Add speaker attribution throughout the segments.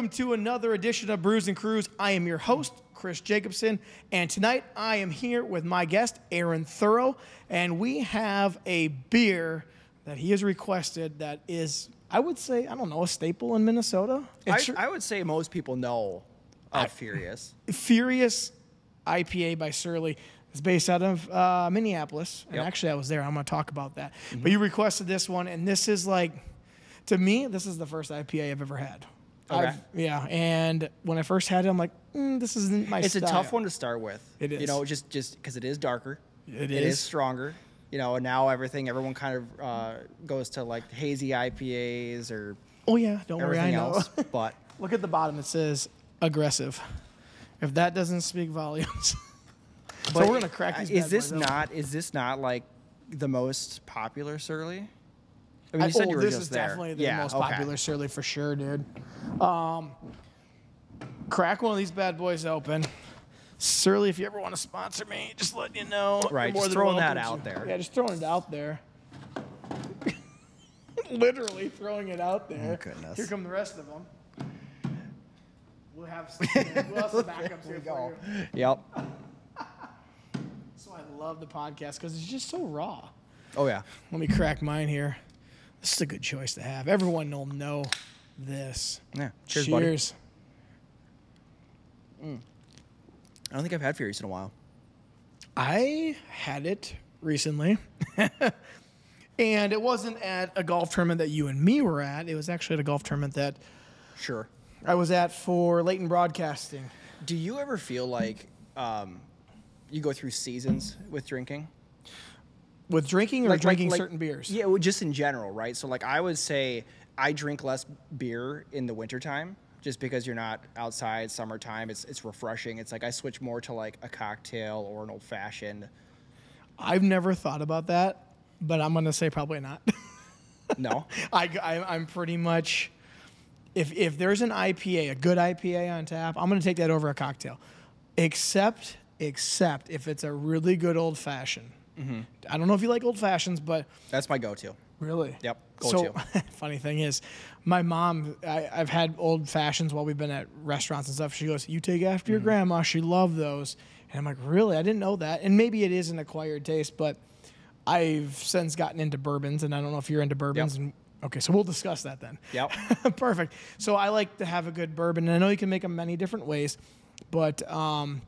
Speaker 1: Welcome to another edition of Brews and Cruise. I am your host, Chris Jacobson, and tonight I am here with my guest, Aaron Thurow, and we have a beer that he has requested that is, I would say, I don't know, a staple in Minnesota.
Speaker 2: I,
Speaker 1: It's
Speaker 2: I would say most people know of Furious.
Speaker 1: Furious IPA by Surly. It's based out of uh, Minneapolis, and
Speaker 2: Yep.
Speaker 1: actually I was there. I'm going to talk about that. But you requested this one, and this is like, to me, this is the first IPA I've ever had.
Speaker 2: Okay.
Speaker 1: I've- yeah, and when I first had it, I'm like, mm, this isn't my
Speaker 2: It's a tough one to start with.
Speaker 1: It is.
Speaker 2: You know, just just because it is darker.
Speaker 1: It
Speaker 2: It
Speaker 1: is.
Speaker 2: is stronger. You know, and now everything, everyone kind of uh, goes to like hazy IPAs or
Speaker 1: Oh yeah, don't worry, I know.
Speaker 2: else. But
Speaker 1: Look at the bottom; it says aggressive. If that doesn't speak volumes, so
Speaker 2: but
Speaker 1: we're gonna crack these.
Speaker 2: Is this not? Is this not like the most popular Surly? I mean, you said
Speaker 1: oh,
Speaker 2: you were
Speaker 1: this
Speaker 2: just
Speaker 1: is
Speaker 2: there.
Speaker 1: definitely the
Speaker 2: yeah,
Speaker 1: most
Speaker 2: okay.
Speaker 1: popular Surly for sure, dude. Um, crack one of these bad boys open. Surly, if you ever want to sponsor me, just letting you know.
Speaker 2: Right,
Speaker 1: more
Speaker 2: just throwing that out
Speaker 1: to.
Speaker 2: there.
Speaker 1: Yeah, just throwing it out there. Literally throwing it out there.
Speaker 2: Oh, goodness.
Speaker 1: Here come the rest of them. We'll have some, we'll have some backups here for you.
Speaker 2: Yep.
Speaker 1: So I love the podcast because it's just so raw.
Speaker 2: Oh yeah.
Speaker 1: Let me crack mine here. This is a good choice to have. Everyone will know this.
Speaker 2: Yeah. Cheers, buddy.
Speaker 1: Cheers.
Speaker 2: I don't think I've had Furious in a while.
Speaker 1: I had it recently. and it wasn't at a golf tournament that you and me were at. It was actually at a golf tournament that
Speaker 2: Sure.
Speaker 1: I was at for Leighton Broadcasting.
Speaker 2: Do you ever feel like um, you go through seasons with drinking?
Speaker 1: With drinking or drinking certain beers?
Speaker 2: Yeah, well, just in general, right? So, like, I would say I drink less beer in the wintertime just because you're not outside, summertime. It's, it's refreshing. It's like I switch more to like a cocktail or an old fashioned.
Speaker 1: I've never thought about that, but I'm going to say probably not.
Speaker 2: No?
Speaker 1: I, I, am pretty much, if, if there's an IPA, a good IPA on tap, I'm going to take that over a cocktail. Except, except if it's a really good old fashioned.
Speaker 2: Mm-hmm.
Speaker 1: I don't know if you like old fashions, but
Speaker 2: That's my go to.
Speaker 1: Really?
Speaker 2: Yep, go
Speaker 1: So, funny thing is, my mom, I, I've had old fashions while we've been at restaurants and stuff. She goes, "You take after
Speaker 2: Mm-hmm.
Speaker 1: your grandma. She loved those." And I'm like, "Really? I didn't know that." And maybe it is an acquired taste, but I've since gotten into bourbons, and I don't know if you're into bourbons. And okay, so we'll discuss that then.
Speaker 2: Yep.
Speaker 1: Perfect. So I like to have a good bourbon, and I know you can make them many different ways, but um,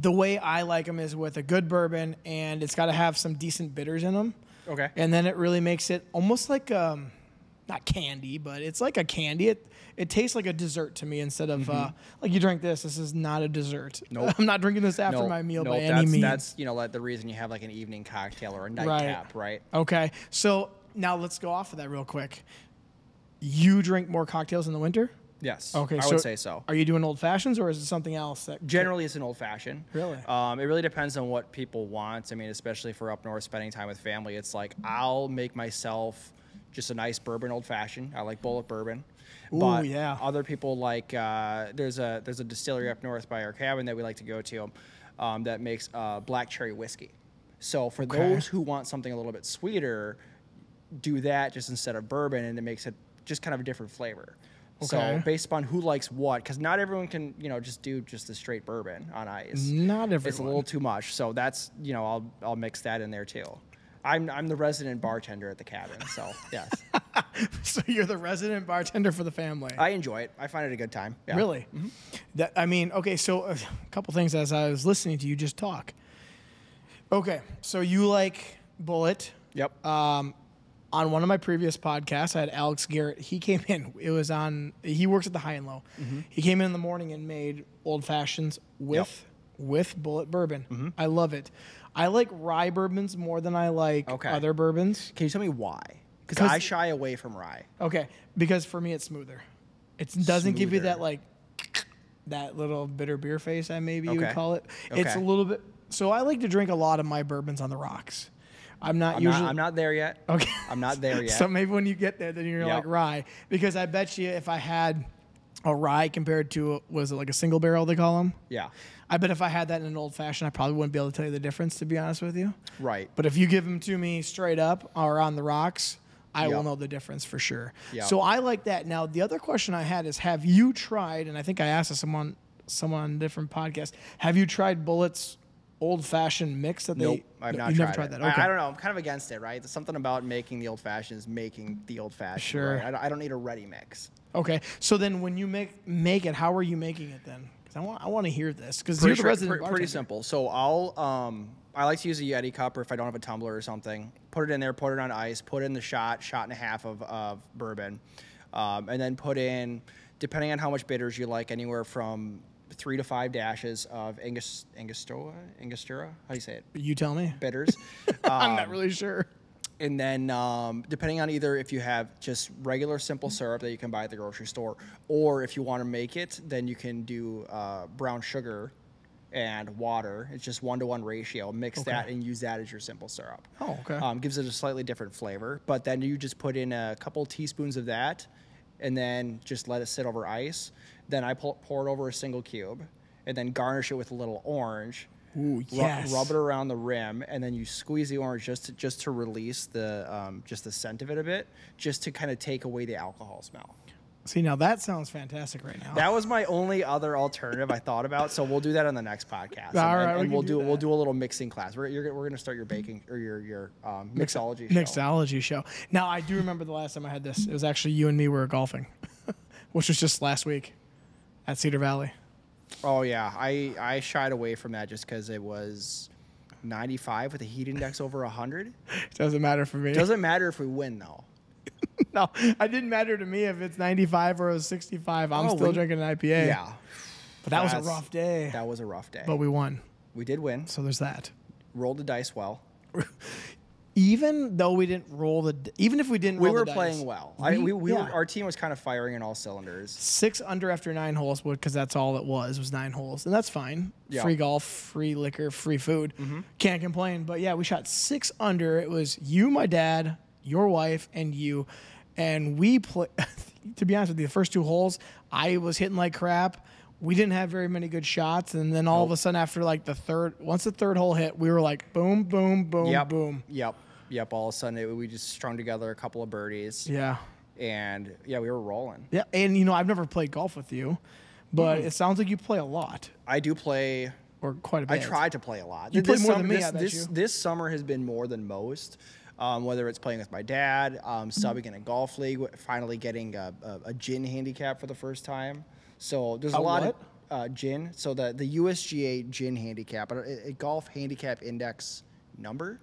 Speaker 1: the way I like them is with a good bourbon, and it's got to have some decent bitters in them
Speaker 2: Okay.
Speaker 1: and then it really makes it almost like um not candy but it's like a candy. It it tastes like a dessert to me instead of uh like you drink this this is not a dessert.
Speaker 2: Mm-hmm. Nope.
Speaker 1: i'm not drinking this after
Speaker 2: no,
Speaker 1: my meal
Speaker 2: no,
Speaker 1: by
Speaker 2: that's,
Speaker 1: any means.
Speaker 2: That's, you know, like the reason you have like an evening cocktail or a nightcap, right?
Speaker 1: okay. So now let's go off of that real quick. You drink more cocktails in the winter
Speaker 2: Yes.
Speaker 1: okay
Speaker 2: I
Speaker 1: so
Speaker 2: would say so.
Speaker 1: are you doing old fashions or is it something else that
Speaker 2: Generally, it's an old fashioned.
Speaker 1: Really?
Speaker 2: Um, it really depends on what people want. I mean, especially for up north, spending time with family, it's like I'll make myself just a nice bourbon old fashioned. I like Bulleit bourbon.
Speaker 1: Ooh,
Speaker 2: but
Speaker 1: yeah.
Speaker 2: Other people like uh, there's a there's a distillery up north by our cabin that we like to go to um, that makes uh, black cherry whiskey. So for those who want something a little bit sweeter, do that just instead of bourbon, and it makes it just kind of a different flavor.
Speaker 1: Okay.
Speaker 2: So based upon who likes what, because not everyone can, you know, just do just the straight bourbon on ice.
Speaker 1: Not everyone.
Speaker 2: It's a little too much. So that's, you know, I'll I'll mix that in there too. I'm I'm the resident bartender at the cabin, so yes,
Speaker 1: so you're the resident bartender for the family
Speaker 2: I enjoy it. I find it a good time. Yeah.
Speaker 1: Really? That I mean, okay. So a couple things as I was listening to you just talk. Okay, so you like Bulleit.
Speaker 2: Yep.
Speaker 1: Um, on one of my previous podcasts, I had Alex Garrett. He came in. It was on. He works at the High and Low. Mm-hmm. He came in in the morning and made old fashions with with Bulleit bourbon. Mm-hmm. I love it. I like rye bourbons more than I like
Speaker 2: Okay.
Speaker 1: other bourbons.
Speaker 2: Can you tell me why? Because I shy away from rye.
Speaker 1: Okay, because for me it's smoother. It doesn't give you that like that little bitter beer face. I maybe you would call it. Okay. It's a little bit. So I like to drink a lot of my bourbons on the rocks. I'm not
Speaker 2: I'm
Speaker 1: usually.
Speaker 2: not, I'm not there yet.
Speaker 1: Okay.
Speaker 2: I'm not there yet.
Speaker 1: So maybe when you get there, then you're
Speaker 2: Yep.
Speaker 1: like rye, because I bet you if I had a rye compared to a, was it like a single barrel they call them?
Speaker 2: yeah.
Speaker 1: I bet if I had that in an old fashioned, I probably wouldn't be able to tell you the difference. To be honest with you,
Speaker 2: Right.
Speaker 1: but if you give them to me straight up or on the rocks, I will know the difference for sure.
Speaker 2: Yep.
Speaker 1: So I like that. Now the other question I had is, have you tried? And I think I asked someone someone on a different podcast. Have you tried Bulleit's old fashioned mix that
Speaker 2: Nope,
Speaker 1: they?
Speaker 2: I've
Speaker 1: No,
Speaker 2: not tried,
Speaker 1: never tried
Speaker 2: it.
Speaker 1: that.
Speaker 2: I-
Speaker 1: Okay.
Speaker 2: I, don't know. I'm kind of against it, right? There's something about making the old fashioned is making the old fashioned.
Speaker 1: Sure.
Speaker 2: right? I, don't, I don't need a ready mix.
Speaker 1: Okay. So then when you make make it, how are you making it then? Because I want I want to hear this because you're
Speaker 2: Pretty,
Speaker 1: the resident
Speaker 2: pre- pretty simple. So I'll um I like to use a Yeti cup or if I don't have a tumbler or something, put it in there, put it on ice, put in the shot, shot and a half of, of bourbon, um, and then put in, depending on how much bitters you like, anywhere from three to five dashes of Angus Angostura Angostura. How do you say it?
Speaker 1: You tell me.
Speaker 2: Bitters.
Speaker 1: I'm not
Speaker 2: Um,
Speaker 1: really sure.
Speaker 2: and then um, depending on either if you have just regular simple syrup that you can buy at the grocery store, or if you want to make it, then you can do uh, brown sugar and water. It's just one to one ratio. Mix that and use that as your simple syrup.
Speaker 1: Oh, okay.
Speaker 2: Um, gives it a slightly different flavor. But then you just put in a couple teaspoons of that, and then just let it sit over ice. Then I pull, pour it over a single cube, and then garnish it with a little orange.
Speaker 1: Ooh,
Speaker 2: Ru-
Speaker 1: yes.
Speaker 2: rub it around the rim, and then you squeeze the orange just to, just to release the um, just the scent of it a bit, just to kind of take away the alcohol smell.
Speaker 1: See now that sounds fantastic right now.
Speaker 2: That was my only other alternative I thought about. So we'll do that on the next podcast.
Speaker 1: All
Speaker 2: and,
Speaker 1: right,
Speaker 2: and,
Speaker 1: we
Speaker 2: and we'll
Speaker 1: do
Speaker 2: do, we'll do a little mixing class. We're you're, we're gonna start your baking or your your um, mixology show.
Speaker 1: Mixology show. Now I do remember the last time I had this. It was actually you and me were golfing, which was just last week at Cedar Valley.
Speaker 2: Oh yeah, I I shied away from that just because it was 95 with a heat index over 100.
Speaker 1: Doesn't matter for me.
Speaker 2: Doesn't matter if we win though.
Speaker 1: no, it didn't matter to me if it's 95 or it was 65. I'm
Speaker 2: Oh,
Speaker 1: still
Speaker 2: we-
Speaker 1: drinking an IPA.
Speaker 2: Yeah,
Speaker 1: but that was a rough day.
Speaker 2: that was a rough day.
Speaker 1: But we won,
Speaker 2: we did win.
Speaker 1: so there's that.
Speaker 2: Rolled the dice well.
Speaker 1: Even though we didn't roll the, even if we didn't,
Speaker 2: We
Speaker 1: roll
Speaker 2: were
Speaker 1: the dice,
Speaker 2: playing well. I, we, we
Speaker 1: yeah.
Speaker 2: were, our team was kind of firing in all cylinders.
Speaker 1: six under after nine holes because that's all it was was nine holes and that's fine
Speaker 2: Yeah.
Speaker 1: free golf free liquor free food mm-hmm. can't complain but yeah we shot six under it was you my dad your wife and you and we play to be honest with you the first two holes i was hitting like crap we didn't have very many good shots and then all of a sudden after like the third once the third hole hit we were like boom boom boom
Speaker 2: Yep.
Speaker 1: boom
Speaker 2: Yep. Yep. All of a sudden, it, we just strung together a couple of birdies,
Speaker 1: yeah
Speaker 2: and yeah, we were rolling.
Speaker 1: yeah and you know i've never played golf with you but it sounds like you play a lot
Speaker 2: I do play.
Speaker 1: or quite a
Speaker 2: I
Speaker 1: bit I
Speaker 2: try to play a lot.
Speaker 1: You play more
Speaker 2: sum-
Speaker 1: than me,
Speaker 2: This, this, this summer has been more than most. Um, whether it's playing with my dad, um, subbing in a golf league, finally getting a, a, a GHIN handicap for the first time. So there's a,
Speaker 1: A
Speaker 2: lot
Speaker 1: what?
Speaker 2: of uh, GHIN. So the the USGA GHIN handicap, a, a golf handicap index number.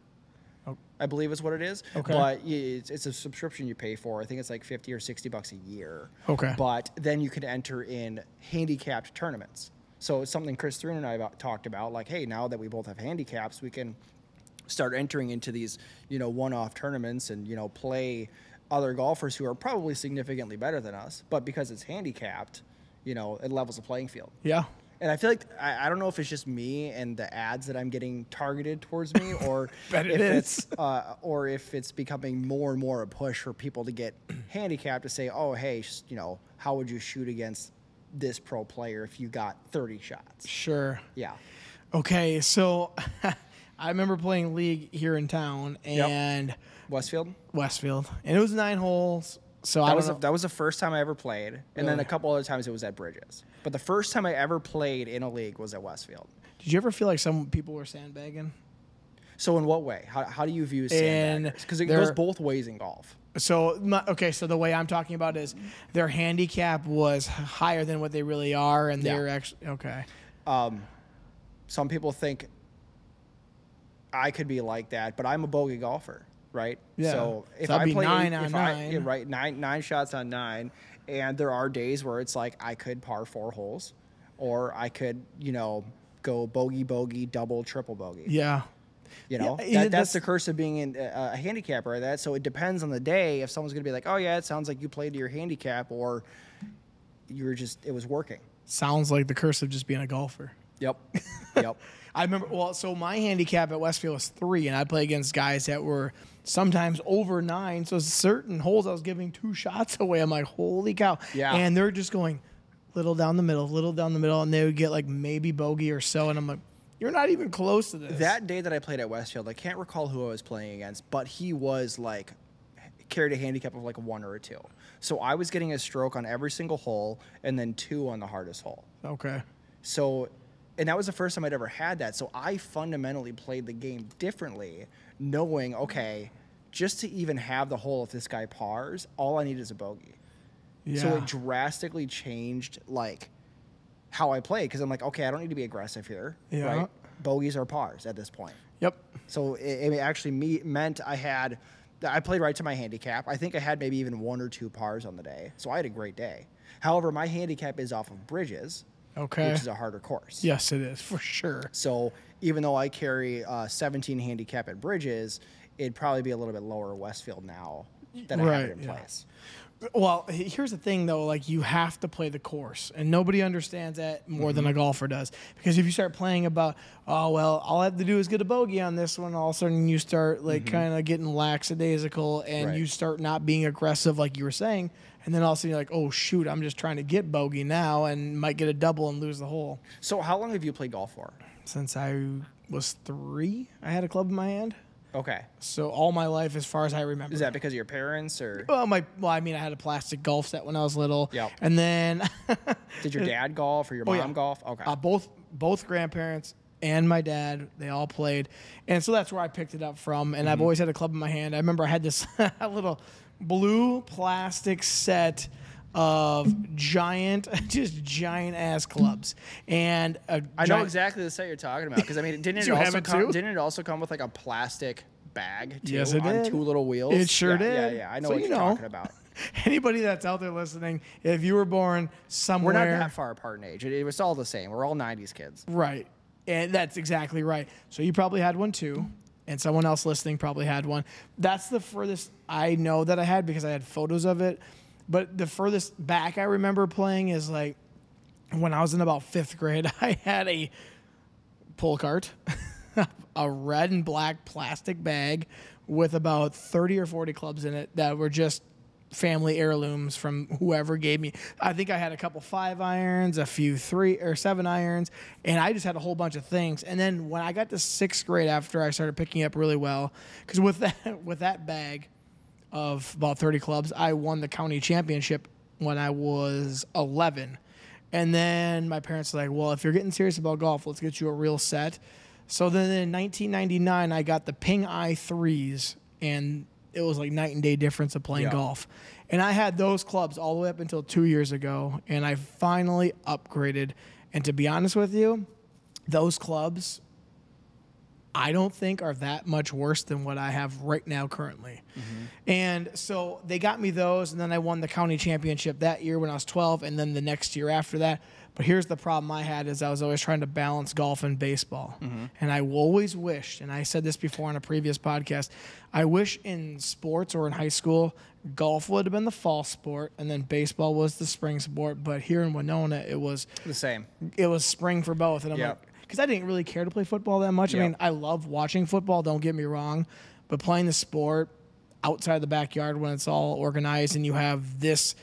Speaker 1: Oh.
Speaker 2: I believe is what it is.
Speaker 1: Okay.
Speaker 2: But it's, it's a subscription you pay for. I think it's like 50 or 60 bucks a year.
Speaker 1: Okay.
Speaker 2: But then you can enter in handicapped tournaments. So it's something Chris Thrun and I about, talked about, like, hey, now that we both have handicaps, we can start entering into these, you know, one-off tournaments and you know play other golfers who are probably significantly better than us, but because it's handicapped, you know, it levels the playing field.
Speaker 1: Yeah.
Speaker 2: And I feel like I, I don't know if it's just me and the ads that I'm getting targeted towards me, or
Speaker 1: Bet it
Speaker 2: if it's uh, or if it's becoming more and more a push for people to get handicapped to say, oh hey, you know, how would you shoot against this pro player if you got 30 shots?
Speaker 1: Sure.
Speaker 2: Yeah,
Speaker 1: Okay, so I remember playing league here in town and
Speaker 2: Westfield.
Speaker 1: Westfield, and it was nine holes. So I
Speaker 2: That was a, that was the first time I ever played, and then a couple other times it was at Bridges. But the first time I ever played in a league was at Westfield.
Speaker 1: Did you ever feel like some people were sandbagging?
Speaker 2: So in what way? How, how do you view
Speaker 1: And
Speaker 2: sandbaggers? Because it goes both ways in golf.
Speaker 1: So my, okay, so the way I'm talking about is their handicap was higher than what they really are, and they're actually okay.
Speaker 2: um, some people think I could be like that, but I'm a bogey golfer, right?
Speaker 1: Yeah.
Speaker 2: So if
Speaker 1: So
Speaker 2: I play
Speaker 1: nine
Speaker 2: eight-
Speaker 1: on
Speaker 2: if I, yeah, right, nine nine shots on nine, and there are days where it's like I could par four holes, or I could you know go bogey bogey double triple bogey.
Speaker 1: Yeah.
Speaker 2: You know,
Speaker 1: Yeah,
Speaker 2: that, that's,
Speaker 1: that's-
Speaker 2: the curse of being in, uh, a handicapper. Right? That so it depends on the day. If someone's going to be like, "Oh yeah, it sounds like you played to your handicap," or you were just it was working.
Speaker 1: Sounds like the curse of just being a golfer.
Speaker 2: Yep. yep.
Speaker 1: I remember. Well, so my handicap at Westfield was three, and I'd play against guys that were sometimes over nine. So certain holes I was giving two shots away. I'm like, holy cow!
Speaker 2: Yeah.
Speaker 1: And they're just going little down the middle, little down the middle, and they would get like maybe bogey or so, and I'm like, you're not even close to this.
Speaker 2: That day that I played at Westfield, I can't recall who I was playing against, but he was like carried a handicap of like a one or a two. So I was getting a stroke on every single hole and then two on the hardest hole.
Speaker 1: Okay.
Speaker 2: So, and that was the first time I'd ever had that. So I fundamentally played the game differently, knowing, okay, just to even have the hole if this guy pars, all I need is a bogey.
Speaker 1: Yeah.
Speaker 2: So it drastically changed like how I play because I'm like, okay, I don't need to be aggressive here.
Speaker 1: Yeah.
Speaker 2: Right? Bogeys are pars at this point.
Speaker 1: yep.
Speaker 2: So it, it actually me, meant I had, I played right to my handicap. I think I had maybe even one or two pars on the day. So I had a great day. However, my handicap is off of bridges,
Speaker 1: Okay.
Speaker 2: which is a harder course.
Speaker 1: yes, it is for sure.
Speaker 2: So even though I carry uh, 17 handicap at bridges, it'd probably be a little bit lower Westfield now that I have it in
Speaker 1: yeah.
Speaker 2: place.
Speaker 1: Well, here's the thing though, like you have to play the course, and nobody understands that more than a
Speaker 2: Mm-hmm.
Speaker 1: golfer does. Because if you start playing about, oh well, all I have to do is get a bogey on this one, all of a sudden you start like kind of getting lackadaisical, and
Speaker 2: Mm-hmm. Right.
Speaker 1: you start not being aggressive like you were saying, and then all of a sudden you're like, oh shoot, I'm just trying to get bogey now, and might get a double and lose the hole.
Speaker 2: So how long have you played golf for?
Speaker 1: Since I was three, I had a club in my hand,
Speaker 2: Okay.
Speaker 1: so all my life, as far as I remember.
Speaker 2: Is that because of your parents or
Speaker 1: Well, my well, I mean, I had a plastic golf set when I was little.
Speaker 2: Yep.
Speaker 1: And then
Speaker 2: did your dad golf or your
Speaker 1: Oh,
Speaker 2: mom
Speaker 1: yeah.
Speaker 2: golf? Okay.
Speaker 1: uh, both both grandparents and my dad, they all played, and so that's where I picked it up from. And
Speaker 2: Mm-hmm.
Speaker 1: I've always had a club in my hand. I remember I had this little blue plastic set of giant, just giant ass clubs, and a
Speaker 2: I know exactly the set you're talking about because I mean, didn't it also come? Didn't it also come with like a plastic bag too,
Speaker 1: Yes, it
Speaker 2: on
Speaker 1: did.
Speaker 2: two little wheels?
Speaker 1: It sure
Speaker 2: yeah,
Speaker 1: did.
Speaker 2: Yeah, yeah, I know
Speaker 1: So
Speaker 2: what
Speaker 1: you
Speaker 2: you're
Speaker 1: know.
Speaker 2: talking about.
Speaker 1: Anybody that's out there listening, if you were born somewhere, We're
Speaker 2: not that far apart in age. It, it was all the same. We're all '90s kids.
Speaker 1: Right. And that's exactly right. So you probably had one too, and someone else listening probably had one. That's the furthest I know that I had because I had photos of it. But the furthest back I remember playing is like when I was in about fifth grade, I had a pull cart, a red and black plastic bag with about 30 or 40 clubs in it that were just family heirlooms from whoever gave me. I think I had a couple five irons, a few three or seven irons, and I just had a whole bunch of things. And then when I got to sixth grade, after I started picking up really well, because with that with that bag of about 30 clubs, I won the county championship when I was 11. And then my parents were like, well, if you're getting serious about golf, let's get you a real set. So then in 1999, I got the Ping i threes, and it was like night and day difference of playing
Speaker 2: Yeah.
Speaker 1: golf. And I had those clubs all the way up until two years ago, and I finally upgraded. And to be honest with you, those clubs I don't think are that much worse than what I have right now currently. Mm-hmm. And so they got me those, and then I won the county championship that year when I was 12, and then the next year after that. But here's the problem I had is I was always trying to balance golf and baseball. Mm-hmm. And I always wished, and I said this before on a previous podcast, I wish in sports or in high school, golf would have been the fall sport, and then baseball was the spring sport. But here in Winona, it was
Speaker 2: The same.
Speaker 1: it was spring for both, and I'm
Speaker 2: Yep.
Speaker 1: like, because I didn't really care to play football that much. I mean, I love watching football. Don't get me wrong, but playing the sport outside the backyard when it's all organized and you have this,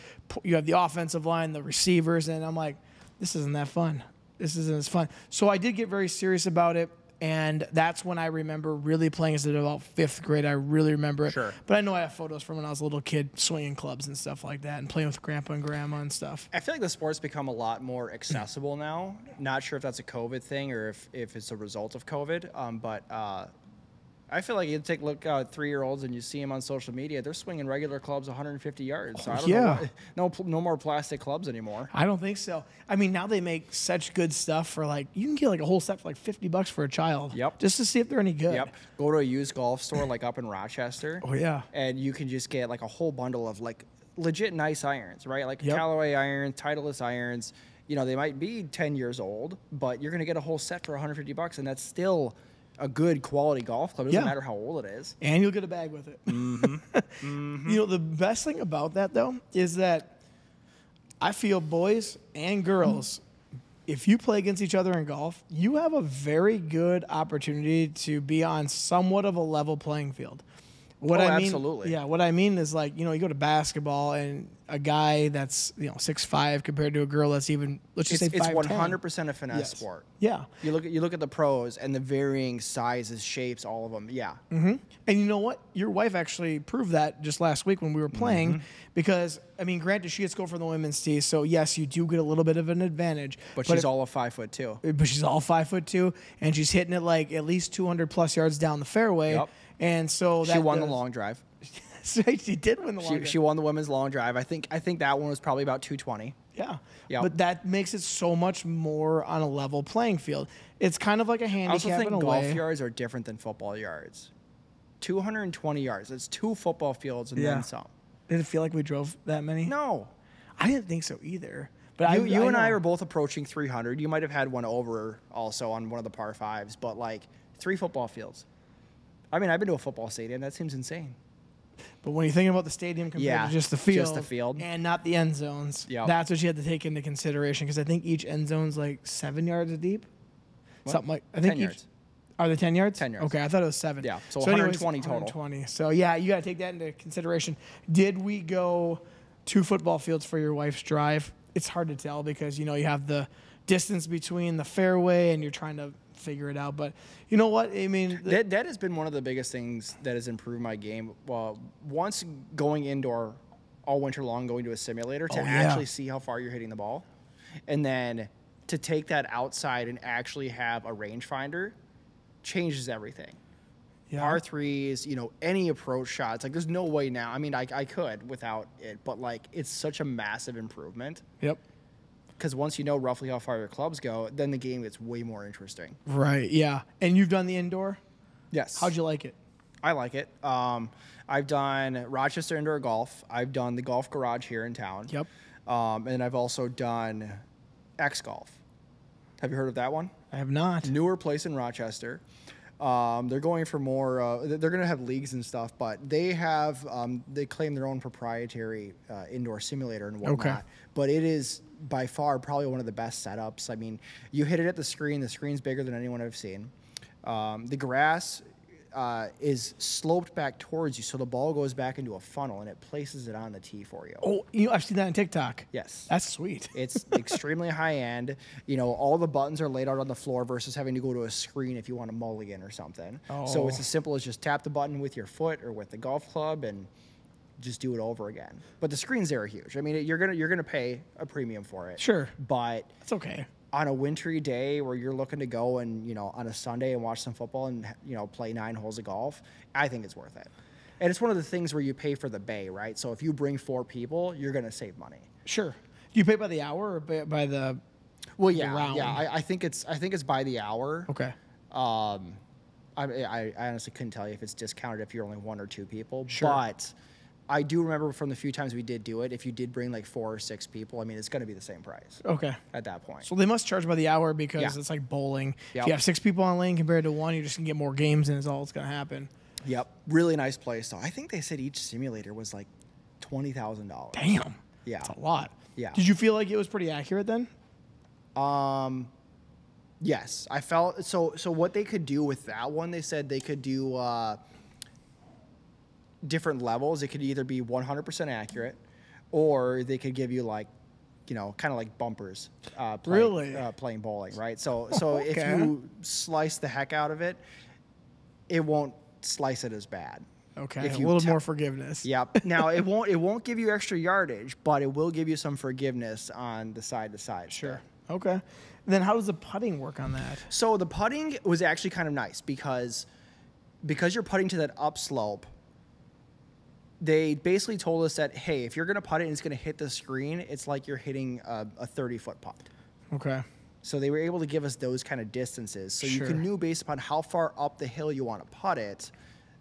Speaker 1: you have the offensive line, the receivers, and I'm like, this isn't that fun. This isn't as fun. So I did get very serious about it. And that's when I remember really playing as about fifth grade. I really remember it.
Speaker 2: Sure.
Speaker 1: But I know I have photos from when I was a little kid swinging clubs and stuff like that and playing with grandpa and grandma and stuff.
Speaker 2: I feel like the sport's become a lot more accessible now. Not sure if that's a COVID thing or if, if it's a result of COVID. Um, but uh, I feel like you take a look uh, at three year olds and you see them on social media. They're swinging regular clubs 150 yards. So I don't
Speaker 1: yeah.
Speaker 2: know. No, no more plastic clubs anymore.
Speaker 1: I don't think so. I mean, now they make such good stuff for like you can get like a whole set for like fifty bucks for a child.
Speaker 2: Yep.
Speaker 1: Just to see if they're any good.
Speaker 2: Yep. Go to a used golf store like up in Rochester.
Speaker 1: Oh yeah.
Speaker 2: and you can just get like a whole bundle of like legit nice irons, right? Like
Speaker 1: Yep.
Speaker 2: Callaway irons, Titleist irons. You know, they might be 10 years old, but you're going to get a whole set for 150 bucks, and that's still a good quality golf club. It doesn't
Speaker 1: Yeah.
Speaker 2: matter how old it is.
Speaker 1: And you'll get a bag with it.
Speaker 2: Mm-hmm.
Speaker 1: You know, the best thing about that though is that I feel boys and girls, if you play against each other in golf, you have a very good opportunity to be on somewhat of a level playing field. What
Speaker 2: Oh,
Speaker 1: I mean,
Speaker 2: absolutely.
Speaker 1: yeah. What I mean is like you know you go to basketball and a guy that's you know six five compared to a girl that's even let's just
Speaker 2: It's
Speaker 1: say
Speaker 2: it's one hundred percent a finesse
Speaker 1: Yes.
Speaker 2: sport.
Speaker 1: Yeah,
Speaker 2: You look at you look at the pros and the varying sizes, shapes, all of them. Yeah,
Speaker 1: and you know what? Your wife actually proved that just last week when we were playing,
Speaker 2: Mm-hmm.
Speaker 1: because I mean, granted, she gets go for the women's tee, so yes, you do get a little bit of an advantage.
Speaker 2: but, she's
Speaker 1: if-
Speaker 2: all of five foot two.
Speaker 1: but she's all five foot two, and she's hitting it like at least two hundred plus yards down the fairway.
Speaker 2: Yep.
Speaker 1: And so that
Speaker 2: She won the long drive.
Speaker 1: she did win the long.
Speaker 2: She,
Speaker 1: drive.
Speaker 2: she won the women's long drive. I think I think that one was probably about two twenty.
Speaker 1: Yeah.
Speaker 2: Yep.
Speaker 1: But that makes it so much more on a level playing field. It's kind of like a
Speaker 2: I also
Speaker 1: handicap
Speaker 2: think golf
Speaker 1: way.
Speaker 2: yards are different than football yards. Two hundred and twenty yards. It's two football fields and
Speaker 1: Yeah.
Speaker 2: then some.
Speaker 1: Did it feel like we drove that many?
Speaker 2: No.
Speaker 1: I didn't think so either. But I,
Speaker 2: You, you and I
Speaker 1: know.
Speaker 2: are both approaching 300. You might have had one over also on one of the par fives, but like three football fields. I mean, I've been to a football stadium. That seems insane.
Speaker 1: But when you're thinking about the stadium compared
Speaker 2: Yeah,
Speaker 1: to just the field,
Speaker 2: just the field.
Speaker 1: and not the end zones,
Speaker 2: Yep.
Speaker 1: that's what you have to take into consideration because I think each end zone's like seven yards deep,
Speaker 2: What?
Speaker 1: something like I think
Speaker 2: 10
Speaker 1: each-
Speaker 2: yards.
Speaker 1: Are they ten yards?
Speaker 2: 10 yards.
Speaker 1: Okay, I thought it was seven.
Speaker 2: Yeah, so
Speaker 1: anyways,
Speaker 2: 120 total.
Speaker 1: 120. So yeah, you got to take that into consideration. Did we go two football fields for your wife's drive? It's hard to tell because you know you have the distance between the fairway and you're trying to figure it out. But you know what? I mean,
Speaker 2: That, that has been one of the biggest things that has improved my game. Well, once going indoor all winter long, going to a simulator to
Speaker 1: Oh, yeah.
Speaker 2: actually see how far you're hitting the ball, and then to take that outside and actually have a rangefinder changes everything.
Speaker 1: yeah.
Speaker 2: Par threes, you know, any approach shots. Like, there's no way now. I mean, I, I could without it, but like, it's such a massive improvement
Speaker 1: Yep.
Speaker 2: Because once you know roughly how far your clubs go, then the game gets way more interesting.
Speaker 1: Right. Yeah. And you've done the indoor.
Speaker 2: Yes.
Speaker 1: How'd you like it?
Speaker 2: I like it. Um, I've done Rochester Indoor Golf. I've done the Golf Garage here in town.
Speaker 1: Yep.
Speaker 2: Um, and I've also done X Golf. Have you heard of that one?
Speaker 1: I have not.
Speaker 2: Newer place in Rochester. Um, they're going for more. Uh, they're going to have leagues and stuff, but they have um, they claim their own proprietary uh, indoor simulator and whatnot.
Speaker 1: Okay.
Speaker 2: But it is by far probably one of the best setups. I mean, you hit it at the screen. The screen's bigger than anyone I've seen. Um, the grass uh, is sloped back towards you, so the ball goes back into a funnel and it places it on the tee for you.
Speaker 1: Oh, you know, I've seen that on TikTok.
Speaker 2: Yes.
Speaker 1: That's sweet.
Speaker 2: It's extremely high end. You know, all the buttons are laid out on the floor versus having to go to a screen if you want a mulligan or something. Oh. So it's as simple as just tap the button with your foot or with the golf club and just do it over again. But the screens there are huge. I mean, you're gonna you're gonna pay a premium for it.
Speaker 1: Sure.
Speaker 2: But
Speaker 1: It's okay.
Speaker 2: on a wintry day where you're looking to go and you know on a Sunday and watch some football and you know play nine holes of golf, I think it's worth it. And it's one of the things where you pay for the bay, right? So if you bring four people, you're gonna save money.
Speaker 1: Sure. Do you pay by the hour or by, by the?
Speaker 2: Well,
Speaker 1: the
Speaker 2: yeah,
Speaker 1: round?
Speaker 2: yeah. I, I think it's I think it's by the hour.
Speaker 1: Okay.
Speaker 2: Um, I, I I honestly couldn't tell you if it's discounted if you're only one or two people.
Speaker 1: Sure.
Speaker 2: But I do remember from the few times we did do it, if you did bring like four or six people, I mean, it's going to be the same price
Speaker 1: Okay.
Speaker 2: at that point.
Speaker 1: So they must charge by the hour because
Speaker 2: Yeah.
Speaker 1: it's like bowling. If you have six people on lane compared to one, you're just gonna get more games, and it's all that's gonna happen.
Speaker 2: Yep, really nice place. So I think they said each simulator was like twenty thousand dollars.
Speaker 1: Damn.
Speaker 2: Yeah.
Speaker 1: That's a lot.
Speaker 2: Yeah.
Speaker 1: Did you feel like it was pretty accurate then?
Speaker 2: Um, yes, I felt so. So what they could do with that one, they said they could do uh, different levels. It could either be 100% accurate, or they could give you like, you know, kind of like bumpers. Uh, play,
Speaker 1: Really?
Speaker 2: uh, playing bowling, right? So so if you slice the heck out of it, it won't slice it as bad.
Speaker 1: Okay.
Speaker 2: If
Speaker 1: a little more forgiveness.
Speaker 2: Yep. Now it won't it won't give you extra yardage, but it will give you some forgiveness on the side to side.
Speaker 1: Sure. Okay. Then how does the putting work on that?
Speaker 2: So the putting was actually kind of nice because because you're putting to that upslope. They basically told us that hey, if you're gonna putt it and it's gonna hit the screen, it's like you're hitting a, a 30 foot putt.
Speaker 1: Okay.
Speaker 2: So they were able to give us those kind of distances. So you can know based upon how far up the hill you want to putt it,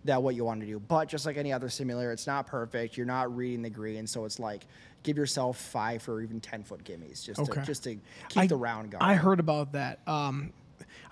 Speaker 2: that what you want to do. But just like any other simulator, it's not perfect. You're not reading the green, so it's like give yourself five or even ten foot gimmies just
Speaker 1: Okay.
Speaker 2: to just to keep
Speaker 1: I-
Speaker 2: the round going.
Speaker 1: I heard about that. Um,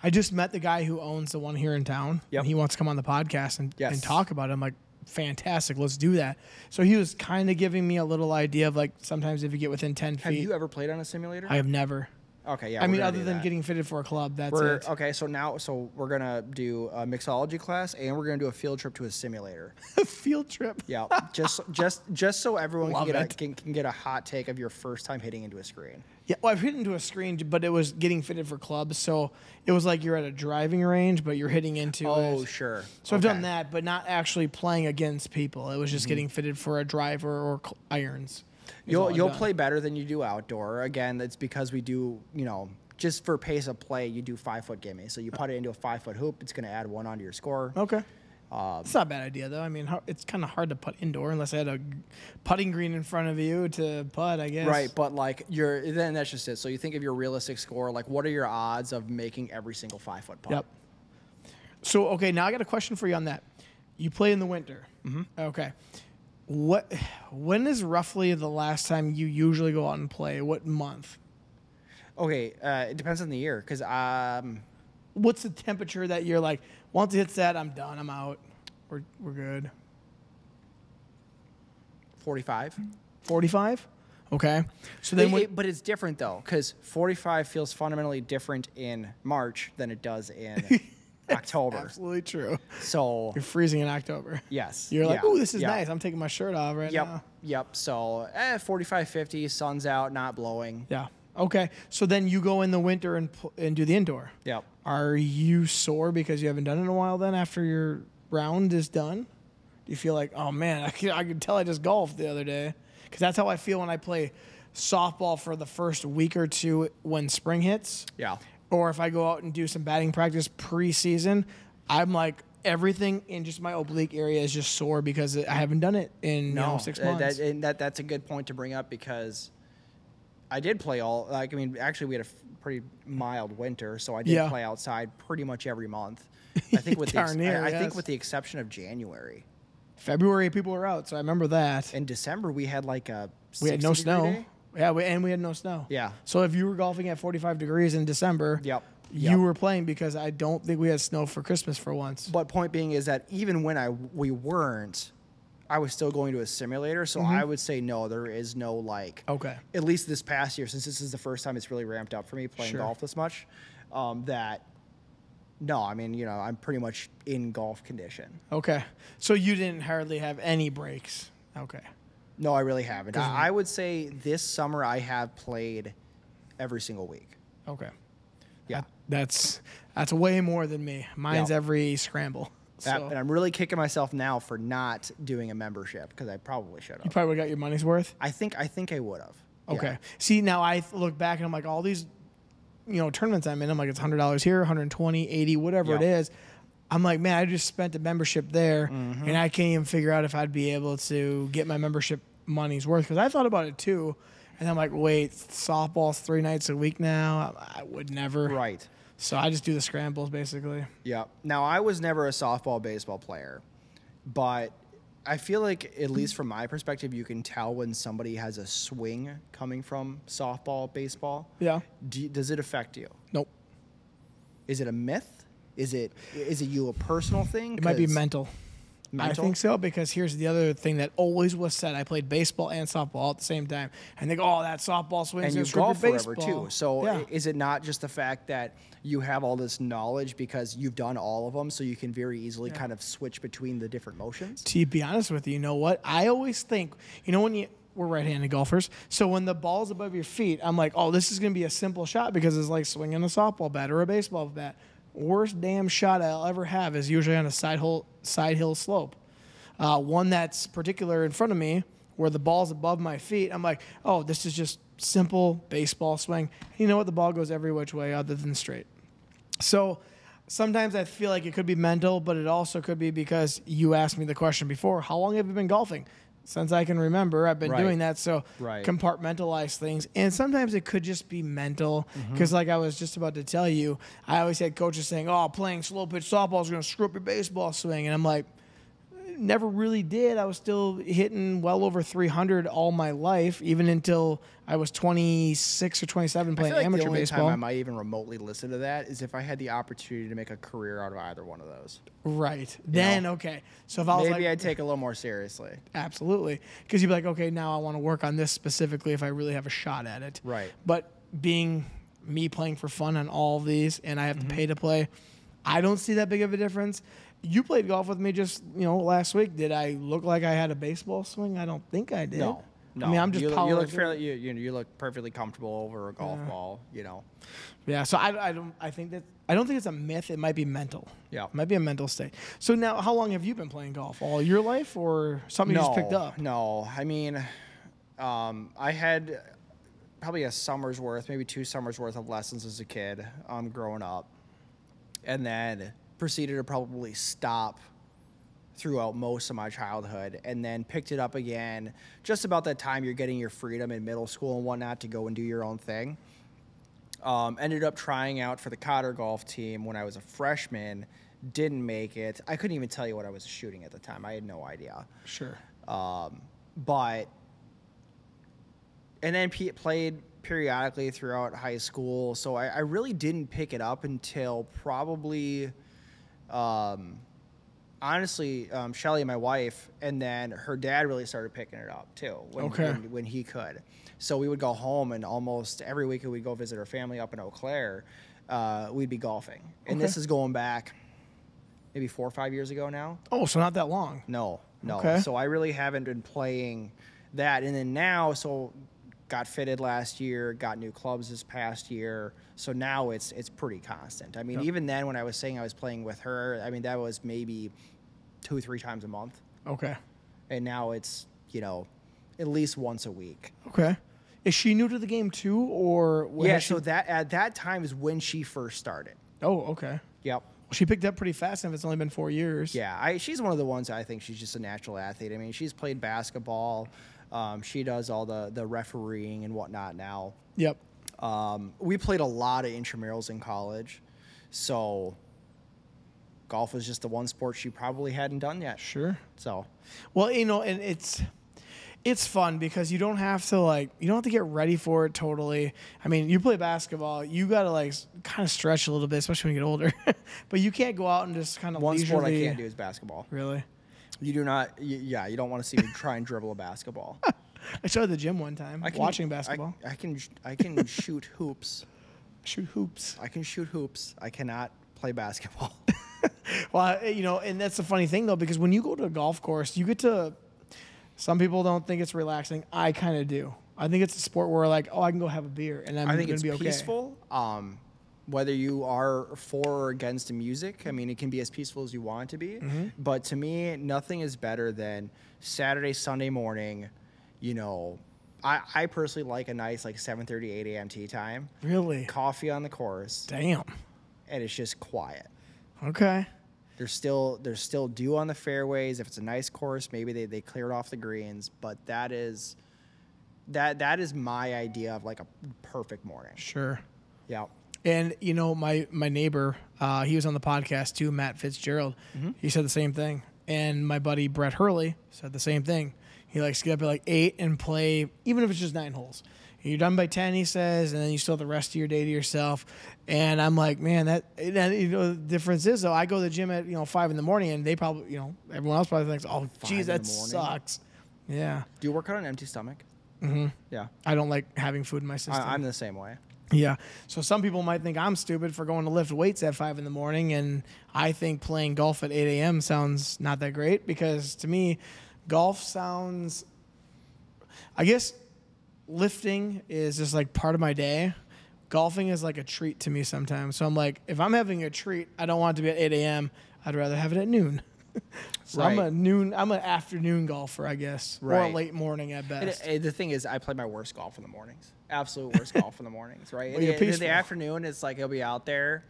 Speaker 1: I just met the guy who owns the one here in town.
Speaker 2: Yep.
Speaker 1: He wants to come on the podcast and,
Speaker 2: Yes.
Speaker 1: and talk about it. I'm like, fantastic. Let's do that. So he was kind of giving me a little idea of like sometimes if you get within 10 feet.
Speaker 2: Have you ever played on a simulator?
Speaker 1: I have never.
Speaker 2: Okay, yeah.
Speaker 1: I mean, other than
Speaker 2: that.
Speaker 1: getting fitted for a club, that's
Speaker 2: We're,
Speaker 1: it.
Speaker 2: okay, so now, so we're gonna do a mixology class, and we're gonna do a field trip to a simulator.
Speaker 1: A field trip.
Speaker 2: Yeah, just just just so everyone can get a can, can get a hot take of your first time hitting into a screen.
Speaker 1: Yeah, well, I've hit into a screen, but it was getting fitted for clubs, so it was like you're at a driving range, but you're hitting into
Speaker 2: Oh,
Speaker 1: it.
Speaker 2: sure.
Speaker 1: So I've done that, but not actually playing against people. It was just mm-hmm. getting fitted for a driver or cl- irons.
Speaker 2: You'll you'll
Speaker 1: done.
Speaker 2: play better than you do outdoor. Again, it's because we do you know just for pace of play, you do five foot gimme. So you put it into a five foot hoop. It's gonna add one onto your score.
Speaker 1: Okay.
Speaker 2: Um,
Speaker 1: it's not a bad idea though. I mean, it's kind of hard to putt indoor unless I had a putting green in front of you to putt. I guess.
Speaker 2: Right, but like you're then that's just it. So you think of your realistic score, like what are your odds of making every single five foot putt?
Speaker 1: Yep. So okay, now I got a question for you on that. You play in the winter. Mm-hmm. Okay. What? When is roughly the last time you usually go out and play? What month?
Speaker 2: Okay, uh, it depends on the year because um,
Speaker 1: What's the temperature that you're like? Once it hits that, I'm done. I'm out. We're we're good.
Speaker 2: 45.
Speaker 1: 45. Okay. So then,
Speaker 2: It- it- but it's different though, because 45 feels fundamentally different in March than it does in October.
Speaker 1: absolutely true.
Speaker 2: So
Speaker 1: You're freezing in October.
Speaker 2: yes,
Speaker 1: You're like,
Speaker 2: yeah,
Speaker 1: oh, this is
Speaker 2: yeah.
Speaker 1: nice. I'm taking my shirt off right
Speaker 2: Yep,
Speaker 1: now.
Speaker 2: yep. So eh, 45, 50, sun's out, not blowing.
Speaker 1: Yeah. Okay. So then you go in the winter and and do the indoor.
Speaker 2: Yep.
Speaker 1: Are you sore because you haven't done it in a while? Then after your round is done, do you feel like, oh man, I can, I can tell I just golfed the other day? Because that's how I feel when I play softball for the first week or two when spring hits.
Speaker 2: Yeah.
Speaker 1: or if I go out and do some batting practice preseason, I'm like everything in just my oblique area is just sore because I haven't done it in you know, six months.
Speaker 2: That, and that that's a good point to bring up because I did play all like I mean actually we had a f- pretty mild winter, so I did
Speaker 1: Yeah.
Speaker 2: play outside pretty much every month. I think with the ex-
Speaker 1: near,
Speaker 2: I, I
Speaker 1: yes.
Speaker 2: think with the exception of January.
Speaker 1: February people were out, so I remember that.
Speaker 2: In December we had like a
Speaker 1: we had no snow.
Speaker 2: day.
Speaker 1: Yeah, we, and we had no snow.
Speaker 2: Yeah.
Speaker 1: So if you were golfing at 45 degrees in December,
Speaker 2: Yep.
Speaker 1: you were playing because I don't think we had snow for Christmas for once.
Speaker 2: But point being is that even when I we weren't, I was still going to a simulator. So
Speaker 1: Mm-hmm.
Speaker 2: I would say no, there is no like.
Speaker 1: Okay.
Speaker 2: At least this past year, since this is the first time it's really ramped up for me playing
Speaker 1: Sure.
Speaker 2: golf this much, um, that. No, I mean you know I'm pretty much in golf condition.
Speaker 1: Okay. So you didn't hardly have any breaks. Okay.
Speaker 2: No, I really haven't. I, I would say this summer I have played every single week.
Speaker 1: Okay.
Speaker 2: Yeah.
Speaker 1: That's that's way more than me. Mine's
Speaker 2: Yeah.
Speaker 1: every scramble. So
Speaker 2: and I'm really kicking myself now for not doing a membership because I probably should have.
Speaker 1: you probably got your money's worth.
Speaker 2: I think I think I would have.
Speaker 1: Okay. See, now I look back and I'm like, all these, you know, tournaments I'm in, I'm like, it's hundred dollars here, 120, 80, whatever it
Speaker 2: Yep.
Speaker 1: is. I'm like, man, I just spent a membership there,
Speaker 2: Mm-hmm.
Speaker 1: and I can't even figure out if I'd be able to get my membership money's worth because I thought about it too, and I'm like, wait, softball's three nights a week now. I, I would never.
Speaker 2: Right.
Speaker 1: So I just do the scrambles basically.
Speaker 2: Yeah. Now I was never a softball baseball player, but I feel like at least from my perspective, you can tell when somebody has a swing coming from softball baseball.
Speaker 1: Yeah.
Speaker 2: Do, does it affect you?
Speaker 1: Nope.
Speaker 2: Is it a myth? Is it is it you a personal thing?
Speaker 1: It might be
Speaker 2: 'Cause-
Speaker 1: mental. I think so because here's the other thing that always was said. I played baseball and softball all at the same time, and they go, "Oh, that softball swings
Speaker 2: and you golf forever
Speaker 1: baseball."
Speaker 2: too. So
Speaker 1: yeah.
Speaker 2: is it not just the fact that you have all this knowledge because you've done all of them, so you can very easily kind of switch between the different motions?
Speaker 1: to be honest with you, you know what? I always think, you know, when you we're right-handed golfers, so when the ball's above your feet, I'm like, oh, this is gonna be a simple shot because it's like swinging a softball bat or a baseball bat. Worst damn shot I'll ever have is usually on a side hole, side hill slope. Uh, one that's particular in front of me where the ball's above my feet. I'm like, oh, this is just simple baseball swing. You know what? The ball goes every which way other than straight. So sometimes I feel like it could be mental, but it also could be because you asked me the question before how long have you been golfing? Since I can remember, I've been
Speaker 2: Right.
Speaker 1: doing that. So
Speaker 2: Right.
Speaker 1: compartmentalize things. And sometimes it could just be mental.
Speaker 2: Mm-hmm.
Speaker 1: Because, like I was just about to tell you, I always had coaches saying, oh, playing slow pitch softball is going to screw up your baseball swing. And I'm like, never really did. I was still hitting well over 300 all my life, even until I was 26 or 27
Speaker 2: I
Speaker 1: playing
Speaker 2: like
Speaker 1: amateur
Speaker 2: the only
Speaker 1: baseball.
Speaker 2: time I might even remotely listen to that is if I had the opportunity to make a career out of either one of those.
Speaker 1: right. Then, okay. So if I was
Speaker 2: Maybe
Speaker 1: like,
Speaker 2: I'd take it a little more seriously.
Speaker 1: absolutely. Because you'd be like, okay, now I want to work on this specifically if I really have a shot at it.
Speaker 2: Right.
Speaker 1: But being me playing for fun on all of these, and I have
Speaker 2: Mm-hmm.
Speaker 1: to pay to play. I don't see that big of a difference. You played golf with me just you know last week. Did I look like I had a baseball swing? I don't think I did.
Speaker 2: No, no.
Speaker 1: I mean, I'm just
Speaker 2: you, look- you look fairly. You, you know, you look perfectly comfortable over a golf
Speaker 1: Yeah.
Speaker 2: ball. You know.
Speaker 1: Yeah, so I, I don't I think that I don't think it's a myth. It might be mental.
Speaker 2: Yeah.
Speaker 1: it might be a mental state. So now, how long have you been playing golf? All your life, or something you just picked up?
Speaker 2: No, I mean, um, I had probably a summer's worth, maybe two summers worth of lessons as a kid, um, growing up, and then proceeded to probably stop throughout most of my childhood, and then picked it up again just about that time you're getting your freedom in middle school and whatnot to go and do your own thing. Um, ended up trying out for the Cotter golf team when I was a freshman. Didn't make it. I couldn't even tell you what I was shooting at the time. I had no idea.
Speaker 1: Sure.
Speaker 2: Um, but and then p- played periodically throughout high school. So I, I really didn't pick it up until probably, um, honestly, um, Shelly, my wife, and then her dad really started picking it up too when,
Speaker 1: Okay.
Speaker 2: when, when he could. So we would go home, and almost every week we'd go visit our family up in Eau Claire. Uh, we'd be golfing, and this is going back maybe four or five years ago now.
Speaker 1: Oh, so not that long.
Speaker 2: No, no.
Speaker 1: Okay.
Speaker 2: So I really haven't been playing that. And then now, so got fitted last year, got new clubs this past year. So now it's it's pretty constant. I mean,
Speaker 1: Yep.
Speaker 2: even then when I was saying I was playing with her, I mean that was maybe two three times a month,
Speaker 1: Okay.
Speaker 2: and now it's you know at least once a week.
Speaker 1: Okay. Is she new to the game too, or
Speaker 2: yeah.
Speaker 1: has
Speaker 2: So that at that time is when she first started.
Speaker 1: Oh, okay.
Speaker 2: Yep.
Speaker 1: She picked up pretty fast, and if it's only been four years.
Speaker 2: Yeah, I, she's one of the ones I think she's just a natural athlete. I mean, she's played basketball. Um, she does all the the refereeing and whatnot now.
Speaker 1: Yep.
Speaker 2: Um, we played a lot of intramurals in college, so golf was just the one sport she probably hadn't done yet.
Speaker 1: Sure.
Speaker 2: So
Speaker 1: Well, you know, and it's it's fun because you don't have to like you don't have to get ready for it totally. I mean, you play basketball, you got to like kind of stretch a little bit, especially when you get older. but you can't go out and just kind of
Speaker 2: one sport I can't do is basketball.
Speaker 1: Really?
Speaker 2: You do not. y yeah, you don't want to see me try and dribble a basketball.
Speaker 1: I started the gym one time
Speaker 2: I can,
Speaker 1: watching
Speaker 2: I-
Speaker 1: basketball.
Speaker 2: I, can sh- I can shoot hoops.
Speaker 1: Shoot hoops.
Speaker 2: I can shoot hoops. I cannot play basketball.
Speaker 1: Well, I- you know, and that's the funny thing though, because when you go to a golf course, you get to. Some people don't think it's relaxing. I kind of do. I think it's a sport where like, oh, I can go have a beer and I'm
Speaker 2: I think
Speaker 1: gonna
Speaker 2: it's
Speaker 1: be okay.
Speaker 2: peaceful. Um, whether you are for or against the music, I mean, it can be as peaceful as you want it to be.
Speaker 1: Mm-hmm.
Speaker 2: But to me, nothing is better than Saturday, Sunday morning. You know, I, I personally like a nice like 7:30, 8 a.m. tee time,
Speaker 1: Really?
Speaker 2: coffee on the course,
Speaker 1: Damn.
Speaker 2: and it's just quiet.
Speaker 1: Okay.
Speaker 2: There's still there's still dew on the fairways. If it's a nice course, maybe they, they cleared off the greens. But that is that that is my idea of like a perfect morning.
Speaker 1: Sure.
Speaker 2: Yeah.
Speaker 1: And you know, my my neighbor, uh, he was on the podcast too, Matt Fitzgerald.
Speaker 2: Mm-hmm.
Speaker 1: He said the same thing. And my buddy Brett Hurley said the same thing. He likes to get up at like eight and play, even if it's just nine holes. You're done by ten, he says, and then you still have the rest of your day to yourself. And I'm like, man, that, that you know, the difference is though. I go to the gym at you know five in the morning, and they probably, you know, everyone else probably thinks, oh, geez, that sucks. Yeah,
Speaker 2: Do you work out on an empty stomach? Mm-hmm. Yeah,
Speaker 1: I don't like having food in my system.
Speaker 2: I, I'm the same way.
Speaker 1: Yeah. So some people might think I'm stupid for going to lift weights at five in the morning, and I think playing golf at 8 a.m. sounds not that great because to me, golf sounds. I guess lifting is just like part of my day. Golfing is like a treat to me sometimes. So I'm like, if I'm having a treat, I don't want it to be at 8 a.m. I'd rather have it at noon. So I'm a noon. I'm an afternoon golfer, I guess, or a late morning at best.
Speaker 2: it- it- the thing is, I play my worst golf in the mornings. Absolute worst golf in the mornings, right?
Speaker 1: Well,
Speaker 2: in, the, in
Speaker 1: peaceful.
Speaker 2: the afternoon, it's like I'll be out there.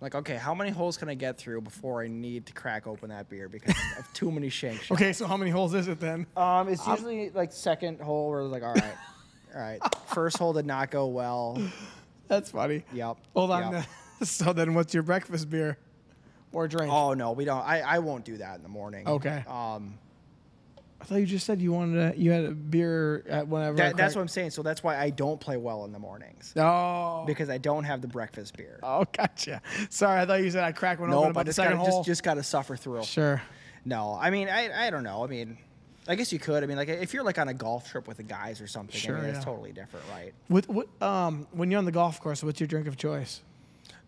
Speaker 2: Like, okay, how many holes can I get through before I need to crack open that beer because of too many shank shots?
Speaker 1: okay, so how many holes is it then?
Speaker 2: Um, it's usually like second hole where it's like, all right, all right. First hole did not go well.
Speaker 1: That's funny.
Speaker 2: Yep.
Speaker 1: Hold on.
Speaker 2: yep.
Speaker 1: so then, what's your breakfast beer or drink?
Speaker 2: Oh no, we don't. I, I won't do that in the morning.
Speaker 1: Okay.
Speaker 2: Um,
Speaker 1: I thought you just said you wanted to, you had a beer at whenever.
Speaker 2: that, that's what I'm saying. So that's why I don't play well in the mornings
Speaker 1: Oh.
Speaker 2: because I don't have the breakfast beer.
Speaker 1: Oh, gotcha. Sorry, I thought you said I cracked one
Speaker 2: no,
Speaker 1: open
Speaker 2: but
Speaker 1: about the
Speaker 2: just gotta,
Speaker 1: hole.
Speaker 2: just just gotta suffer through.
Speaker 1: sure.
Speaker 2: No, I mean I I don't know. I mean, I guess you could. I mean, like if you're like on a golf trip with the guys or something,
Speaker 1: Sure,
Speaker 2: I mean,
Speaker 1: yeah.
Speaker 2: it's totally different, right?
Speaker 1: What what um when you're on the golf course, what's your drink of choice?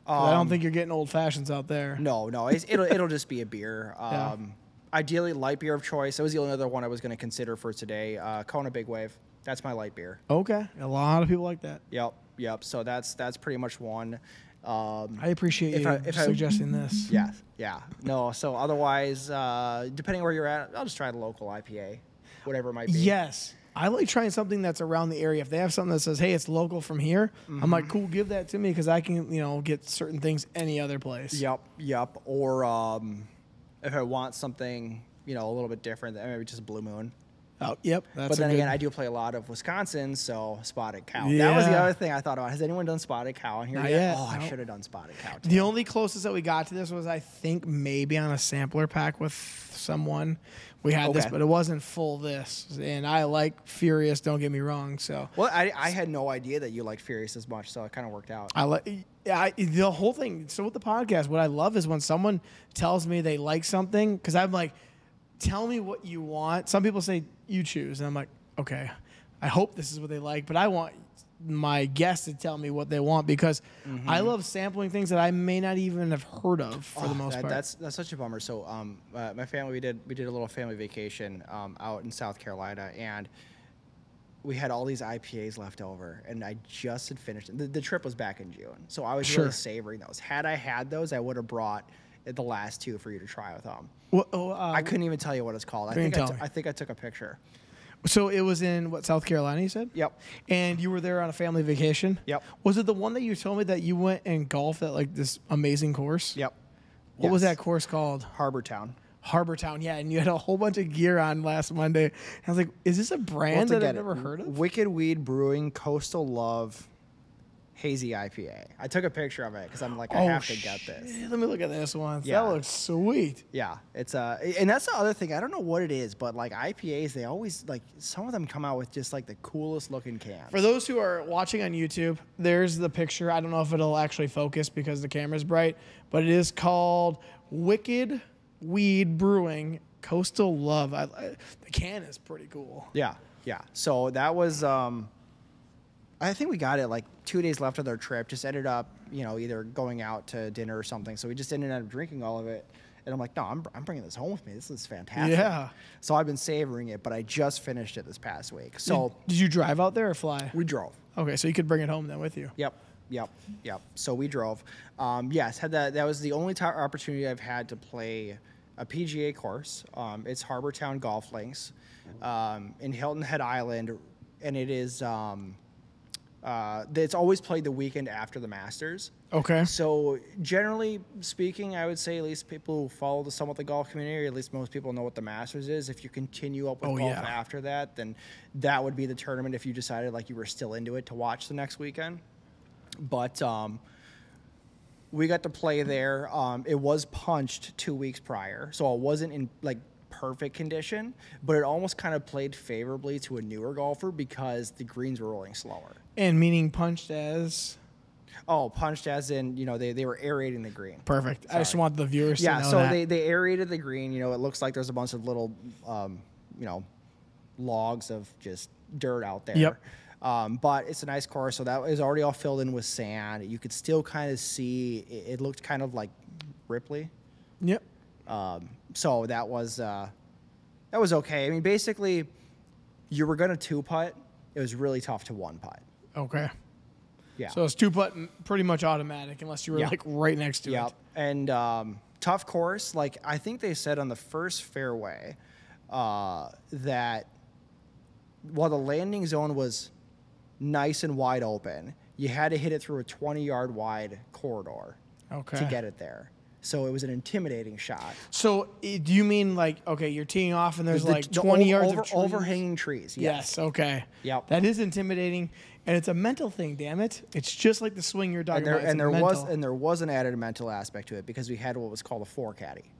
Speaker 1: 'Cause I don't
Speaker 2: Um,
Speaker 1: think you're getting old fashions out there.
Speaker 2: No, no, it'll it'll just be a beer.
Speaker 1: Yeah.
Speaker 2: Um, Ideally, light beer of choice. That was the only other one I was going to consider for today. Uh, Kona Big Wave. That's my light beer.
Speaker 1: Okay, a lot of people like that.
Speaker 2: Yep, yep. So that's that's pretty much one. Um,
Speaker 1: I appreciate
Speaker 2: If
Speaker 1: you
Speaker 2: I- if I-
Speaker 1: suggesting this.
Speaker 2: yeah, yeah. No, so otherwise, uh, depending where you're at, I'll just try the local IPA, whatever it might be.
Speaker 1: Yes. I like trying something that's around the area. If they have something that says, "Hey, it's local from here," I'm like, "Cool, give that to me," because I can, you know, get certain things any other place.
Speaker 2: Yep, yep. Or um, if I want something, you know, a little bit different, maybe just Blue Moon.
Speaker 1: Oh, yep. That's
Speaker 2: but then again, I do play a lot of Wisconsin, so Spotted Cow. That was the other thing I thought about. Has anyone done Spotted Cow on here
Speaker 1: Not
Speaker 2: yet?
Speaker 1: yet,
Speaker 2: Oh, I should have done Spotted Cow.
Speaker 1: The only closest that we got to this was, I think, maybe on a sampler pack with someone. We had this, but it wasn't full this. And I like Furious. Don't get me wrong. So
Speaker 2: Well, I, I had no idea that you liked Furious as much, so it kind of worked out.
Speaker 1: I like the whole thing. So with the podcast, what I love is when someone tells me they like something because I'm like, tell me what you want. Some people say you choose, and I'm like, okay, I hope this is what they like, but I want my guests to tell me what they want because I love sampling things that I may not even have heard of for the
Speaker 2: Oh,
Speaker 1: most
Speaker 2: that-
Speaker 1: part.
Speaker 2: That's that's such a bummer. So, um, uh, my family we did we did a little family vacation um, out in South Carolina, and we had all these IPAs left over, and I just had finished. The, the trip was back in June, so I was
Speaker 1: Sure.
Speaker 2: really savoring those. Had I had those, I would have brought the last two for you to try with them.
Speaker 1: Well, oh, uh,
Speaker 2: I couldn't even tell you what it's called. I think I, t-. I think I took a picture.
Speaker 1: So it was in what South Carolina, you said?
Speaker 2: Yep.
Speaker 1: And you were there on a family vacation.
Speaker 2: Yep.
Speaker 1: Was it the one that you told me that you went and golfed at like this amazing course?
Speaker 2: Yep.
Speaker 1: What was that course called?
Speaker 2: Harbour Town.
Speaker 1: Harbour Town, yeah, and you had a whole bunch of gear on last Monday. I was like, is this a brand
Speaker 2: Well,
Speaker 1: that I've
Speaker 2: it,
Speaker 1: never heard of?
Speaker 2: Wicked Weed Brewing Coastal Love Hazy IPA. I took a picture of it because I'm like, I have to get this.
Speaker 1: shit. Let me look at this one.
Speaker 2: Yeah.
Speaker 1: That looks sweet.
Speaker 2: Yeah, it's uh, and that's the other thing. I don't know what it is, but like IPAs, they always like some of them come out with just like the coolest looking cans.
Speaker 1: For those who are watching on YouTube, there's the picture. I don't know if it'll actually focus because the camera's bright, but it is called Wicked Weed Brewing Coastal Love. I, I, the can is pretty cool.
Speaker 2: yeah, yeah. So that was um, I think we got it like two days left of their trip. Just ended up, you know, either going out to dinner or something. So we just ended up drinking all of it. And I'm like, no, I'm, I'm bringing this home with me. This is fantastic.
Speaker 1: Yeah.
Speaker 2: So I've been savoring it, but I just finished it this past week. So
Speaker 1: did, did you drive out there or fly?
Speaker 2: we drove.
Speaker 1: Okay, so you could bring it home then with you.
Speaker 2: Yep, yep, yep. So we drove. Um, yes, had that. That was the only ti opportunity I've had to play a PGA course. Um, it's Harbour Town Golf Links um, in Hilton Head Island, and it is. Um, uh, it's always played the weekend after the Masters.
Speaker 1: Okay.
Speaker 2: So generally speaking, I would say at least people who follow the somewhat the golf community, or at least most people know what the Masters is. If you continue up with
Speaker 1: Oh,
Speaker 2: golf
Speaker 1: yeah.
Speaker 2: after that, then that would be the tournament. If you decided like you were still into it to watch the next weekend, but um, we got to play there. Um, it was punched two weeks prior, so it wasn't in like perfect condition, but it almost kind of played favorably to a newer golfer because the greens were rolling slower.
Speaker 1: And meaning punched as
Speaker 2: Oh, punched as in you know they, they were aerating the green.
Speaker 1: perfect. I just want the viewers
Speaker 2: Yeah,
Speaker 1: to know
Speaker 2: so
Speaker 1: that.
Speaker 2: they, they aerated the green. You know, it looks like there's a bunch of little, um, you know, logs of just dirt out there.
Speaker 1: Yep.
Speaker 2: Um, but it's a nice course, so that is already all filled in with sand. You could still kind of see it, it looked kind of like Ripley.
Speaker 1: yep.
Speaker 2: Um, so that was uh, that was okay. I mean, basically, you were gonna two putt. It was really tough to one putt.
Speaker 1: Okay.
Speaker 2: Yeah.
Speaker 1: So it's two putt pretty much automatic unless you were
Speaker 2: Yeah.
Speaker 1: like right next to
Speaker 2: Yep.
Speaker 1: it.
Speaker 2: And um, tough course. Like I think they said on the first fairway uh, that while the landing zone was nice and wide open, you had to hit it through a 20 yard wide corridor
Speaker 1: Okay.
Speaker 2: to get it there. So it was an intimidating shot.
Speaker 1: So do you mean like okay, you're teeing off and there's
Speaker 2: The-
Speaker 1: like
Speaker 2: the
Speaker 1: 20
Speaker 2: over-
Speaker 1: yards
Speaker 2: over-
Speaker 1: of trees?
Speaker 2: overhanging trees.
Speaker 1: Yes. Okay.
Speaker 2: Yep.
Speaker 1: That is intimidating, and it's a mental thing. Damn it! It's just like the swing you're talking
Speaker 2: and there
Speaker 1: about.
Speaker 2: And there was and there was an added mental aspect to it because we had what was called a fore caddy,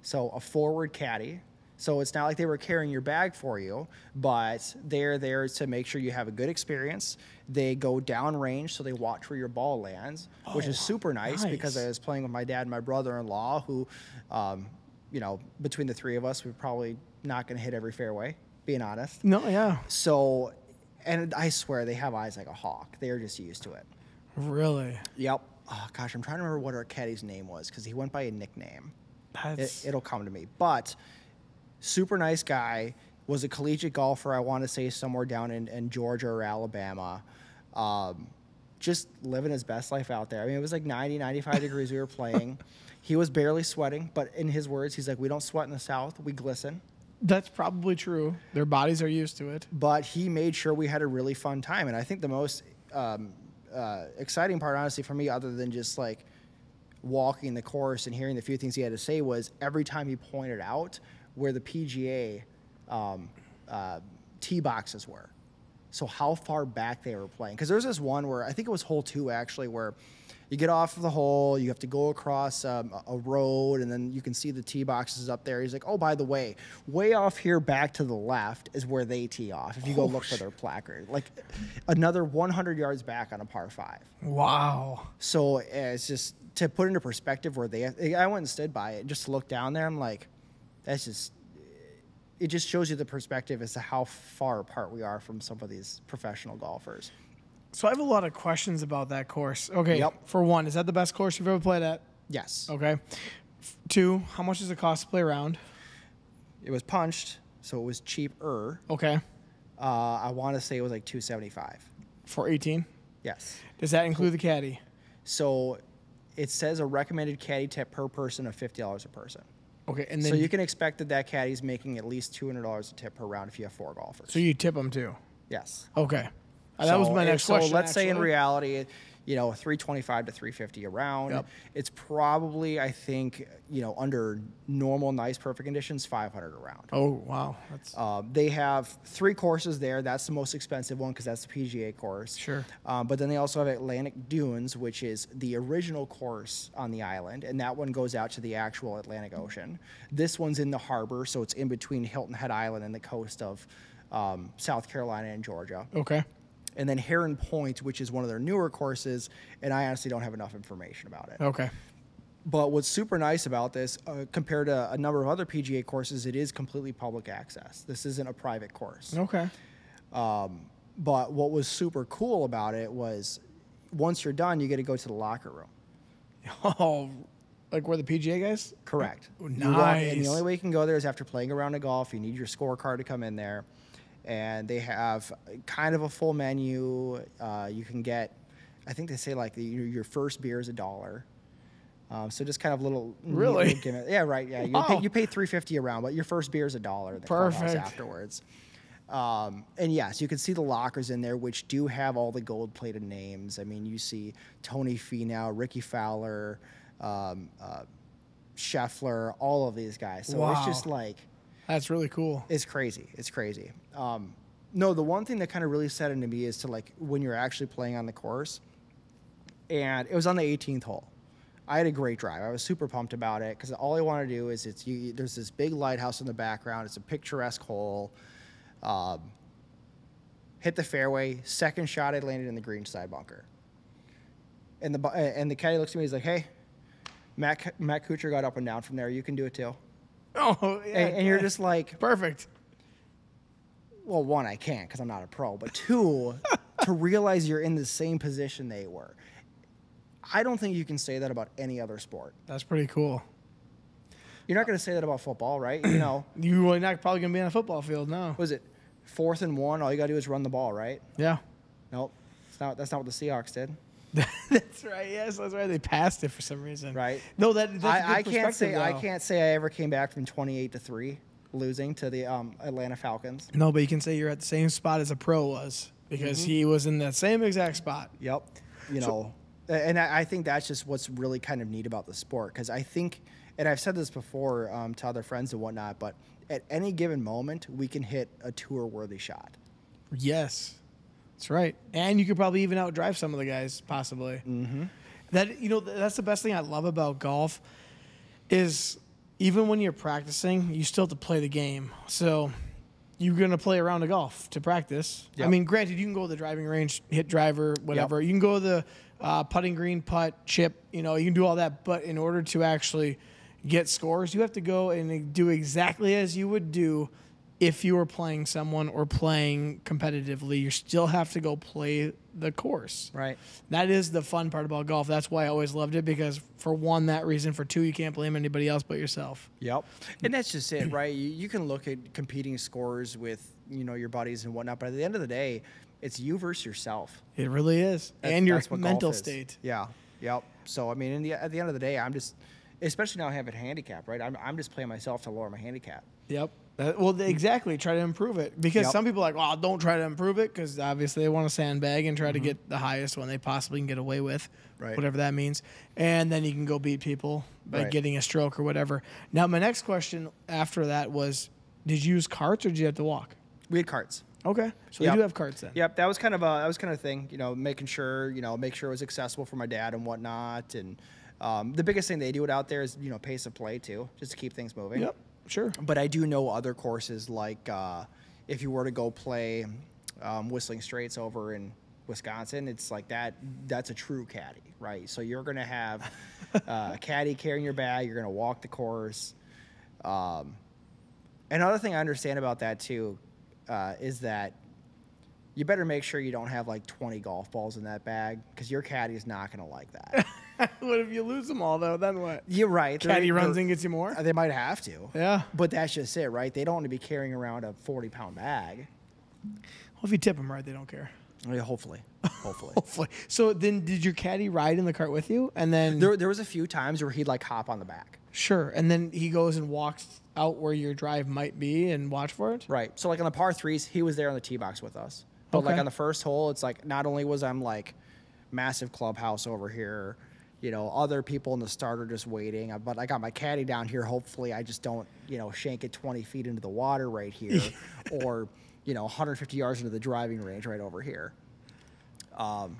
Speaker 2: so a forward caddy. So it's not like they were carrying your bag for you, but they're there to make sure you have a good experience. They go down range, so they watch where your ball lands, which is
Speaker 1: Oh,
Speaker 2: super nice, because. I was playing with my dad and my brother-in-law, who, um, you know, between the three of us, we're probably not going to hit every fairway, being honest.
Speaker 1: No, yeah.
Speaker 2: So, and I swear they have eyes like a hawk. They are just used to it.
Speaker 1: Really?
Speaker 2: Yep. Oh gosh, I'm trying to remember what our caddy's name was because he went by a nickname. It,
Speaker 1: That's
Speaker 2: it'll come to me. But super nice guy. Was a collegiate golfer. I want to say somewhere down in, in Georgia or Alabama. Um, just living his best life out there. I mean, it was like 90, 95 degrees we were playing. He was barely sweating, but in his words, he's like, "We don't sweat in the South. We glisten."
Speaker 1: that's probably true. Their bodies are used to it.
Speaker 2: but he made sure we had a really fun time. And I think the most um, uh, exciting part, honestly, for me, other than just like walking the course and hearing the few things he had to say, was every time he pointed out where the PGA um, uh, tee boxes were. So how far back they were playing? Because there's this one where I think it was hole two actually, where you get off of the hole, you have to go across um, a road, and then you can see the tee boxes up there. He's like, "Oh, by the way, way off here, back to the left is where they tee off. If you go
Speaker 1: Oh,
Speaker 2: look for their placard, like another 100 yards back on a par five.
Speaker 1: Wow.
Speaker 2: So uh, it's just to put into perspective where they. I went and stood by it just looked down there. I'm like, that's just. It just shows you the perspective as to how far apart we are from some of these professional golfers.
Speaker 1: So I have a lot of questions about that course. Okay.
Speaker 2: Yep.
Speaker 1: For one, is that the best course you've ever played at?
Speaker 2: Yes,
Speaker 1: Okay. Two, how much does it cost to play around?
Speaker 2: it was punched, so it was cheaper.
Speaker 1: Okay.
Speaker 2: Uh, I want to say it was like 275.
Speaker 1: For 18.
Speaker 2: Yes.
Speaker 1: Does that include the caddy?
Speaker 2: So it says a recommended caddy tip per person of fifty dollars a person.
Speaker 1: Okay. And then
Speaker 2: So you can expect that that caddy's making at least two hundred dollars a tip per round if you have four golfers.
Speaker 1: so you tip them too.
Speaker 2: yes.
Speaker 1: Okay. Uh, that was
Speaker 2: So
Speaker 1: my
Speaker 2: if-
Speaker 1: next
Speaker 2: so
Speaker 1: question.
Speaker 2: let's say in reality, you know, 325 to 350 around.
Speaker 1: Yep.
Speaker 2: It's probably, I think, you know, under normal, nice, perfect conditions, 500 around.
Speaker 1: Oh wow, that's
Speaker 2: Uh, they have three courses there. That's the most expensive one because that's the PGA course.
Speaker 1: Sure.
Speaker 2: Um, but then they also have Atlantic Dunes, which is the original course on the island, and that one goes out to the actual Atlantic Ocean. This one's in the harbor, so it's in between Hilton Head Island and the coast of um, South Carolina and Georgia.
Speaker 1: okay.
Speaker 2: And then Heron Point, which is one of their newer courses, and I honestly don't have enough information about it.
Speaker 1: Okay.
Speaker 2: But what's super nice about this, uh, compared to a number of other PGA courses, it is completely public access. This isn't a private course.
Speaker 1: Okay.
Speaker 2: But what was super cool about it was once you're done, you get to go to the locker room.
Speaker 1: Oh, like where the PGA guys?
Speaker 2: Correct.
Speaker 1: Oh,
Speaker 2: You walk
Speaker 1: nice.
Speaker 2: the only way you can go there is after playing around a round of golf. You need your scorecard to come in there. And they have kind of a full menu. Uh, you can get, I think they say like the, your, first beer is a dollar. Um, so just kind of little
Speaker 1: Really?
Speaker 2: little. Yeah, right. Yeah, you
Speaker 1: Wow.
Speaker 2: pay, you pay three fifty a round, but your first beer is a dollar. in The clubhouse
Speaker 1: Perfect.
Speaker 2: Afterwards, um, and yes, you can see the lockers in there, which do have all the gold-plated names. I mean, you see Tony Finau, Rickie Fowler, um, uh, Scheffler, all of these guys. So it's just like
Speaker 1: That's really cool.
Speaker 2: it's crazy. It's crazy. Um, no, the one thing that kind of really set into me is to like when you're actually playing on the course, and it was on the 18th hole. I had a great drive. I was super pumped about it because all I want to do is it's you. There's this big lighthouse in the background. It's a picturesque hole. Um, hit the fairway. Second shot, I landed in the green side bunker. And the and the caddy looks at me. He's like, "Hey, Matt Matt Kuchar got up and down from there. You can do it too."
Speaker 1: Oh, yeah.
Speaker 2: And, and you're just like,
Speaker 1: perfect.
Speaker 2: Well, one, I can't because I'm not a pro, but two, to realize you're in the same position they were. I don't think you can say that about any other sport.
Speaker 1: That's pretty cool.
Speaker 2: You're not going to say that about football, right? You know,
Speaker 1: You are not probably gonna be on a football field now.
Speaker 2: was it fourth and one? All you got to do is run the ball, right?
Speaker 1: Yeah.
Speaker 2: Nope. It's not, that's not what the Seahawks did,
Speaker 1: that's right. Yes, that's right. They passed it for some reason.
Speaker 2: right?
Speaker 1: No, that that's
Speaker 2: I, I can't say
Speaker 1: perspective,
Speaker 2: I can't say I ever came back from 28 to three, losing to the um, Atlanta Falcons.
Speaker 1: No, but you can say you're at the same spot as a pro was because
Speaker 2: Mm-hmm.
Speaker 1: he was in that same exact spot.
Speaker 2: Yep. You know, and I I think that's just what's really kind of neat about the sport because I think, and I've said this before um, to other friends and whatnot, but at any given moment, we can hit a tour worthy shot.
Speaker 1: Yes, that's right. And you could probably even outdrive some of the guys, possibly. Mm-hmm. That you know, that's the best thing I love about golf is even when you're practicing, you still have to play the game. So you're gonna play around the golf to practice. I mean, granted, you can go to the driving range, hit driver, whatever. You can go to the uh, putting green, putt, chip. You know, you can do all that. But in order to actually get scores. You have to go and do exactly as you would do if you were playing someone or playing competitively. You still have to go play the course.
Speaker 2: Right.
Speaker 1: That is the fun part about golf. That's why I always loved it because for one, that reason. For two, you can't blame anybody else but yourself.
Speaker 2: Yep. And that's just it, right? You, you can look at competing scores with you know your buddies and whatnot, but at the end of the day, it's you versus yourself.
Speaker 1: It really is, and your
Speaker 2: that's what golf
Speaker 1: mental state.
Speaker 2: Yeah. Yep. So I mean, in the, at the end of the day, I'm just, especially now I have a handicap, right? I'm, I'm just playing myself to lower my handicap.
Speaker 1: Yep. Uh, well, th- exactly. Try to improve it because
Speaker 2: Yep.
Speaker 1: some people are like, well, don't try to improve it because obviously they want to sandbag and try to get the highest one they possibly can get away with,
Speaker 2: Mm-hmm. Right.
Speaker 1: whatever that means, and then you can go beat people by
Speaker 2: Right.
Speaker 1: getting a stroke or whatever. Now, my next question after that was, did you use carts or did you have to walk?
Speaker 2: We had carts.
Speaker 1: Okay, so
Speaker 2: Yep.
Speaker 1: they do have carts then.
Speaker 2: Yep, that was kind of a that was kind of a thing, you know, making sure you know make sure it was accessible for my dad and whatnot, and um, the biggest thing they do it out there is you know pace of play too, just to keep things moving.
Speaker 1: Yep. Sure.
Speaker 2: But I do know other courses like uh, if you were to go play um, Whistling Straits over in Wisconsin, it's like that. That's a true caddy, right? So you're gonna have uh, a caddy carrying your bag. You're gonna walk the course. Um, another thing I understand about that too uh, is that you better make sure you don't have like 20 golf balls in that bag because your caddy is not gonna like that.
Speaker 1: what if you lose them all though? Then what?
Speaker 2: You're right. they're-
Speaker 1: Caddy runs
Speaker 2: they're-
Speaker 1: and gets you more.
Speaker 2: They might have to.
Speaker 1: Yeah.
Speaker 2: But that's just it, right? They don't want to be carrying around a 40 pound bag.
Speaker 1: Well, if you tip them right, they don't care.
Speaker 2: Yeah, hopefully. Hopefully.
Speaker 1: Hopefully. So then, did your caddy ride in the cart with you? And then
Speaker 2: there, there was a few times where he'd like hop on the back.
Speaker 1: Sure. And then he goes and walks out where your drive might be and watch for it.
Speaker 2: Right. So like on the par threes, he was there on the tee box with us. But like on the first hole, it's like not only was I'm like massive clubhouse over here, you know, other people in the start are just waiting. uh, But I got my caddy down here. Hopefully, I just don't, you know, shank it 20 feet into the water right here, or you know, 150 yards into the driving range right over here. Um,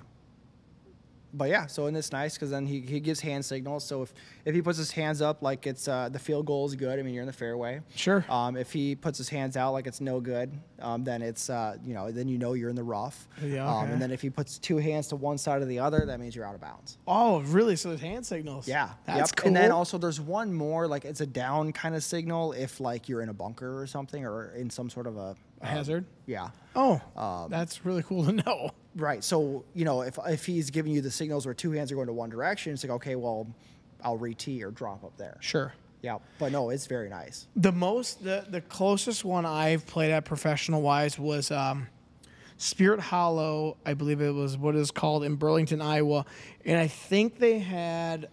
Speaker 2: but yeah, so and it's nice because then he, he gives hand signals. So if, if he puts his hands up like it's uh, the field goal is good, I mean you're in the fairway.
Speaker 1: Sure.
Speaker 2: Um, if he puts his hands out like it's no good, um, then it's uh, you know then you know you're in the rough.
Speaker 1: Yeah,
Speaker 2: Um, and then if he puts two hands to one side or the other, that means you're out of bounds.
Speaker 1: Oh, really? So there's hand signals.
Speaker 2: Yeah,
Speaker 1: That's
Speaker 2: yep.
Speaker 1: cool.
Speaker 2: And then also there's one more like it's a down kind of signal if like you're in a bunker or something or in some sort of a um,
Speaker 1: hazard.
Speaker 2: Yeah.
Speaker 1: Oh,
Speaker 2: Um,
Speaker 1: that's really cool to know.
Speaker 2: Right. So, you know, if if he's giving you the signals where two hands are going to one direction, it's like, okay, well, I'll re-tee or drop up there.
Speaker 1: Sure.
Speaker 2: Yeah. But no, it's very nice.
Speaker 1: The most, the the closest one I've played at professional wise was um, Spirit Hollow. I believe it was what is called in Burlington, Iowa, and I think they had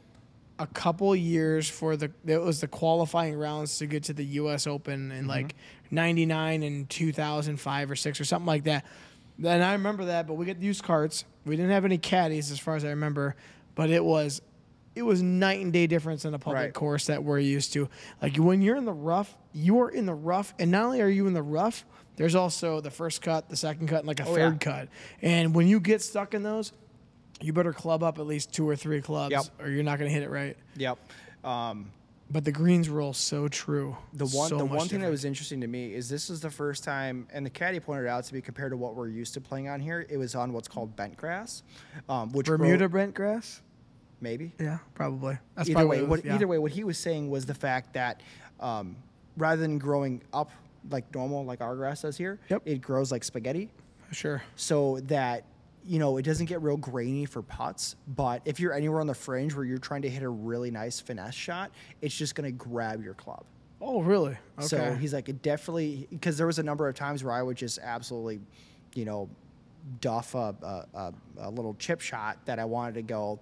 Speaker 1: a couple years for the it was the qualifying rounds to get to the U.S. Open in like '99 and 2005 or six or something like that. Then I remember that, but we get used carts. We didn't have any caddies, as far as I remember, but it was it was night and day difference in a public
Speaker 2: Right.
Speaker 1: course that we're used to. Like when you're in the rough, you are in the rough, and not only are you in the rough, there's also the first cut, the second cut, and like a
Speaker 2: Oh,
Speaker 1: third
Speaker 2: yeah.
Speaker 1: cut. And when you get stuck in those, you better club up at least two or three clubs,
Speaker 2: Yep.
Speaker 1: or you're not going to hit it right.
Speaker 2: Yep. Um,
Speaker 1: But the greens were all so true.
Speaker 2: the one
Speaker 1: So
Speaker 2: the one thing that was interesting to me is this is the first time, and the caddy pointed out to be compared to what we're used to playing on here. It was on what's called bent grass, um, which
Speaker 1: Bermuda Brent grass.
Speaker 2: maybe.
Speaker 1: Yeah, probably. That's
Speaker 2: either
Speaker 1: probably
Speaker 2: way,
Speaker 1: what,
Speaker 2: what,
Speaker 1: was, yeah.
Speaker 2: either way, what he was saying was the fact that um, rather than growing up like normal, like our grass does here,
Speaker 1: Yep.
Speaker 2: it grows like spaghetti.
Speaker 1: Sure.
Speaker 2: so that you know it doesn't get real grainy for putts but if you're anywhere on the fringe where you're trying to hit a really nice finesse shot it's just going to grab your club
Speaker 1: Oh, really? Okay.
Speaker 2: so he's like it definitely because there was a number of times where i would just absolutely you know duff a, a, a, a little chip shot that i wanted to go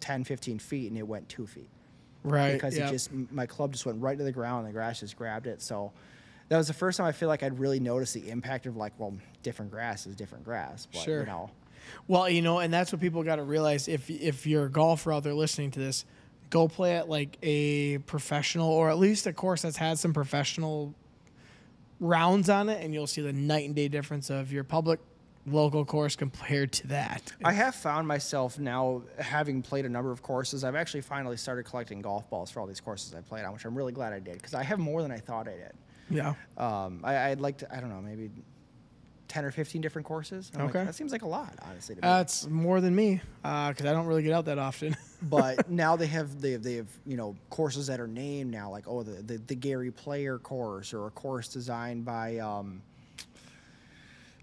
Speaker 2: 10 15 feet and it went two feet
Speaker 1: right.
Speaker 2: because
Speaker 1: yeah.
Speaker 2: it just my club just went right to the ground and the grass just grabbed it. So that was the first time I feel like I'd really noticed the impact of like, well, different grass is different grass. But,
Speaker 1: Sure.
Speaker 2: You know,
Speaker 1: Well, you know, and that's what people got to realize. If if you're a golfer out there listening to this, go play at like a professional or at least a course that's had some professional rounds on it, and you'll see the night and day difference of your public local course compared to that.
Speaker 2: I have found myself now having played a number of courses. I've actually finally started collecting golf balls for all these courses I played on, which I'm really glad I did because I have more than I thought I did.
Speaker 1: yeah.
Speaker 2: Um, I, I'd like to, I don't know, maybe ten or fifteen different courses. I'm like,
Speaker 1: Okay.
Speaker 2: that seems like a lot, honestly. To me.
Speaker 1: That's more than me because I don't really get out that often.
Speaker 2: but now they have they have, they have you know courses that are named now like oh the, the, the Gary Player course or a course designed by um,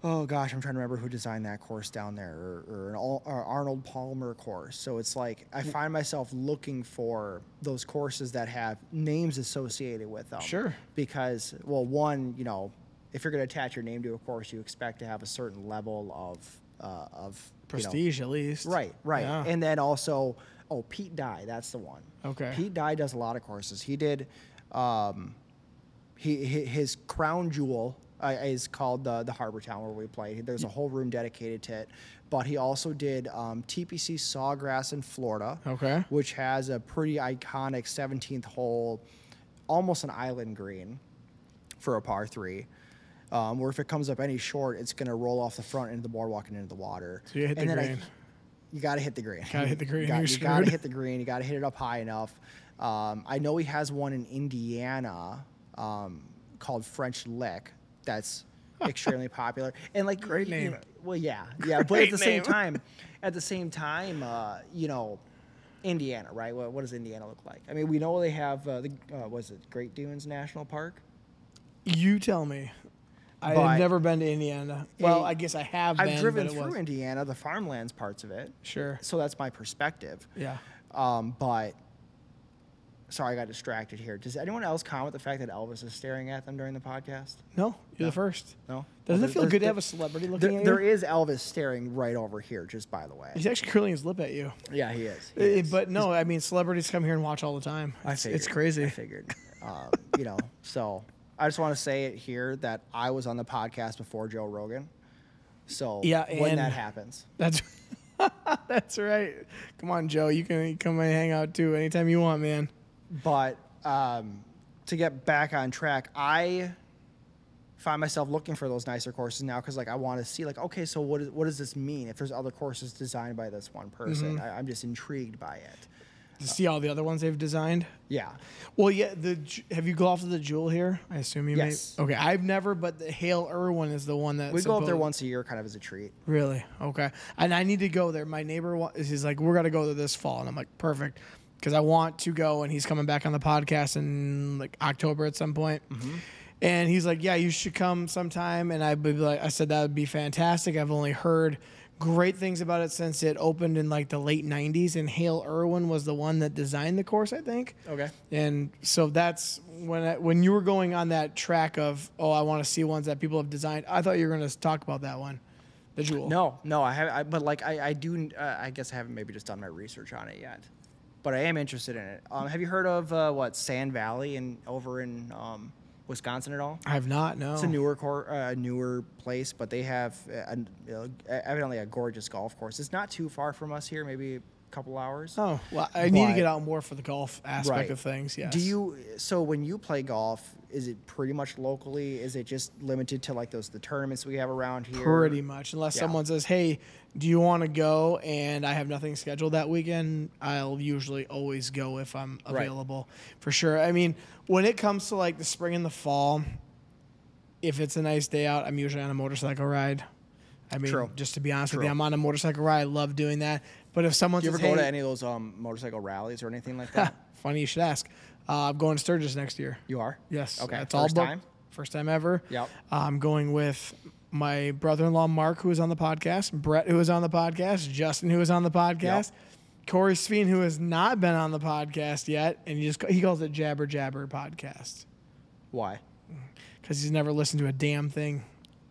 Speaker 2: oh gosh I'm trying to remember who designed that course down there or, or an Al- or Arnold Palmer course so it's like I find myself looking for those courses that have names associated with them
Speaker 1: Sure.
Speaker 2: because well one you know if you're going to attach your name to a course you expect to have a certain level of uh, of you know,
Speaker 1: Prestige, at least.
Speaker 2: Right, right.
Speaker 1: Yeah.
Speaker 2: And then also, oh, Pete Dye, that's the one.
Speaker 1: Okay.
Speaker 2: Pete Dye does a lot of courses. He did, um, he, his crown jewel uh, is called the the Harbour Town where we play. There's a whole room dedicated to it. But he also did um, TPC Sawgrass in Florida,
Speaker 1: Okay.
Speaker 2: which has a pretty iconic 17th hole, almost an island green for a par three. Um, where if it comes up any short, it's going to roll off the front into the boardwalk and into the water.
Speaker 1: So you hit
Speaker 2: And
Speaker 1: the
Speaker 2: then I-
Speaker 1: green.
Speaker 2: you got to hit the green.
Speaker 1: Gotta hit the green,
Speaker 2: You got, you got to hit the green. You got to hit it up high enough. Um, I know he has one in Indiana um, called French Lick. That's extremely popular. And like
Speaker 1: Great
Speaker 2: you
Speaker 1: name.
Speaker 2: know- well, yeah, yeah. But at the same time, at the same time, uh, you know, Indiana, right? What, what does Indiana look like? I mean, we know they have uh, the uh, was it Great Dunes National Park.
Speaker 1: You tell me.
Speaker 2: But-
Speaker 1: I've never been to Indiana. Well, I guess I have
Speaker 2: I've
Speaker 1: been.
Speaker 2: driven through
Speaker 1: was-
Speaker 2: Indiana, the farmlands parts of it.
Speaker 1: Sure.
Speaker 2: So that's my perspective.
Speaker 1: Yeah.
Speaker 2: Um, but sorry, I got distracted here. Does anyone else comment the fact that Elvis is staring at them during the podcast?
Speaker 1: No, you're the first.
Speaker 2: No.
Speaker 1: Doesn't
Speaker 2: Well,
Speaker 1: it feel
Speaker 2: there-
Speaker 1: good to have a celebrity looking
Speaker 2: There,
Speaker 1: at you?
Speaker 2: is Elvis staring right over here, just by the way.
Speaker 1: He's actually curling his lip at you.
Speaker 2: Yeah, he is. He
Speaker 1: Uh,
Speaker 2: is.
Speaker 1: But no, I mean, celebrities come here and watch all the time.
Speaker 2: I
Speaker 1: It's,
Speaker 2: figured,
Speaker 1: it's crazy.
Speaker 2: I figured. Um, you know, so I just want to say it here that I was on the podcast before Joe Rogan. So
Speaker 1: Yeah,
Speaker 2: when that happens,
Speaker 1: That's that's right. Come on, Joe. You can come and hang out too anytime you want, man.
Speaker 2: But um, to get back on track, I find myself looking for those nicer courses now because like I want to see like okay, so what, is, what does this mean if there's other courses designed by this one person?
Speaker 1: Mm-hmm.
Speaker 2: I, I'm just intrigued by it.
Speaker 1: To see all the other ones they've designed.
Speaker 2: Yeah,
Speaker 1: Well, yeah. The have you golfed at the Jewel here? I assume you
Speaker 2: Yes.
Speaker 1: may. Okay, I've never, but the Hale Irwin is the one that
Speaker 2: we go up there once a year, kind of as a treat.
Speaker 1: Really? Okay. And I need to go there. My neighbor is he's like, we're gonna go there this fall, and I'm like, perfect, because I want to go. And he's coming back on the podcast in like October at some point. Mm-hmm. And he's like, yeah, you should come sometime. And I'd be like, I said that would be fantastic. I've only heard great things about it since it opened in like the late '90s. And Hale Irwin was the one that designed the course, I think.
Speaker 2: Okay.
Speaker 1: And so that's when I, when you were going on that track of oh I want to see ones that people have designed. I thought you were going to talk about that one, the jewel.
Speaker 2: No, no, I have, I, but like I, I do. Uh, I guess I haven't maybe just done my research on it yet, but I am interested in it. Um, have you heard of uh, what Sand Valley and over in um, Wisconsin at all?
Speaker 1: I have not. No.
Speaker 2: It's a newer cor- uh, newer place, but they have uh, a, uh, evidently a gorgeous golf course. It's not too far from us here, maybe a couple hours.
Speaker 1: Oh well, I need to get out more for the golf aspect
Speaker 2: Right.
Speaker 1: of things. Yes.
Speaker 2: Do you? So when you play golf, is it pretty much locally? Is it just limited to like those the tournaments we have around here?
Speaker 1: Pretty much, unless
Speaker 2: Yeah.
Speaker 1: someone says, "Hey, do you want to go?" and I have nothing scheduled that weekend, I'll usually always go if I'm
Speaker 2: Right.
Speaker 1: available for sure. I mean, when it comes to like the spring and the fall, if it's a nice day out, I'm usually on a motorcycle ride. I mean,
Speaker 2: True.
Speaker 1: just to be honest with you, I'm on a motorcycle ride. I love doing that. But if someone
Speaker 2: Do you
Speaker 1: says,
Speaker 2: ever go
Speaker 1: "Hey,"
Speaker 2: to any of those um, motorcycle rallies or anything like that?
Speaker 1: funny you should ask. Uh, I'm going to Sturgis next year.
Speaker 2: you are.
Speaker 1: Yes.
Speaker 2: Okay.
Speaker 1: That's
Speaker 2: First
Speaker 1: all booked.
Speaker 2: time.
Speaker 1: First time ever.
Speaker 2: Yep.
Speaker 1: I'm going with my brother-in-law Mark, who was on the podcast, Brett, who was on the podcast, Justin, who was on the podcast, Corey Sveen, who has not been on the podcast yet, and he just he calls it Jabber Jabber Podcast
Speaker 2: Why?
Speaker 1: because he's never listened to a damn thing.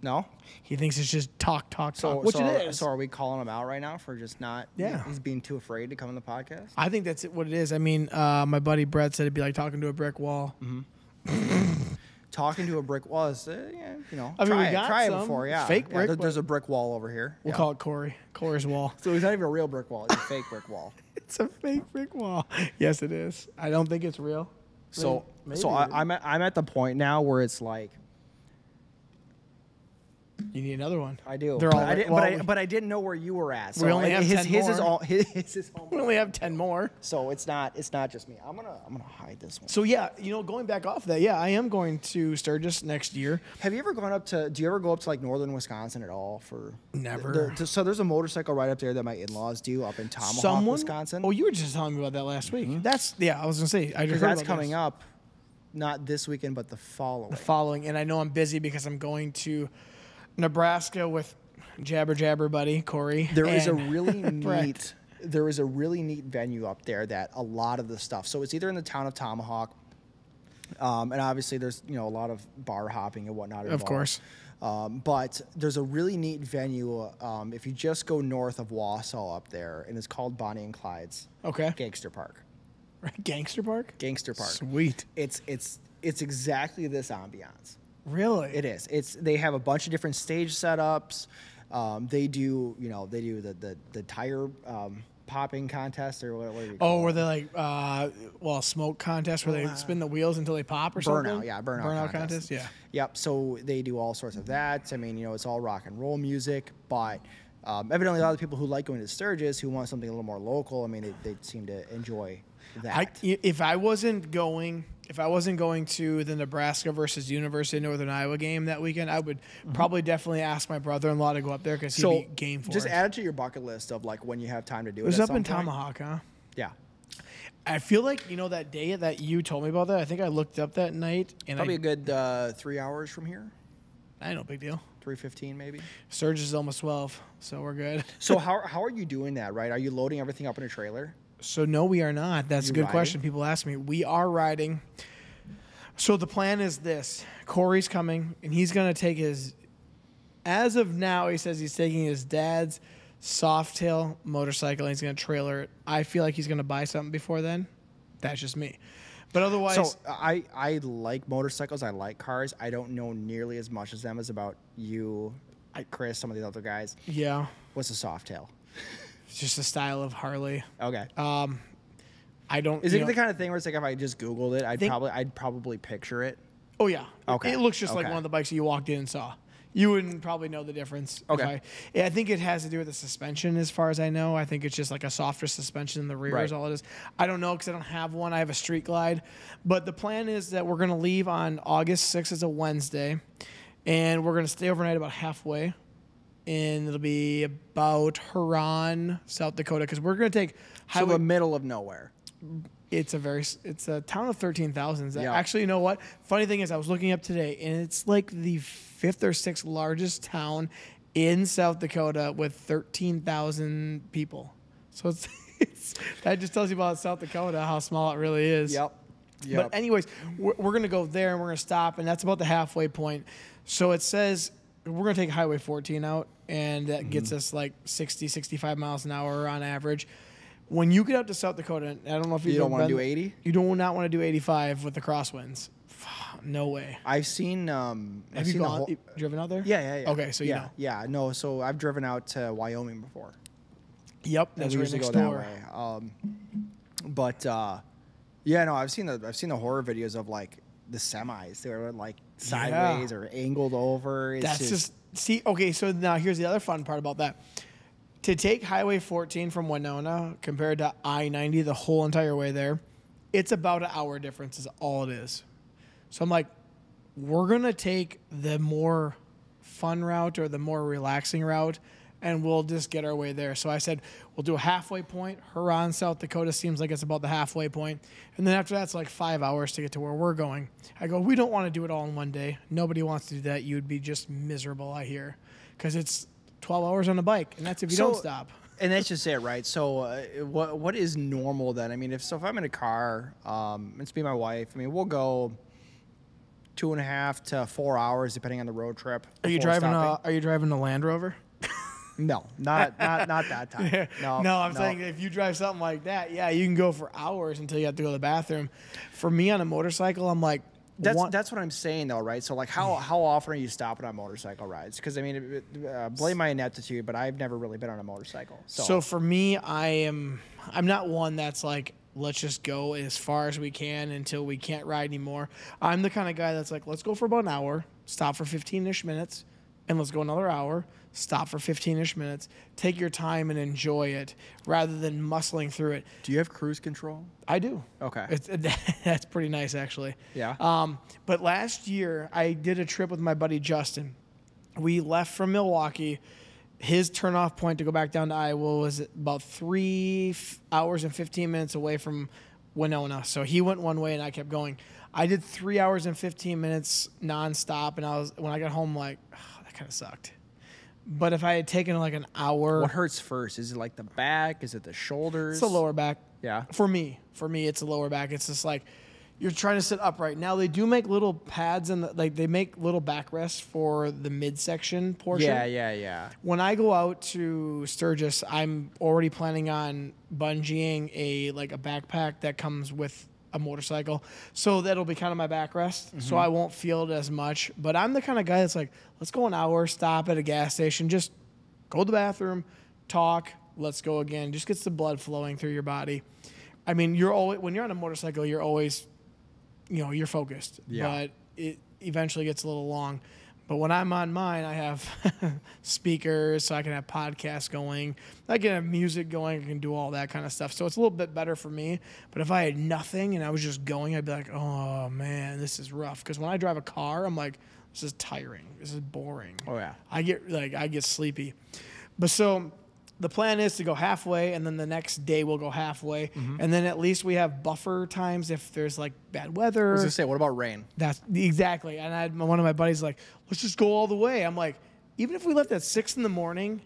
Speaker 2: No.
Speaker 1: He thinks it's just talk, talk,
Speaker 2: So,
Speaker 1: talk, which
Speaker 2: so,
Speaker 1: it
Speaker 2: are-
Speaker 1: is.
Speaker 2: so are we calling him out right now for just not?
Speaker 1: Yeah.
Speaker 2: He's being too afraid to come on the podcast.
Speaker 1: I think that's it, what it is. I mean, uh, my buddy Brett said it'd be like talking to a brick wall.
Speaker 2: Talking to a brick wall is, uh, yeah, you know,
Speaker 1: I mean,
Speaker 2: try
Speaker 1: we
Speaker 2: it,
Speaker 1: got
Speaker 2: try
Speaker 1: some.
Speaker 2: it before, yeah.
Speaker 1: Fake brick,
Speaker 2: there- there's a brick wall over here.
Speaker 1: We'll
Speaker 2: Yeah.
Speaker 1: call it Corey. Corey's wall.
Speaker 2: So it's not even a real brick wall; it's a fake brick wall.
Speaker 1: It's a fake brick wall. Yes, it is. I don't think it's real.
Speaker 2: So,
Speaker 1: Maybe-
Speaker 2: so. I, I'm at, I'm at the point now where it's like,
Speaker 1: You need another one.
Speaker 2: I do.
Speaker 1: They're all.
Speaker 2: I didn't,
Speaker 1: well,
Speaker 2: but, I, but I didn't know where you were at. So
Speaker 1: We only
Speaker 2: I-
Speaker 1: have
Speaker 2: his,
Speaker 1: 10
Speaker 2: his is
Speaker 1: more.
Speaker 2: all his, his is home.
Speaker 1: we only have ten more.
Speaker 2: So it's not it's not just me. I'm gonna I'm gonna hide this one.
Speaker 1: So yeah, you know, going back off that, yeah, I am going to Sturgis next year.
Speaker 2: Have you ever gone up to? Do you ever go up to like northern Wisconsin at all? For
Speaker 1: Never.
Speaker 2: there- so there's a motorcycle ride up there that my in-laws do up in Tomahawk,
Speaker 1: Someone,
Speaker 2: Wisconsin.
Speaker 1: Oh, you were just telling me about that last week. Mm-hmm. That's yeah, I was gonna say I just
Speaker 2: that's coming
Speaker 1: this.
Speaker 2: up, not this weekend, but the following.
Speaker 1: The following, and I know I'm busy because I'm going to Nebraska with Jabber Jabber buddy Corey.
Speaker 2: There is a really neat there is a really neat venue up there that a lot of the stuff. So it's either in the town of Tomahawk, um, and obviously there's you know a lot of bar hopping and whatnot. Involved.
Speaker 1: Of course.
Speaker 2: Um, but there's a really neat venue um, if you just go north of Wausau up there, and it's called Bonnie and Clyde's
Speaker 1: Okay,
Speaker 2: Gangster Park.
Speaker 1: Gangster Park.
Speaker 2: Gangster Park.
Speaker 1: Sweet.
Speaker 2: It's it's it's exactly this ambiance.
Speaker 1: Really?
Speaker 2: It is. It's they have a bunch of different stage setups. Um, they do you know they do the the, the tire um, popping contest or what, what
Speaker 1: Oh, were they like uh, well, smoke contest where they spin the wheels until they pop or something?
Speaker 2: burnout yeah burnout,
Speaker 1: Burnout
Speaker 2: contest.
Speaker 1: contest. Yeah.
Speaker 2: Yep. So they do all sorts of that. I mean you know it's all rock and roll music, but um, evidently a lot of people who like going to Sturgis who want something a little more local. I mean they, they seem to enjoy that.
Speaker 1: I, if I wasn't going, if I wasn't going to the Nebraska versus University of Northern Iowa game that weekend, I would probably definitely ask my brother-in-law to go up there because he'd
Speaker 2: so
Speaker 1: be game for
Speaker 2: just
Speaker 1: it.
Speaker 2: add it to your bucket list of like when you have time to do it.
Speaker 1: it was up in. Tomahawk, huh?
Speaker 2: Yeah.
Speaker 1: I feel like you know that day that you told me about that. I think I looked up that night and
Speaker 2: Probably
Speaker 1: I,
Speaker 2: a good uh, three hours from here.
Speaker 1: I know, big deal.
Speaker 2: Three fifteen maybe.
Speaker 1: Sturgis almost twelve, so we're good.
Speaker 2: So how how are you doing that? Right? Are you loading everything up in a trailer?
Speaker 1: So no, we are not. That's
Speaker 2: You
Speaker 1: a good
Speaker 2: riding?
Speaker 1: question. People ask me. We are riding. So the plan is this: Corey's coming, and he's gonna take his. As of now, he says he's taking his dad's Softail motorcycle, and he's gonna trailer it. I feel like he's gonna buy something before then. That's just me. But otherwise,
Speaker 2: So I I like motorcycles. I like cars. I don't know nearly as much as them as about you, I, Chris, some of the other guys.
Speaker 1: yeah,
Speaker 2: What's a soft tail?
Speaker 1: it's just the style of Harley.
Speaker 2: Okay.
Speaker 1: Um, I don't.
Speaker 2: Is it
Speaker 1: know-
Speaker 2: the kind of thing where it's like if I just Googled it, I'd
Speaker 1: think-
Speaker 2: probably I'd probably picture it.
Speaker 1: Oh yeah.
Speaker 2: Okay.
Speaker 1: It looks just like one of the bikes that you walked in and saw. You wouldn't probably know the difference.
Speaker 2: Okay.
Speaker 1: I, I think it has to do with the suspension, as far as I know. I think it's just like a softer suspension in the rear is all it is. I don't know because I don't have one. I have a Street Glide, but the plan is that we're gonna leave on August sixth. It's a Wednesday, and we're gonna stay overnight about halfway, and it'll be about Huron, South Dakota, because we're gonna take
Speaker 2: So
Speaker 1: highway
Speaker 2: the middle of nowhere.
Speaker 1: it's a very it's a town of 13,000
Speaker 2: Yeah.
Speaker 1: actually you know what funny thing is i was looking up today and it's like the fifth or sixth largest town in south dakota with 13,000 people so it's, it's that just tells you about south dakota how small it really is
Speaker 2: Yep.
Speaker 1: but anyways, we're, we're gonna go there and we're gonna stop, and that's about the halfway point. So it says we're gonna take Highway 14 out, and that gets
Speaker 2: Mm-hmm.
Speaker 1: us like 60, 65 miles an hour on average. When you get out to South Dakota, I don't know if
Speaker 2: You don't wanna do 80?
Speaker 1: You don't want to do 85 with the crosswinds. No way.
Speaker 2: I've seen um I've
Speaker 1: you
Speaker 2: seen
Speaker 1: gone?
Speaker 2: whole-
Speaker 1: driven out there?
Speaker 2: yeah, yeah, yeah.
Speaker 1: Okay, so you
Speaker 2: yeah,
Speaker 1: know.
Speaker 2: Yeah, no, so I've driven out to Wyoming before.
Speaker 1: Yep, that's
Speaker 2: we usually
Speaker 1: next
Speaker 2: go that way. Um, but uh, yeah, no, I've seen the I've seen the horror videos of like the semis. They were like sideways or angled over. It's
Speaker 1: That's just, see. Okay, so now here's the other fun part about that. To take Highway 14 from Winona compared to I-90 the whole entire way there, it's about an hour difference. Is all it is. So I'm like, we're gonna take the more fun route or the more relaxing route, and we'll just get our way there. So I said we'll do a halfway point. Huron, South Dakota seems like it's about the halfway point, and then after that's like five hours to get to where we're going. I go, we don't want to do it all in one day. Nobody wants to do that. You'd be just miserable. I hear, because it's 12 hours on a bike, and that's if you don't stop.
Speaker 2: and that's just it, right? So, uh, what what is normal then? I mean, if so, if I'm in a car, um, it's me and my wife. I mean, we'll go two and a half to four hours depending on the road trip.
Speaker 1: Are you
Speaker 2: before
Speaker 1: driving a. Are you driving a Land Rover?
Speaker 2: No, not not not that time. No,
Speaker 1: no, I'm saying if you drive something like that, yeah, you can go for hours until you have to go to the bathroom. For me on a motorcycle, I'm like,
Speaker 2: That's
Speaker 1: one-
Speaker 2: that's what I'm saying though, right? So like, how how often are you stopping on motorcycle rides? Because I mean, uh, blame my ineptitude, but I've never really been on a motorcycle. So,
Speaker 1: So for me, I am I'm not one that's like let's just go as far as we can until we can't ride anymore. I'm the kind of guy that's like let's go for about an hour, stop for 15ish minutes, and let's go another hour. Stop for 15 ish minutes. Take your time and enjoy it rather than muscling through it.
Speaker 2: Do you have cruise control?
Speaker 1: I do.
Speaker 2: Okay.
Speaker 1: It's, that's pretty nice, actually.
Speaker 2: Yeah.
Speaker 1: Um, but last year, I did a trip with my buddy Justin. We left from Milwaukee. His turnoff point to go back down to Iowa was about three f- hours and 15 minutes away from Winona. So he went one way and I kept going. I did three hours and 15 minutes nonstop. And I was, when I got home, like, "Oh, that kind of sucked. But if I had taken like an hour,
Speaker 2: What hurts first? Is it like the back? Is it the shoulders?
Speaker 1: it's the lower back.
Speaker 2: Yeah.
Speaker 1: For me, for me, it's a lower back. It's just like you're trying to sit upright. Now they do make little pads and the, like they make little backrests for the midsection portion.
Speaker 2: Yeah, yeah, yeah.
Speaker 1: When I go out to Sturgis, I'm already planning on bungeeing a like a backpack that comes with a motorcycle, so that'll be kind of my backrest. So mm-hmm. I won't feel it as much. But I'm the kind of guy that's like, let's go an hour, stop at a gas station, just go to the bathroom, talk, let's go again. Just gets the blood flowing through your body. I mean, you're always when you're on a motorcycle, you're always, you know, you're focused.
Speaker 2: Yeah.
Speaker 1: But it eventually gets a little long. But when I'm on mine, I have speakers, so I can have podcasts going. I can have music going. I can do all that kind of stuff. So it's a little bit better for me. But if I had nothing and I was just going, I'd be like, oh man, this is rough. Because when I drive a car, I'm like, this is tiring. This is boring.
Speaker 2: Oh yeah.
Speaker 1: I get like I get sleepy. But so the plan is to go halfway and then the next day we'll go halfway
Speaker 2: Mm-hmm.
Speaker 1: and then at least we have buffer times if there's like bad weather.
Speaker 2: I was gonna say, what about rain?
Speaker 1: That's exactly. And I had one of my buddies like, let's just go all the way. I'm like, even if we left at six in the morning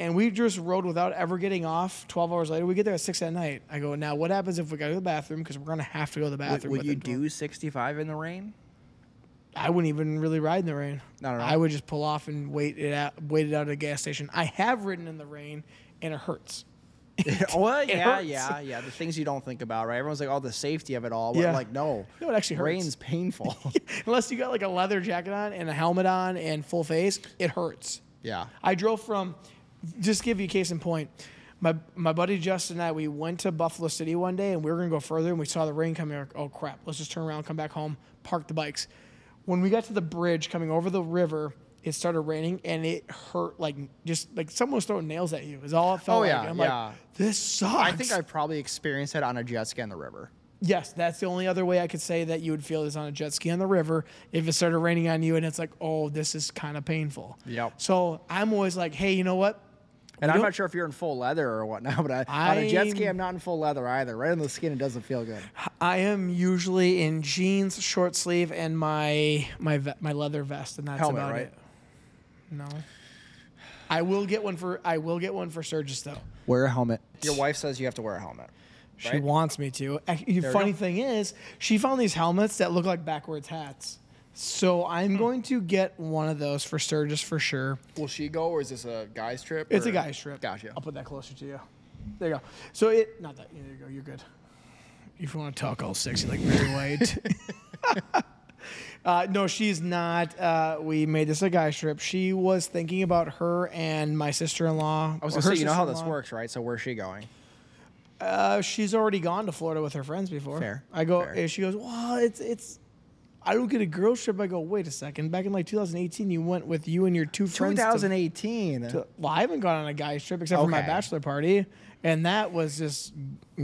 Speaker 1: and we just rode without ever getting off 12 hours later, we get there at six at night. I go, now what happens if we go to the bathroom? Because we're going to have to go to the bathroom.
Speaker 2: would you do 65 in the rain?
Speaker 1: I wouldn't even really ride in the rain.
Speaker 2: Not at all?
Speaker 1: I would just pull off and wait it out, wait it out at a gas station. I have ridden in the rain, and it hurts.
Speaker 2: well, yeah, yeah, yeah. The things you don't think about, right? Everyone's like, oh, the safety of it all. But
Speaker 1: Yeah.
Speaker 2: like, no.
Speaker 1: No, it actually hurts.
Speaker 2: Rain's painful.
Speaker 1: Unless you got like a leather jacket on and a helmet on and full face, it hurts.
Speaker 2: yeah.
Speaker 1: I drove from, just give you a case in point. My my buddy Justin and I, we went to Buffalo City one day and we were gonna go further and we saw the rain coming. Like, oh crap, let's just turn around, come back home, park the bikes. When we got to the bridge coming over the river, it started raining and it hurt like just like someone was throwing nails at you. Is all it felt
Speaker 2: Oh,
Speaker 1: like. I'm
Speaker 2: yeah.
Speaker 1: like, this sucks.
Speaker 2: I think I probably experienced it on a jet ski on the river.
Speaker 1: Yes, that's the only other way I could say that you would feel this on a jet ski on the river if it started raining on you and it's like, oh, this is kind of painful.
Speaker 2: Yep.
Speaker 1: So I'm always like, hey, you know what?
Speaker 2: And
Speaker 1: We
Speaker 2: I'm
Speaker 1: don't-
Speaker 2: sure if you're in full leather or whatnot, but i'm on a jet ski,
Speaker 1: I'm-
Speaker 2: I'm not in full leather either. Right on the skin, it doesn't feel good.
Speaker 1: I am usually in jeans, short sleeve, and my my ve- my leather vest, and that's
Speaker 2: Helmet,
Speaker 1: about
Speaker 2: right?
Speaker 1: it. No. I will get one for I will get one for Sturgis though.
Speaker 2: Wear a helmet. Your wife says you have to wear a helmet.
Speaker 1: She
Speaker 2: Right?
Speaker 1: wants me to. Ac- funny thing is, she found these helmets that look like backwards hats. So I'm
Speaker 2: Hmm.
Speaker 1: going to get one of those for Sturgis for sure.
Speaker 2: Will she go, or is this a guy's trip?
Speaker 1: It's a guy's trip.
Speaker 2: Gotcha.
Speaker 1: I'll put that closer to you. There you go. So it not that. There you go. You're good. If you want to talk all sexy like Mary White. uh, no, she's not. Uh, we made this a guy's trip. She was thinking about her and my sister-in-law.
Speaker 2: I was gonna say, you know how this works, right? So where's she going?
Speaker 1: Uh, she's already gone to Florida with her friends before.
Speaker 2: Fair,
Speaker 1: I go.
Speaker 2: fair.
Speaker 1: She goes. Well, it's it's. I don't get a girls trip. I go. Wait a second. Back in like 2018, you went with you and your two friends.
Speaker 2: 2018.
Speaker 1: to- well, I haven't gone on a guy's trip except for my bachelor party, and that was just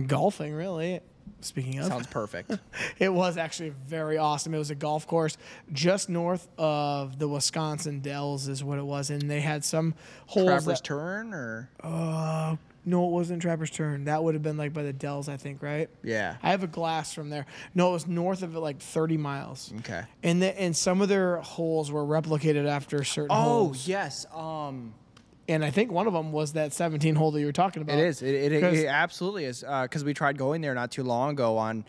Speaker 1: golfing, really. Speaking of,
Speaker 2: Sounds perfect.
Speaker 1: it was actually very awesome. It was a golf course just north of the Wisconsin Dells, is what it was, and they had some holes.
Speaker 2: Trappers
Speaker 1: that,
Speaker 2: turn, or
Speaker 1: uh, no, it wasn't Trapper's Turn. That would have been like by the Dells, I think, right?
Speaker 2: yeah.
Speaker 1: I have a glass from there. No, it was north of it, like 30 miles.
Speaker 2: Okay.
Speaker 1: And the, and some of their holes were replicated after certain
Speaker 2: Oh
Speaker 1: holes.
Speaker 2: yes. Um.
Speaker 1: And I think one of them was that 17 hole that you were talking about.
Speaker 2: It is. It, it, it, absolutely is. Because we tried going there not too long ago on.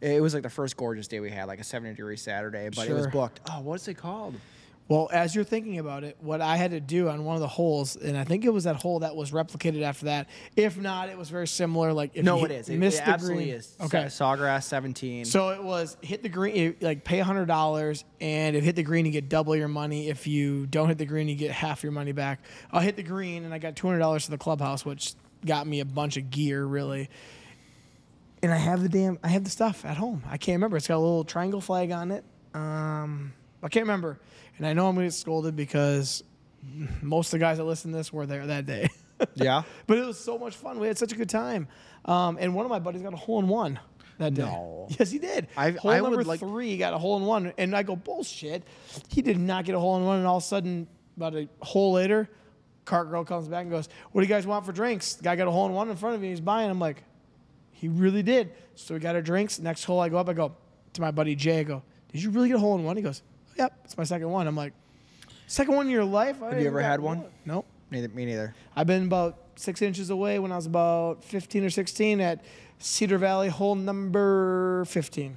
Speaker 2: It was like the first gorgeous day we had, like a 70 degree Saturday, but it was booked. Oh, what's it called?
Speaker 1: Well, as you're thinking about it, what I had to do on one of the holes, and I think it was that hole that was replicated after that. If not, it was very similar. Like if
Speaker 2: No,
Speaker 1: you
Speaker 2: it is. It,
Speaker 1: missed
Speaker 2: it
Speaker 1: the
Speaker 2: absolutely
Speaker 1: green-
Speaker 2: is.
Speaker 1: Okay.
Speaker 2: Sawgrass 17.
Speaker 1: So it was hit the green, like pay hundred dollars, and if hit the green, you get double your money. If you don't hit the green, you get half your money back. I hit the green, and I got two hundred dollars to the clubhouse, which got me a bunch of gear, really. And I have the damn, I have the stuff at home. I can't remember. It's got a little triangle flag on it. Um, I can't remember. And I know I'm gonna get scolded because most of the guys that listen to this were there that day.
Speaker 2: Yeah.
Speaker 1: but it was so much fun. We had such a good time. Um, and one of my buddies got a hole in one that day.
Speaker 2: No.
Speaker 1: Yes, he did.
Speaker 2: I've-
Speaker 1: hole
Speaker 2: I
Speaker 1: number
Speaker 2: like-
Speaker 1: three he got a hole in one, and I go bullshit. He did not get a hole in one, and all of a sudden, about a hole later, cart girl comes back and goes, "What do you guys want for drinks?" The guy got a hole in one in front of me. He's buying. I'm like, he really did. So we got our drinks. Next hole, I go up. I go to my buddy Jay. I go, "Did you really get a hole in one?" He goes, "Yep, it's my second one." I'm like, second one in your life? Have
Speaker 2: you ever had one?
Speaker 1: Nope.
Speaker 2: Neither, me neither.
Speaker 1: I've been about six inches away when I was about 15 or 16 at Cedar Valley, hole number 15.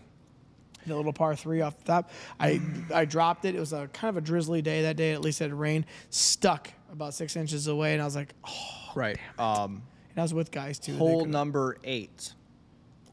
Speaker 1: The little par three off the top. I I dropped it. It was a kind of a drizzly day that day. At least it had rain. Stuck about six inches away, and I was like, oh.
Speaker 2: Right. Um,
Speaker 1: And I was with guys too.
Speaker 2: Hole number eight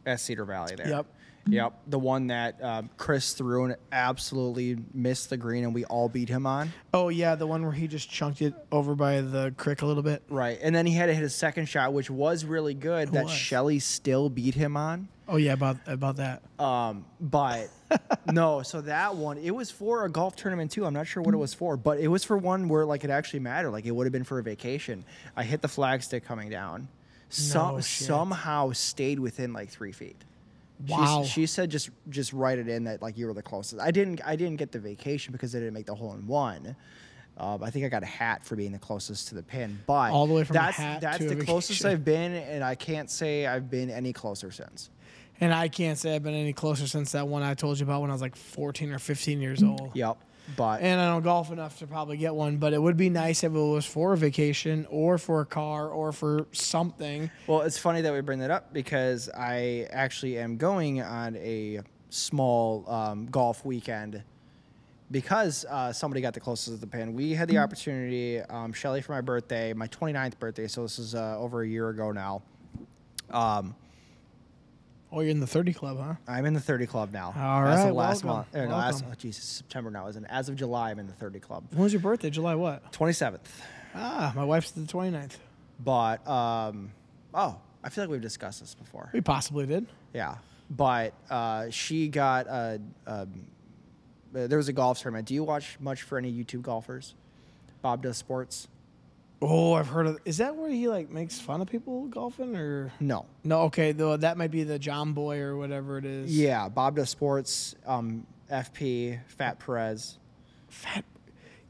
Speaker 2: at Cedar Valley there.
Speaker 1: Yep.
Speaker 2: Yep. The one that um, Chris threw and absolutely missed the green, and we all beat him on.
Speaker 1: Oh yeah, the one where he just chunked it over by the creek a little bit.
Speaker 2: Right. And then he had to hit his second shot, which was really good, that
Speaker 1: was?
Speaker 2: Shelly still beat him on.
Speaker 1: Oh yeah, about about that.
Speaker 2: Um, but no, so that one, it was for a golf tournament too. I'm not sure what it was for, but it was for one where like it actually mattered. Like it would have been for a vacation. I hit the flagstick coming down. Some,
Speaker 1: shit.
Speaker 2: somehow stayed within like three feet. She's-
Speaker 1: Wow.
Speaker 2: she said just just write it in that like you were the closest. I didn't I didn't get the vacation because I didn't make the hole in one. Um, I think I got a hat for being the closest to the pin, but
Speaker 1: All the way from
Speaker 2: that's
Speaker 1: hat
Speaker 2: that's
Speaker 1: to
Speaker 2: the closest. I've been, and I can't say I've been any closer since.
Speaker 1: And I can't say I've been any closer since that one I told you about when I was like 14 or 15 years old.
Speaker 2: Yep, but
Speaker 1: And I don't golf enough to probably get one, but it would be nice if it was for a vacation or for a car or for something.
Speaker 2: Well, it's funny that we bring that up because I actually am going on a small um, golf weekend because uh, somebody got the closest to the pin. We had the opportunity, um, Shelly, for my birthday, my 29th birthday, so this is uh, over a year ago now. Um,
Speaker 1: Oh, you're in the 30 club, huh?
Speaker 2: I'm in the 30 club now.
Speaker 1: All
Speaker 2: as
Speaker 1: right,
Speaker 2: of last
Speaker 1: welcome,
Speaker 2: month. Or no, as, oh, Jesus, September now. Isn't it? As of July, I'm in the 30 club.
Speaker 1: When was your birthday? July what?
Speaker 2: 27th.
Speaker 1: Ah, my wife's the 29th.
Speaker 2: But, um, oh, I feel like we've discussed this before.
Speaker 1: We possibly did.
Speaker 2: Yeah, but uh, she got a, um, uh, there was a golf tournament. Do you watch much for any YouTube golfers? Bob does sports.
Speaker 1: Oh, I've heard of. Is that where he like makes fun of people golfing or?
Speaker 2: No.
Speaker 1: No, okay, though that might be the John Boy or whatever it is.
Speaker 2: Yeah, Bob does sports. Um, FP Fat Perez.
Speaker 1: Fat.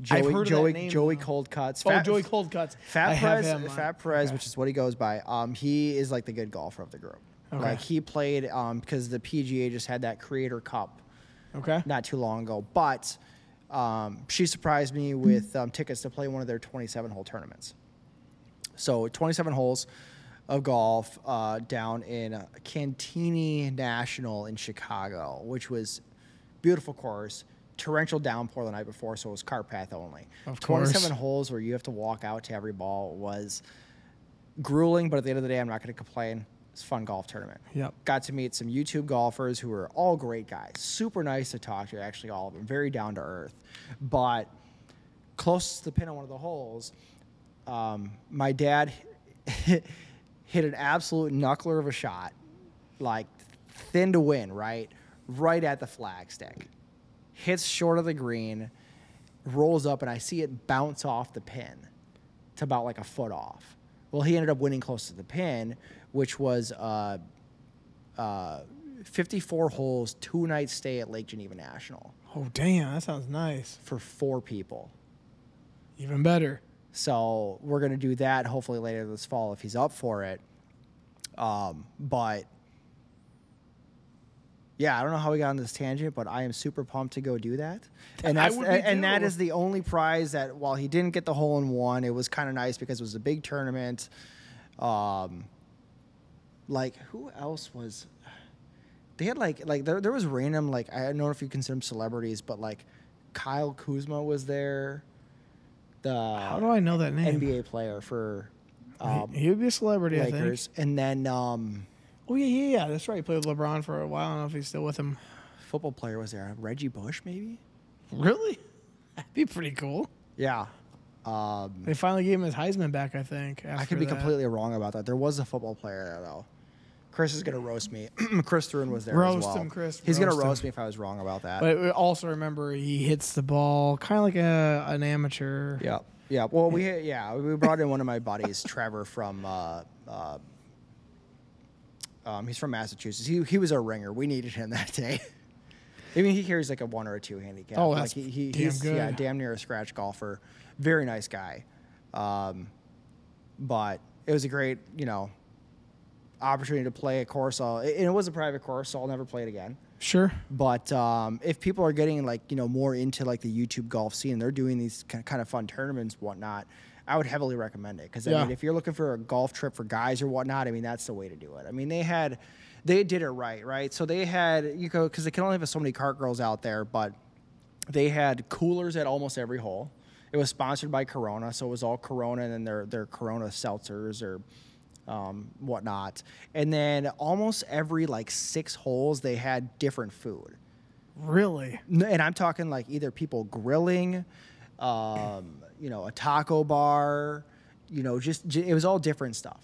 Speaker 2: Joey,
Speaker 1: I've heard of that
Speaker 2: Joey,
Speaker 1: name,
Speaker 2: Joey
Speaker 1: though.
Speaker 2: Cold Cuts.
Speaker 1: Oh, Joey Cold Cuts. I
Speaker 2: Fat
Speaker 1: have
Speaker 2: Perez,
Speaker 1: him on.
Speaker 2: Fat Perez,
Speaker 1: Okay.
Speaker 2: which is what he goes by. Um, he is like the good golfer of the group.
Speaker 1: Okay.
Speaker 2: Like he played um because the PGA just had that Creator Cup
Speaker 1: Okay.
Speaker 2: not too long ago, but um, she surprised me with um, tickets to play one of their 27 hole tournaments. So 27 holes of golf uh, down in uh, Cantigny National in Chicago, which was beautiful course. Torrential downpour the night before, so it was cart path only.
Speaker 1: Of course.
Speaker 2: 27 holes where you have to walk out to every ball was grueling, but at the end of the day, I'm not going to complain. It's a fun golf tournament.
Speaker 1: Yep.
Speaker 2: Got to meet some YouTube golfers who were all great guys, super nice to talk to. Actually, all of them very down to earth. But close to the pin on one of the holes, um, my dad hit an absolute knuckler of a shot, like thin to win, right, right at the flagstick. Hits short of the green, rolls up, and I see it bounce off the pin to about like a foot off. Well, he ended up winning close to the pin, which was uh, uh, 54 holes, two night stay at Lake Geneva National
Speaker 1: Oh damn, that sounds nice.
Speaker 2: for four people.
Speaker 1: Even better.
Speaker 2: So we're gonna do that hopefully later this fall if he's up for it. Um, but yeah, I don't know how we got on this tangent, but I am super pumped to go do that. And
Speaker 1: I
Speaker 2: that's
Speaker 1: would be
Speaker 2: and that
Speaker 1: too.
Speaker 2: is the only prize that while he didn't get the hole in one, it was kind of nice because it was a big tournament. Um, like who else was? They had like like there there was random like I don't know if you consider them celebrities, but like Kyle Kuzma was there. The
Speaker 1: How do I know that name?
Speaker 2: NBA player for um,
Speaker 1: he would be a celebrity, I
Speaker 2: Lakers, and then um.
Speaker 1: Oh yeah, yeah, yeah. That's right. He played with LeBron for a while. I don't know if he's still with him.
Speaker 2: football player was there. Reggie Bush, maybe.
Speaker 1: Really? That'd be pretty cool.
Speaker 2: Yeah. Um,
Speaker 1: They finally gave him his Heisman back, I think.
Speaker 2: I could be
Speaker 1: that.
Speaker 2: completely wrong about that. There was a football player there though. Chris is gonna roast me. Chris Thrun was there
Speaker 1: Roast
Speaker 2: as well.
Speaker 1: him, Chris,
Speaker 2: He's gonna
Speaker 1: roast him.
Speaker 2: me if I was wrong about that.
Speaker 1: But also remember, he hits the ball kind of like a an amateur.
Speaker 2: yeah, yeah. Well, we yeah we brought in one of my buddies, Trevor from. Uh, uh, um, he's from Massachusetts. He he was a ringer. We needed him that day. I mean, he carries like a one or a two handicap.
Speaker 1: Oh,
Speaker 2: like
Speaker 1: that's
Speaker 2: he, he,
Speaker 1: damn
Speaker 2: he's yeah, damn near a scratch golfer. Very nice guy. Um, but it was a great, you know, opportunity to play a course. All, and it was a private course, so I'll never play it again.
Speaker 1: Sure.
Speaker 2: But um, if people are getting like you know more into like the YouTube golf scene, they're doing these kind of fun tournaments, whatnot. I would heavily recommend it because I
Speaker 1: Yeah.
Speaker 2: mean, if you're looking for a golf trip for guys or whatnot, I mean that's the way to do it. I mean they had, they did it right, right? So they had you go because they can only have so many cart girls out there, but they had coolers at almost every hole. It was sponsored by Corona, so it was all Corona and then their their Corona seltzers or um, whatnot. And then almost every like six holes, they had different food.
Speaker 1: Really?
Speaker 2: And I'm talking like either people grilling, um, you know, a taco bar, you know, just j- it was all different stuff.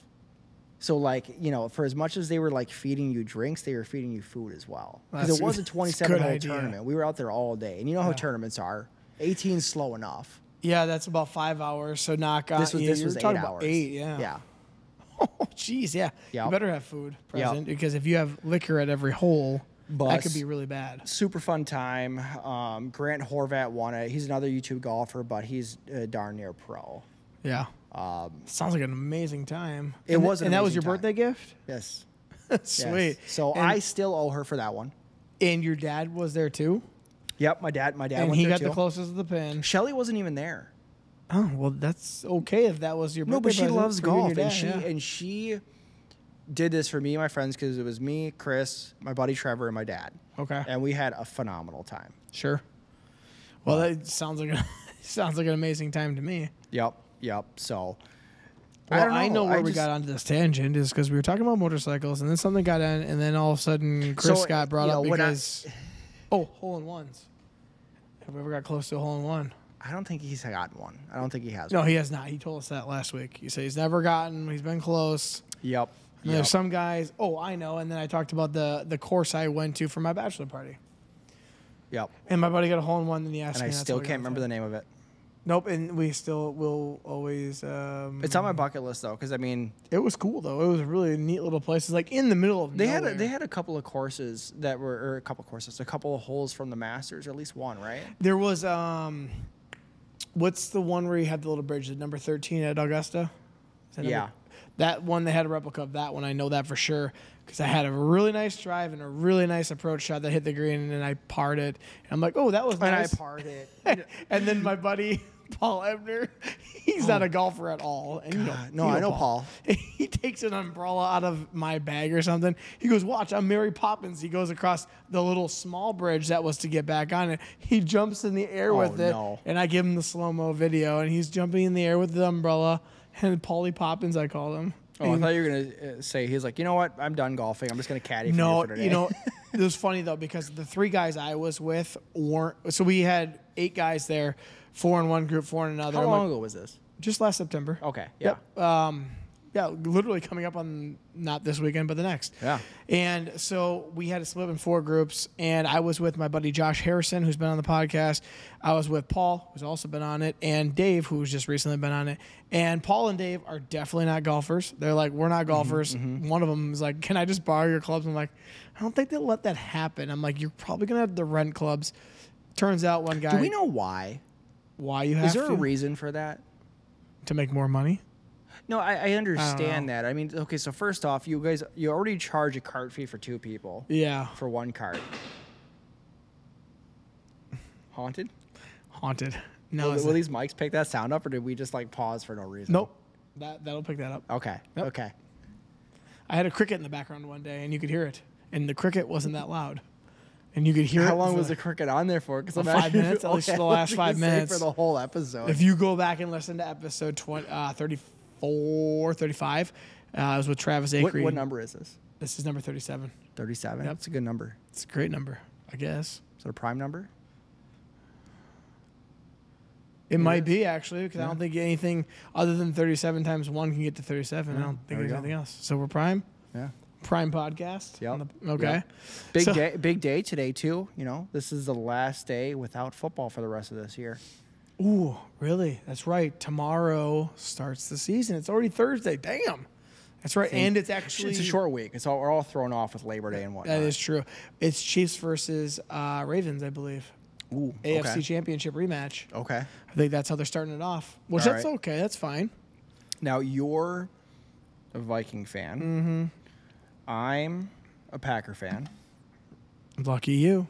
Speaker 2: So like you know, for as much as they were like feeding you drinks, they were feeding you food as well. Because it was a 27 hole
Speaker 1: idea.
Speaker 2: tournament. We were out there all day, and you know how
Speaker 1: Yeah.
Speaker 2: tournaments are. 18 is slow enough.
Speaker 1: Yeah, that's about five hours. So knock on.
Speaker 2: This was
Speaker 1: yeah,
Speaker 2: this was eight
Speaker 1: talking
Speaker 2: hours.
Speaker 1: about eight. Yeah.
Speaker 2: Yeah.
Speaker 1: Oh, jeez. Yeah.
Speaker 2: Yep.
Speaker 1: You better have food
Speaker 2: Yep.
Speaker 1: present because if you have liquor at every hole, that could be really bad.
Speaker 2: super fun time. Um, Grant Horvat won it. He's another YouTube golfer, but he's uh, darn near pro.
Speaker 1: Yeah.
Speaker 2: Um,
Speaker 1: Sounds like an amazing time.
Speaker 2: It
Speaker 1: and,
Speaker 2: was an
Speaker 1: and that was your
Speaker 2: time.
Speaker 1: birthday gift.
Speaker 2: yes.
Speaker 1: Sweet.
Speaker 2: yes. So
Speaker 1: and,
Speaker 2: I still owe her for that one.
Speaker 1: and your dad was there too,
Speaker 2: Yep, my dad. My dad
Speaker 1: and he got
Speaker 2: too.
Speaker 1: the closest to the pin.
Speaker 2: Shelly wasn't even there.
Speaker 1: Oh well, that's okay if that was your
Speaker 2: No, but she loves golf, and she
Speaker 1: yeah.
Speaker 2: and she did this for me and my friends because it was me, Chris, my buddy Trevor, and my dad,
Speaker 1: okay,
Speaker 2: and we had a phenomenal time.
Speaker 1: sure. Well, that sounds like a, sounds like an amazing time to me.
Speaker 2: Yep, yep. So
Speaker 1: Well,
Speaker 2: don't
Speaker 1: I know, where we
Speaker 2: just-
Speaker 1: got onto this tangent is because we were talking about motorcycles, and then something got in, and then all of a sudden Chris
Speaker 2: So,
Speaker 1: got brought up
Speaker 2: know, when I-
Speaker 1: because oh, hole in ones. Have we ever got close to a hole in one?
Speaker 2: I don't think he's gotten one. I don't think he has.
Speaker 1: No,
Speaker 2: one.
Speaker 1: he has not. He told us that last week. He said he's never gotten. He's been close.
Speaker 2: Yep.
Speaker 1: And
Speaker 2: yep.
Speaker 1: There's some guys. Oh, I know. And then I talked about the the course I went to for my bachelor party,
Speaker 2: Yep.
Speaker 1: and my buddy got a hole in one. And he asked
Speaker 2: And
Speaker 1: me.
Speaker 2: I still
Speaker 1: how we got
Speaker 2: can't remember the name of it.
Speaker 1: Nope. And we still will always. Um,
Speaker 2: It's on my bucket list though, because I mean,
Speaker 1: It was cool though. It was a really neat little place. It's like in the middle of
Speaker 2: they had a, they had a couple of courses that were, or a couple of courses, a couple of holes from the Masters, or at least one, right?
Speaker 1: There was um, what's the one where you had the little bridge, the number thirteen at Augusta? That number-
Speaker 2: Yeah.
Speaker 1: That one they had a replica of that one. I know that for sure because I had a really nice drive and a really nice approach shot that hit the green, and then I parred it. And I'm like, oh, that was
Speaker 2: And
Speaker 1: nice.
Speaker 2: I parred it.
Speaker 1: and then my buddy Paul Ebner, he's not a golfer at all. And you know,
Speaker 2: no,
Speaker 1: you
Speaker 2: I know Paul.
Speaker 1: He takes an umbrella out of my bag or something. He goes, "Watch, I'm Mary Poppins." He goes across the little small bridge that was to get back on it. He jumps in the air
Speaker 2: Oh,
Speaker 1: with it,
Speaker 2: no.
Speaker 1: and I give him the slow mo video, and he's jumping in the air with the umbrella. And Polly Poppins, I call him.
Speaker 2: Oh, I thought you were gonna uh, say he's like, you know what? I'm done golfing. I'm just gonna caddy. For
Speaker 1: no,
Speaker 2: you,
Speaker 1: you know, it was funny though because the three guys I was with weren't. So we had eight guys there, four in one group, four in another.
Speaker 2: how
Speaker 1: I'm
Speaker 2: long
Speaker 1: like,
Speaker 2: ago was this?
Speaker 1: Just last September.
Speaker 2: Okay. Yeah.
Speaker 1: Yep. Um, yeah, literally coming up on not this weekend, but the next.
Speaker 2: Yeah.
Speaker 1: And so we had to split up in four groups, and I was with my buddy Josh Harrison, who's been on the podcast. I was with Paul, who's also been on it, and Dave, who's just recently been on it. And Paul and Dave are definitely not golfers. They're like, we're not golfers. One of them is like, can I just borrow your clubs? I'm like, I don't think they'll let that happen. I'm like, you're probably gonna have to rent clubs. Turns out one guy.
Speaker 2: Do we know why?
Speaker 1: Why you have
Speaker 2: Is there
Speaker 1: to
Speaker 2: a reason for that?
Speaker 1: to make more money?
Speaker 2: No, I, I understand
Speaker 1: know.
Speaker 2: that. I mean, okay, so first off, you guys, you already charge a cart fee for two people
Speaker 1: Yeah,
Speaker 2: for one cart. Haunted?
Speaker 1: haunted. No,
Speaker 2: will, will these mics pick that sound up, or did we just like pause for no reason?
Speaker 1: nope. That that'll pick that up.
Speaker 2: Okay.
Speaker 1: Yep.
Speaker 2: Okay.
Speaker 1: I had a cricket in the background one day, and you could hear it, and the cricket wasn't that loud, and you could hear
Speaker 2: How
Speaker 1: it.
Speaker 2: long was the cricket on there for? Because
Speaker 1: Uh, five minutes, at least the last five minutes.
Speaker 2: for the whole episode.
Speaker 1: If you go back and listen to episode 20, uh, 34, 35, uh, I was with Travis
Speaker 2: what,
Speaker 1: Acree.
Speaker 2: what number is this?
Speaker 1: This is number 37.
Speaker 2: Thirty-seven.
Speaker 1: Yep.
Speaker 2: That's a good number.
Speaker 1: It's a great number, I guess.
Speaker 2: Is it a prime number?
Speaker 1: It might
Speaker 2: is.
Speaker 1: be actually because I don't think anything other than 37 times one can get to 37. I don't think
Speaker 2: there
Speaker 1: there's anything else. So we're prime.
Speaker 2: Yeah.
Speaker 1: Prime podcast.
Speaker 2: Yep.
Speaker 1: the- okay.
Speaker 2: Yep. Big
Speaker 1: So-
Speaker 2: day, big day today too. You know, this is the last day without football for the rest of this year.
Speaker 1: Ooh, really? That's right. Tomorrow starts the season. It's already Thursday. Damn. That's right. And it's actually
Speaker 2: It's a short week. It's all we're all thrown off with Labor Day and whatnot.
Speaker 1: That is true. It's Chiefs versus uh, Ravens, I believe.
Speaker 2: Ooh,
Speaker 1: AFC
Speaker 2: okay.
Speaker 1: Championship rematch.
Speaker 2: Okay.
Speaker 1: I think that's how they're starting it off. Which
Speaker 2: All
Speaker 1: that's
Speaker 2: right.
Speaker 1: okay. That's fine.
Speaker 2: Now you're a Viking fan. Mm-hmm. I'm a Packer fan.
Speaker 1: Lucky you.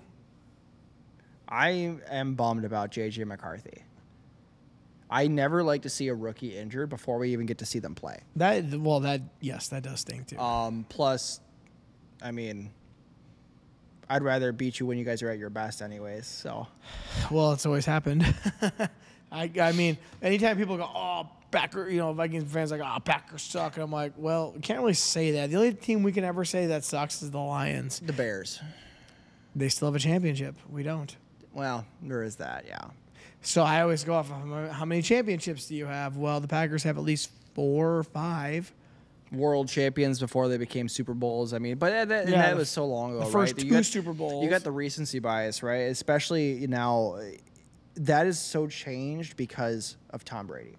Speaker 2: I am bummed about JJ McCarthy. I never like to see a rookie injured before we even get to see them play.
Speaker 1: That well, that yes, that does stink too.
Speaker 2: Um, plus, I mean, I'd rather beat you when you guys are at your best, anyways. So
Speaker 1: well, it's always happened. I I mean, anytime people go, oh, Packer, you know, Vikings fans like, oh, Packers suck, and I'm like, well, we can't really say that. The only team we can ever say that sucks is the Lions.
Speaker 2: the Bears.
Speaker 1: They still have a championship. We don't.
Speaker 2: Well, there is that. Yeah.
Speaker 1: So I always go off of how many championships do you have? Well, the Packers have at least four or five.
Speaker 2: World champions before they became Super Bowls. I mean, but uh, that, that,
Speaker 1: Yeah,
Speaker 2: that was so long ago.
Speaker 1: the first
Speaker 2: right?
Speaker 1: two Super Bowls.
Speaker 2: You got the recency bias, right? Especially now, that is so changed because of Tom Brady.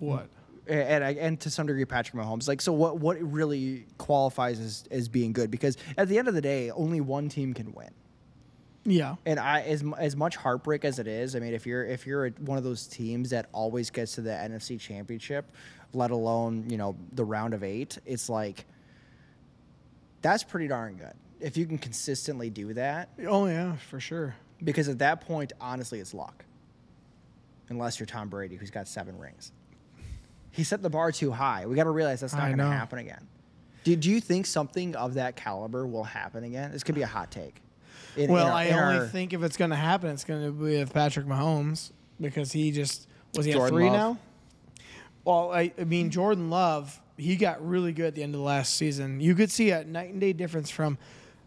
Speaker 1: What?
Speaker 2: and and, and to some degree Patrick Mahomes. Like, so what? What really qualifies as, as being good? Because at the end of the day, only one team can win.
Speaker 1: Yeah.
Speaker 2: And I, as as much heartbreak as it is, I mean, if you're if you're one of those teams that always gets to the NFC Championship, let alone you know the round of eight, it's like that's pretty darn good if you can consistently do that.
Speaker 1: Oh yeah, for sure.
Speaker 2: Because at that point, honestly, it's luck. Unless you're Tom Brady, who's got seven rings. He set the bar too high. We got to realize that's not going to happen again. Do, do you think something of that caliber will happen again? This could be a hot take. In- in
Speaker 1: Well,
Speaker 2: our-
Speaker 1: I only
Speaker 2: our-
Speaker 1: think if it's going to happen, it's going to be with Patrick Mahomes because he just was he at three
Speaker 2: Love.
Speaker 1: now. Well, I, I mean Jordan Love, he got really good at the end of the last season. You could see a night and day difference from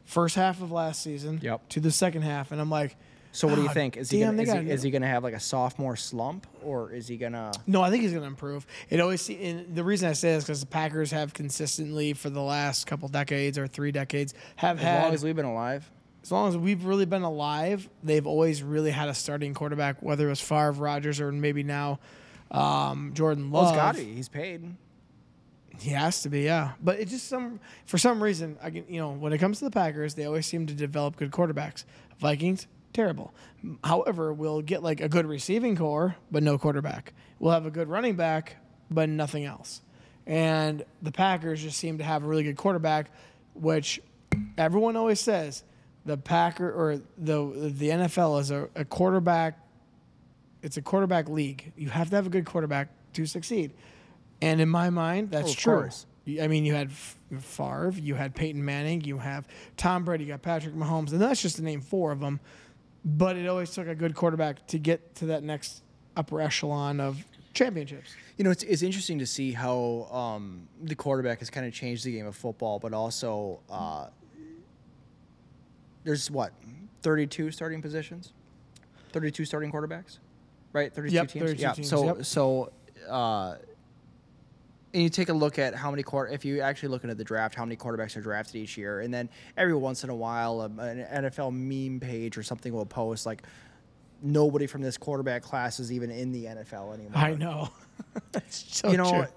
Speaker 1: first half of last season
Speaker 2: Yep.
Speaker 1: to the second half, and I'm like,
Speaker 2: So what do you
Speaker 1: "Ah,
Speaker 2: think? Is he
Speaker 1: damn,
Speaker 2: gonna, is, he, is he gonna have like a sophomore slump or is he gonna
Speaker 1: No, I think he's going to improve. It always and the reason I say this because the Packers have consistently for the last couple decades or three decades have
Speaker 2: as
Speaker 1: had
Speaker 2: long as we've been alive?
Speaker 1: as long as we've really been alive, they've always really had a starting quarterback, whether it was Favre, Rodgers, or maybe now um, Jordan
Speaker 2: Well,
Speaker 1: Love.
Speaker 2: it's got to be. He's paid.
Speaker 1: He has to be, yeah. But it just some for some reason, I can you know when it comes to the Packers, they always seem to develop good quarterbacks. Vikings, terrible. However, we'll get like a good receiving core, but no quarterback. We'll have a good running back, but nothing else. And the Packers just seem to have a really good quarterback, which everyone always says the Packer or the the NFL is a, a quarterback. It's a quarterback league. You have to have a good quarterback to succeed. And in my mind, that's
Speaker 2: Oh,
Speaker 1: true.
Speaker 2: course.
Speaker 1: I mean, you had Favre, you had Peyton Manning, you have Tom Brady, you got Patrick Mahomes, and that's just to name four of them. But it always took a good quarterback to get to that next upper echelon of championships.
Speaker 2: You know, it's, it's interesting to see how um, the quarterback has kind of changed the game of football, but also uh, there's what 32 starting positions, 32 starting quarterbacks, right? 32
Speaker 1: Yep,
Speaker 2: teams.
Speaker 1: 32
Speaker 2: yeah.
Speaker 1: teams,
Speaker 2: So
Speaker 1: yep.
Speaker 2: so. Uh, and you take a look at how many quarter if you actually looking at the draft, how many quarterbacks are drafted each year, and then every once in a while, um, an NFL meme page or something will post like nobody from this quarterback class is even in the NFL anymore
Speaker 1: I know. That's so
Speaker 2: you know,
Speaker 1: true.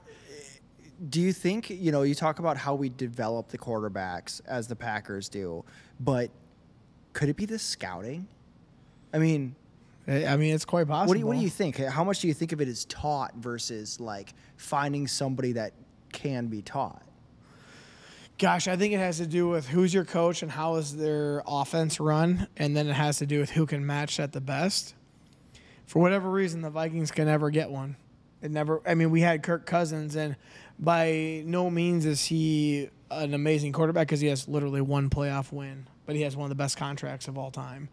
Speaker 2: do you think you know? You talk about how we develop the quarterbacks as the Packers do, but could it be the scouting? I mean,
Speaker 1: I mean, it's quite possible.
Speaker 2: what do you, what do you think? How much do you think of it as taught versus like finding somebody that can be taught?
Speaker 1: Gosh, I think it has to do with who's your coach and how is their offense run, and then it has to do with who can match that the best. For whatever reason, the Vikings can never get one. It never. I mean, we had Kirk Cousins, and by no means is he an amazing quarterback because he has literally one playoff win, but he has one of the best contracts of all time.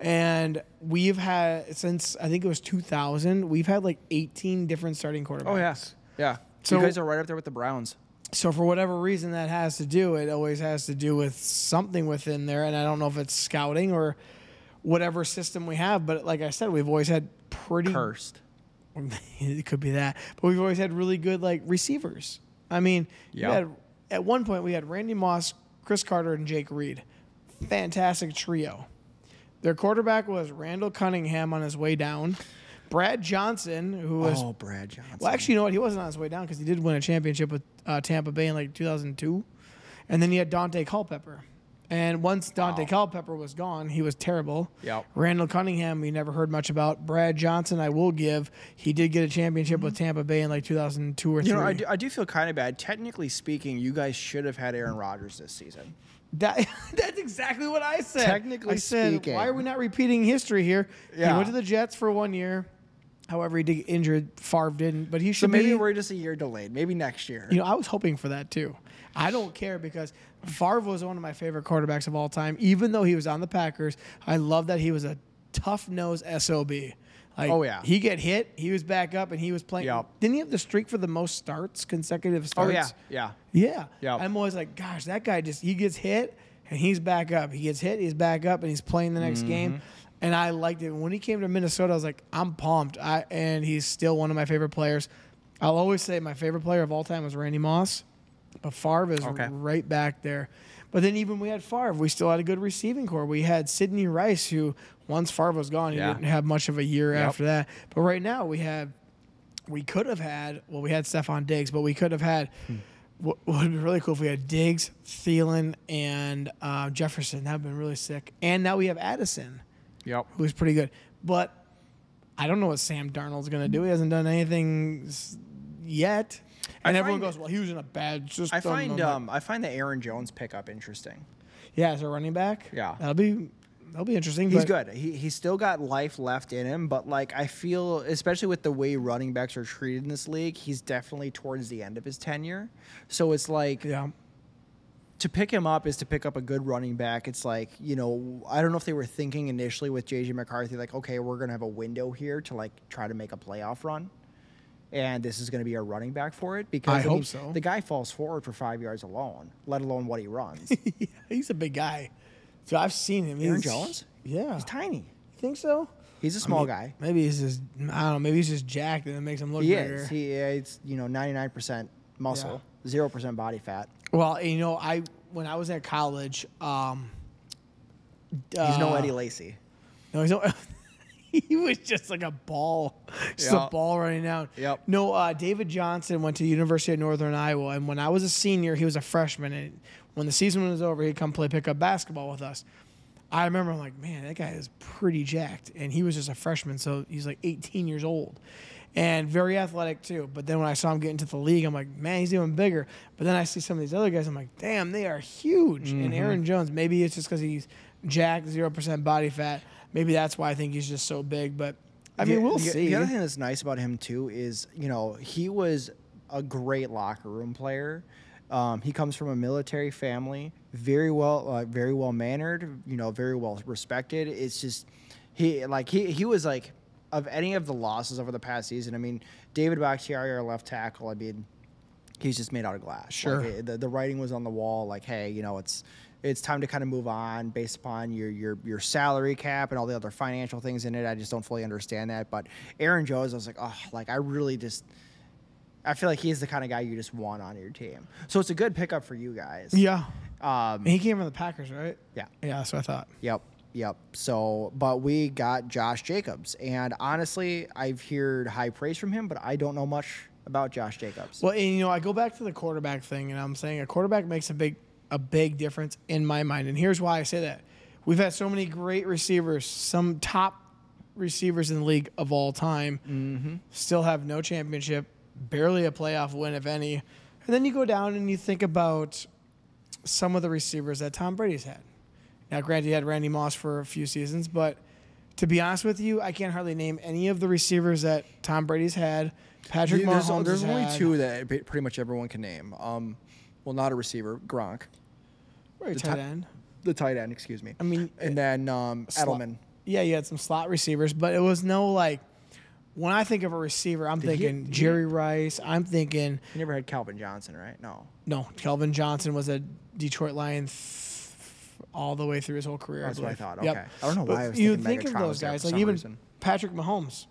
Speaker 1: And we've had since I think it was 2000, we've had like 18 different starting quarterbacks.
Speaker 2: Oh yes, yeah.
Speaker 1: So-
Speaker 2: you guys are right up there with the Browns.
Speaker 1: So for whatever reason that has to do, it always has to do with something within there, and I don't know if it's scouting or whatever system we have. But like I said, we've always had pretty.
Speaker 2: Cursed.
Speaker 1: it could be that, but we've always had really good like receivers. I mean,
Speaker 2: Yeah.
Speaker 1: had at one point we had Randy Moss, Cris Carter, and Jake Reed. Fantastic trio. Their quarterback was Randall Cunningham on his way down. Brad Johnson, who was
Speaker 2: oh, Brad Johnson.
Speaker 1: well, actually, you know what? He wasn't on his way down because he did win a championship with uh, Tampa Bay in like 2002, and then he had Dante Culpepper. And once Dante
Speaker 2: Wow.
Speaker 1: Culpepper was gone, he was terrible.
Speaker 2: Yep.
Speaker 1: Randall Cunningham, we never heard much about. Brad Johnson, I will give. He did get a championship with Tampa Bay in like 2002 or three.
Speaker 2: you know, I do, I do feel kind of bad. Technically speaking, you guys should have had Aaron Rodgers this season.
Speaker 1: That, that's exactly what I said.
Speaker 2: Technically
Speaker 1: I said,
Speaker 2: speaking.
Speaker 1: why are we not repeating history here? He went to the Jets for one year. However, he did get injured. Favre didn't, but he
Speaker 2: So
Speaker 1: should
Speaker 2: maybe
Speaker 1: be.
Speaker 2: we're just a year delayed. Maybe next year.
Speaker 1: You know, I was hoping for that too. I don't care because Favre was one of my favorite quarterbacks of all time. Even though he was on the Packers, I love that he was a tough nosed sob. Like,
Speaker 2: Oh, yeah.
Speaker 1: he get hit, he was back up, and he was playing.
Speaker 2: Yep.
Speaker 1: Didn't he have the streak for the most starts, consecutive starts?
Speaker 2: oh yeah, yeah.
Speaker 1: Yeah.
Speaker 2: Yep.
Speaker 1: I'm always like, gosh, that guy just he gets hit and he's back up. He gets hit, he's back up, and he's playing the next
Speaker 2: Mm-hmm.
Speaker 1: game. And I liked it. When he came to Minnesota, I was like, I'm pumped. I and he's still one of my favorite players. I'll always say my favorite player of all time was Randy Moss. But Favre is
Speaker 2: Okay.
Speaker 1: right back there. But then even we had Favre, we still had a good receiving core. We had Sidney Rice, who once Favre was gone, he
Speaker 2: Yeah.
Speaker 1: didn't have much of a year
Speaker 2: Yep.
Speaker 1: after that. But right now we have we could have had well we had Stefon Diggs, but we could have had what what would be really cool if we had Diggs, Thielen, and uh, Jefferson. That would have been really sick. And now we have Addison,
Speaker 2: Yep.
Speaker 1: who's pretty good. But I don't know what Sam Darnold's going to do. He hasn't done anything s- yet.
Speaker 2: I
Speaker 1: And everyone goes, "Well, he was in a bad system."
Speaker 2: I find um I find the Aaron Jones pickup interesting.
Speaker 1: yeah, as a running back,
Speaker 2: Yeah.
Speaker 1: that'll be that'll be interesting.
Speaker 2: He's good. He he's still got life left in him, but like I feel, especially with the way running backs are treated in this league, he's definitely towards the end of his tenure. So it's like
Speaker 1: Yeah,
Speaker 2: to pick him up is to pick up a good running back. It's like, you know, I don't know if they were thinking initially with JJ McCarthy, like, okay, we're going to have a window here to like try to make a playoff run. And this is going to be our running back for it because
Speaker 1: I hope
Speaker 2: mean,
Speaker 1: so.
Speaker 2: The guy falls forward for five yards alone, let alone what he runs.
Speaker 1: Yeah, he's a big guy. So I've seen him.
Speaker 2: Aaron
Speaker 1: He's-
Speaker 2: Jones?
Speaker 1: Yeah,
Speaker 2: He's tiny.
Speaker 1: you think so?
Speaker 2: He's a small
Speaker 1: mean,
Speaker 2: guy.
Speaker 1: Maybe he's just I don't know. Maybe he's just jacked and it makes him look
Speaker 2: He
Speaker 1: bigger.
Speaker 2: is. He is, you know, 99% muscle, 0% body fat.
Speaker 1: Well, you know, I when I was at college, um,
Speaker 2: He's no
Speaker 1: uh,
Speaker 2: Eddie Lacy.
Speaker 1: No, he's no, he was just like a ball, just a ball running out.
Speaker 2: Yep.
Speaker 1: No, uh, David Johnson went to University of Northern Iowa, and when I was a senior, he was a freshman. And when the season was over, he'd come play pickup basketball with us. I remember I'm like, man, that guy is pretty jacked, and he was just a freshman, so he's like 18 years old, and very athletic too. But then when I saw him get into the league, I'm like, man, he's even bigger. But then I see some of these other guys, I'm like, damn, they are huge.
Speaker 2: Mm-hmm.
Speaker 1: And Aaron Jones, maybe it's just because he's jacked, zero percent body fat. Maybe that's why I think he's just so big. But I mean,
Speaker 2: The-
Speaker 1: we'll
Speaker 2: the,
Speaker 1: see.
Speaker 2: The other thing that's nice about him too is, you know, he was a great locker room player. Um, he comes from a military family, very well, uh, very well mannered. You know, very well respected. It's just he like he he was like of any of the losses over the past season. I mean, David Bakhtiari, our left tackle. I mean, he's just made out of glass.
Speaker 1: Sure.
Speaker 2: Like, the, the writing was on the wall. Like, hey, you know, it's it's time to kind of move on based upon your your your salary cap and all the other financial things in it. I just don't fully understand that. But Aaron Jones, I was like, oh, like I really just. I feel like he's the kind of guy you just want on your team. So it's a good pickup for you guys.
Speaker 1: yeah,
Speaker 2: Um,
Speaker 1: he came from the Packers, right?
Speaker 2: yeah.
Speaker 1: Yeah, that's what I thought.
Speaker 2: Yep. Yep. So, but we got Josh Jacobs, and honestly, I've heard high praise from him, but I don't know much about Josh Jacobs.
Speaker 1: Well, and, you know, I go back to the quarterback thing, and I'm saying a quarterback makes a big a big difference in my mind. And here's why I say that: we've had so many great receivers, some top receivers in the league of all time,
Speaker 2: Mm-hmm.
Speaker 1: still have no championship, barely a playoff win, if any. And then you go down and you think about some of the receivers that Tom Brady's had. Now, granted, he had Randy Moss for a few seasons, but to be honest with you, I can't hardly name any of the receivers that Tom Brady's had. Patrick
Speaker 3: there's
Speaker 1: Mahomes
Speaker 3: there's only
Speaker 1: had.
Speaker 3: two that pretty much everyone can name. Um, well, not a receiver, Gronk,
Speaker 1: Right,
Speaker 3: The
Speaker 1: tight
Speaker 3: ti-
Speaker 1: end.
Speaker 3: the tight end, excuse me.
Speaker 1: I mean,
Speaker 3: and then um,
Speaker 1: slot-
Speaker 3: Edelman.
Speaker 1: Yeah, you had some slot receivers, but it was no like. When I think of a receiver, I'm
Speaker 2: Did
Speaker 1: thinking
Speaker 2: he-
Speaker 1: Jerry Rice. I'm thinking
Speaker 2: You never had Calvin Johnson, right? No.
Speaker 1: no. Calvin Johnson was a Detroit Lion th- all the way through his whole career.
Speaker 2: That's what I thought.
Speaker 1: Yep.
Speaker 2: Okay. I don't know
Speaker 1: But
Speaker 2: why I was
Speaker 1: you
Speaker 2: thinking
Speaker 1: think of those guys, like even
Speaker 2: reason.
Speaker 1: Patrick Mahomes.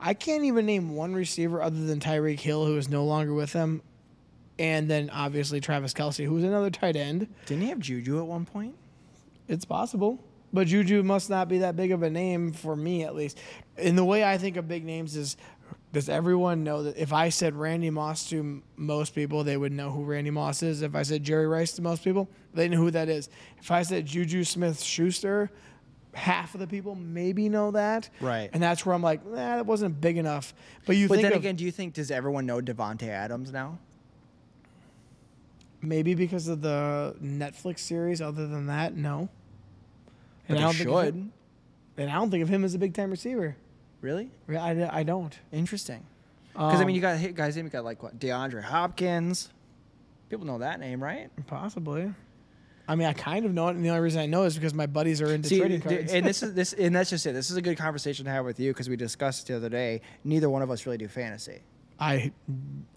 Speaker 1: I can't even name one receiver other than Tyreek Hill who is no longer with them. And then obviously Travis Kelce, who's another tight end.
Speaker 2: Didn't he have Juju at one point?
Speaker 1: It's possible. But Juju must not be that big of a name for me, at least. In the way I think of big names is, does everyone know that if I said Randy Moss to most people, they would know who Randy Moss is? If I said Jerry Rice to most people, they know who that is. If I said Juju Smith Schuster, half of the people maybe know that.
Speaker 2: Right.
Speaker 1: And that's where I'm like, nah, that wasn't big enough. But you
Speaker 2: But
Speaker 1: think
Speaker 2: then
Speaker 1: of,
Speaker 2: again, do you think does everyone know Davante Adams now?
Speaker 1: Maybe because of the Netflix series. Other than that, no.
Speaker 2: But
Speaker 1: I
Speaker 2: they
Speaker 1: don't think of
Speaker 2: should.
Speaker 1: him- and I don't think of him as a big time receiver.
Speaker 2: Really?
Speaker 1: Re- I, I don't.
Speaker 2: Interesting. Because I
Speaker 1: Um,
Speaker 2: mean, you got hit guys. Name, you got like what DeAndre Hopkins. People know that name, right?
Speaker 1: Possibly. I mean, I kind of know it, and the only reason I know is because my buddies are into
Speaker 2: See,
Speaker 1: trading cards.
Speaker 2: and this is this, and that's just it. This is a good conversation to have with you because we discussed the other day. Neither one of us really do fantasy,
Speaker 1: I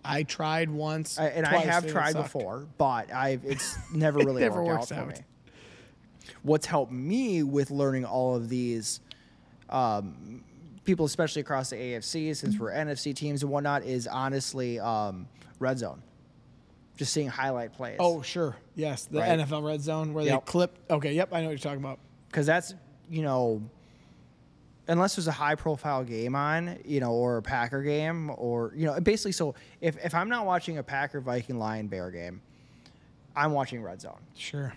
Speaker 1: I tried once,
Speaker 2: I, and I have tried before, but I've it's never really
Speaker 1: never
Speaker 2: worked
Speaker 1: works
Speaker 2: out for me. What's helped me with learning all of these um, people, especially across the AFC, since we're NFC teams and whatnot, is honestly um, red zone. Just seeing highlight plays.
Speaker 1: Oh, sure, yes, the
Speaker 2: Right.
Speaker 1: NFL Red Zone where
Speaker 2: Yep.
Speaker 1: they clip. Okay, yep, I know what you're talking about.
Speaker 2: because that's you know unless there's a high profile game on you know or a packer game or you know basically so if, if i'm not watching a packer viking lion bear game i'm watching red zone
Speaker 1: Sure.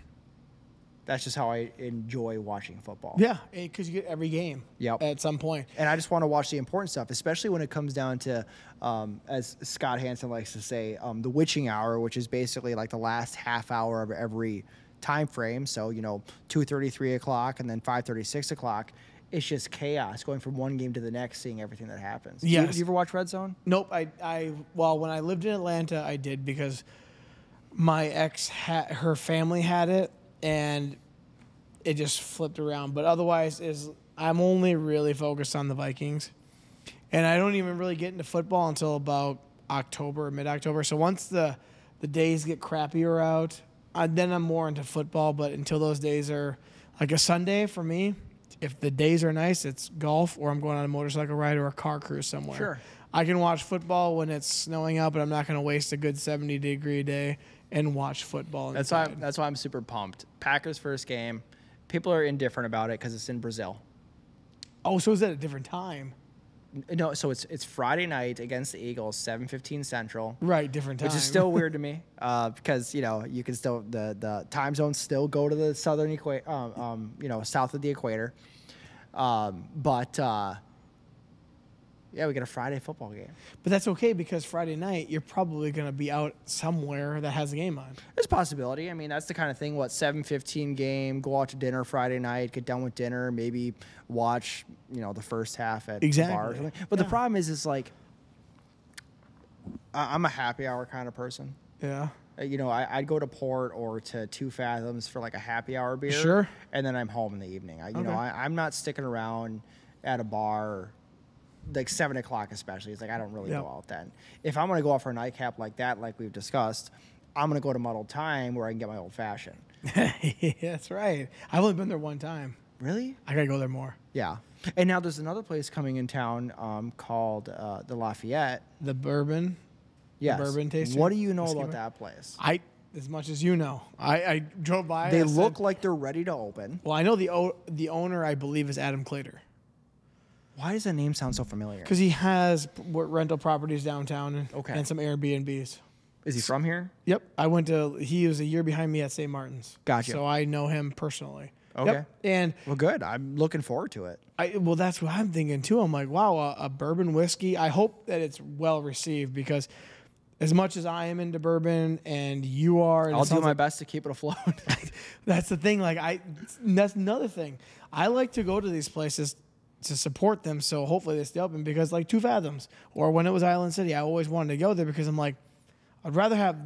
Speaker 2: that's just how i enjoy watching football
Speaker 1: Yeah, because you get every game.
Speaker 2: Yep.
Speaker 1: At some point.
Speaker 2: and i just want to watch the important stuff especially when it comes down to um, as scott hanson likes to say um, the witching hour which is basically like the last half hour of every time frame so you know two thirty, three o'clock and then five thirty, six o'clock it's just chaos going from one game to the next seeing everything that happens Do
Speaker 1: Yes.
Speaker 2: do you ever watch red zone
Speaker 1: Nope. I, I well, when I lived in Atlanta, I did because my ex had her family had it, and it just flipped around. But otherwise, is I'm only really focused on the Vikings, and I don't even really get into football until about October, mid October. So once the the days get crappier out, uh, then I'm more into football. But until those days are like a Sunday for me. If the days are nice, it's golf, or I'm going on a motorcycle ride or a car cruise somewhere.
Speaker 2: Sure.
Speaker 1: I can watch football when it's snowing out, but I'm not going to waste a good 70 degree day and watch football.
Speaker 2: that's why
Speaker 1: inside.
Speaker 2: that's why i'm super pumped packers first game people are indifferent about it because it's in brazil
Speaker 1: Oh, so is that a different time?
Speaker 2: No so it's it's friday night against the eagles 7.15 central
Speaker 1: Right, different time.
Speaker 2: which is still weird to me uh, because you know you can still the the time zones still go to the southern equator, um, um, you know, south of the equator. Um, but uh, yeah, we get a Friday football game.
Speaker 1: but that's okay because Friday night you're probably going to be out somewhere that has a game on.
Speaker 2: There's a possibility. I mean, that's the kind of thing. What seven fifteen game? Go out to dinner Friday night. Get done with dinner. Maybe watch you know the first half at the bar. Or
Speaker 1: Exactly.
Speaker 2: something. But the problem is, is like I- I'm a happy hour kind of person.
Speaker 1: Yeah.
Speaker 2: Uh, you know, I, I'd go to Port or to Two Fathoms for like a happy hour beer.
Speaker 1: Sure.
Speaker 2: And then I'm home in the evening. I, you know, I, I'm not sticking around at a bar like seven o'clock, especially. It's like I don't really
Speaker 1: Yep.
Speaker 2: go out then. If I'm going to go out for a nightcap like that, like we've discussed, I'm going to go to Muddled Time where I can get my old fashioned.
Speaker 1: that's right. I've only been there one time.
Speaker 2: Really?
Speaker 1: I got to go there more.
Speaker 2: Yeah. And now there's another place coming in town um, called uh, the Lafayette.
Speaker 1: The bourbon.
Speaker 2: Yes.
Speaker 1: bourbon tasting?
Speaker 2: What do you know about that place?
Speaker 1: I, as much as you know, I, I drove by.
Speaker 2: They
Speaker 1: I said-
Speaker 2: look like they're ready to open.
Speaker 1: well, I know the o- the owner, I believe, is Adam Clater.
Speaker 2: Why does that name sound so familiar?
Speaker 1: Because he has p- rental properties downtown and,
Speaker 2: Okay.
Speaker 1: and some Airbnbs.
Speaker 2: Is he from here?
Speaker 1: Yep. I went to, he was a year behind me at St. Martin's.
Speaker 2: Gotcha.
Speaker 1: So I know him personally.
Speaker 2: Okay.
Speaker 1: Yep. And
Speaker 2: Well, good. I'm looking forward to it.
Speaker 1: I, well, that's what I'm thinking too. I'm like, wow, a, a bourbon whiskey. I hope that it's well received because as much as I am into bourbon and you are, and it
Speaker 2: I'll do
Speaker 1: sounds
Speaker 2: my
Speaker 1: like-
Speaker 2: best to keep it afloat.
Speaker 1: That's the thing. Like I, that's another thing. I like to go to these places to support them. So hopefully they stay open because like Two Fathoms or when it was Island City, I always wanted to go there because I'm like, I'd rather have,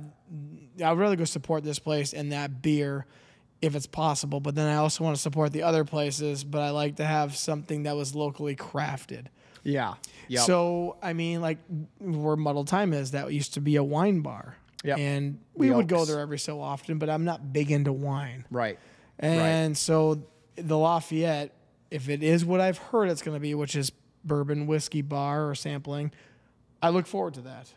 Speaker 1: I'd rather go support this place and that beer if it's possible. But then I also want to support the other places. But I like to have something that was locally crafted.
Speaker 2: yeah. Yep.
Speaker 1: So I mean, like where Muddled Time is, that used to be a wine bar.
Speaker 2: Yep.
Speaker 1: And we
Speaker 2: The
Speaker 1: would go there every so often, but I'm not big into wine.
Speaker 2: right.
Speaker 1: And so the Lafayette, if it is what I've heard it's going to be, which is bourbon whiskey bar or sampling, I look forward to that.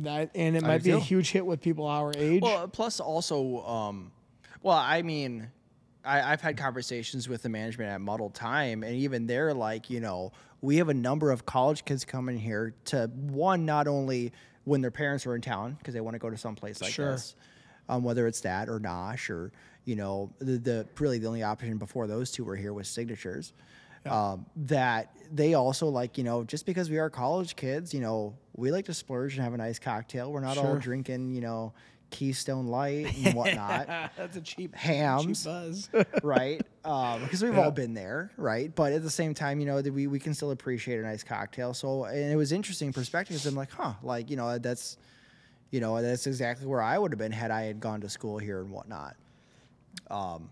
Speaker 1: That and it might be a huge hit with people our age.
Speaker 2: Well, plus also, um, well, I mean, I, I've had conversations with the management at Muddled Time, and even they're like, you know, we have a number of college kids coming here to one, not only when their parents are in town because they want to go to some place like
Speaker 1: Sure.
Speaker 2: this, um, whether it's that or Nosh or you know, the, the really the only option before those two were here was signatures. Um, that they also like, you know, just because we are college kids, you know, we like to splurge and have a nice cocktail. We're not all drinking, you know, Keystone Light and whatnot,
Speaker 1: That's a cheap
Speaker 2: Hamm's.
Speaker 1: cheap buzz.
Speaker 2: right? Um, because we've all been there, right? But at the same time, you know, that we, we can still appreciate a nice cocktail. So, and it was interesting perspective I'm like, huh, like, you know, that's, you know, that's exactly where I would have been had I had gone to school here and whatnot, um,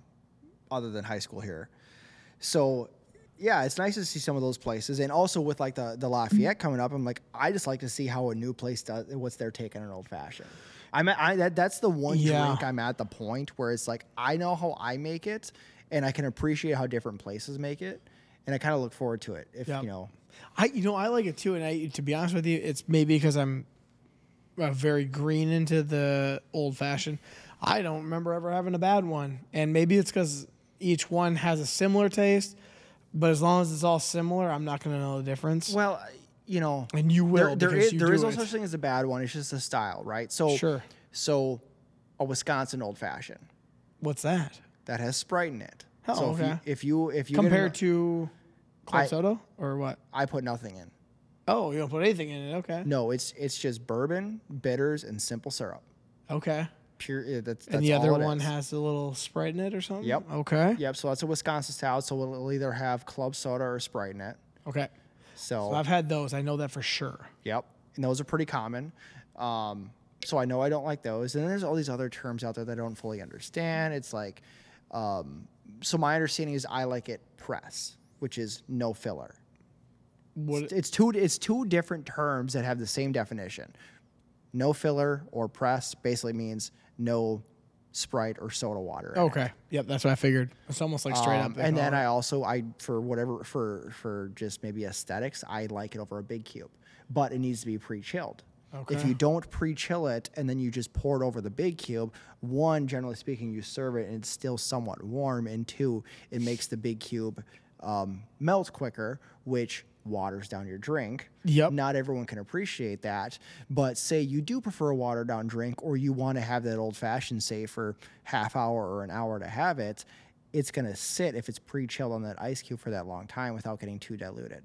Speaker 2: other than high school here. So, yeah, it's nice to see some of those places, and also with like the the Lafayette coming up, I'm like, I just like to see how a new place does what's their take on an old fashioned. I'm at, I that that's the one
Speaker 1: Yeah.
Speaker 2: drink I'm at the point where it's like I know how I make it, and I can appreciate how different places make it, and I kind of look forward to it. If
Speaker 1: Yep.
Speaker 2: you know,
Speaker 1: I you know I like it too, and I to be honest with you, it's maybe because I'm uh, very green into the old fashioned. I don't remember ever having a bad one, and maybe it's because each one has a similar taste. But as long as it's all similar, I'm not going to know the difference.
Speaker 2: well, you know,
Speaker 1: and you will.
Speaker 2: there, there
Speaker 1: because you
Speaker 2: there
Speaker 1: do
Speaker 2: is no
Speaker 1: it.
Speaker 2: such thing as a bad one. It's just a style, right? So
Speaker 1: Sure.
Speaker 2: So, a Wisconsin old fashioned
Speaker 1: What's that
Speaker 2: that has Sprite in it.
Speaker 1: Oh,
Speaker 2: so if
Speaker 1: okay.
Speaker 2: you if you if you get an-
Speaker 1: compared to club soda or what?
Speaker 2: I put nothing in.
Speaker 1: Oh, you don't put anything in it. Okay.
Speaker 2: No, it's it's just bourbon, bitters, and simple syrup.
Speaker 1: Okay.
Speaker 2: Pure. yeah, That's, that's
Speaker 1: And the other one
Speaker 2: is.
Speaker 1: has a little Sprite in it or something.
Speaker 2: Yep.
Speaker 1: Okay.
Speaker 2: Yep. So that's a Wisconsin style. So it'll either have club soda or Sprite in it.
Speaker 1: Okay.
Speaker 2: So,
Speaker 1: So I've had those. I know that for sure.
Speaker 2: yep, and those are pretty common. Um, so I know I don't like those. And then there's all these other terms out there that I don't fully understand. It's like, um, so my understanding is I like it press, which is no filler.
Speaker 1: What?
Speaker 2: It's two. It's two different terms that have the same definition. No filler or press basically means no Sprite or soda water. in it.
Speaker 1: Okay. Yep. That's what I figured. It's almost like straight
Speaker 2: Um,
Speaker 1: up.
Speaker 2: and then. I also I for whatever for for just maybe aesthetics, I like it over a big cube, but it needs to be pre-chilled.
Speaker 1: Okay.
Speaker 2: If you don't pre-chill it and then you just pour it over the big cube, one generally speaking, you serve it and it's still somewhat warm, and two, it makes the big cube um, melt quicker, which waters down your drink.
Speaker 1: Yep.
Speaker 2: Not everyone can appreciate that, but say you do prefer a watered down drink or you want to have that old fashioned, say for half hour or an hour to have it, it's going to sit if it's pre-chilled on that ice cube for that long time without getting too diluted.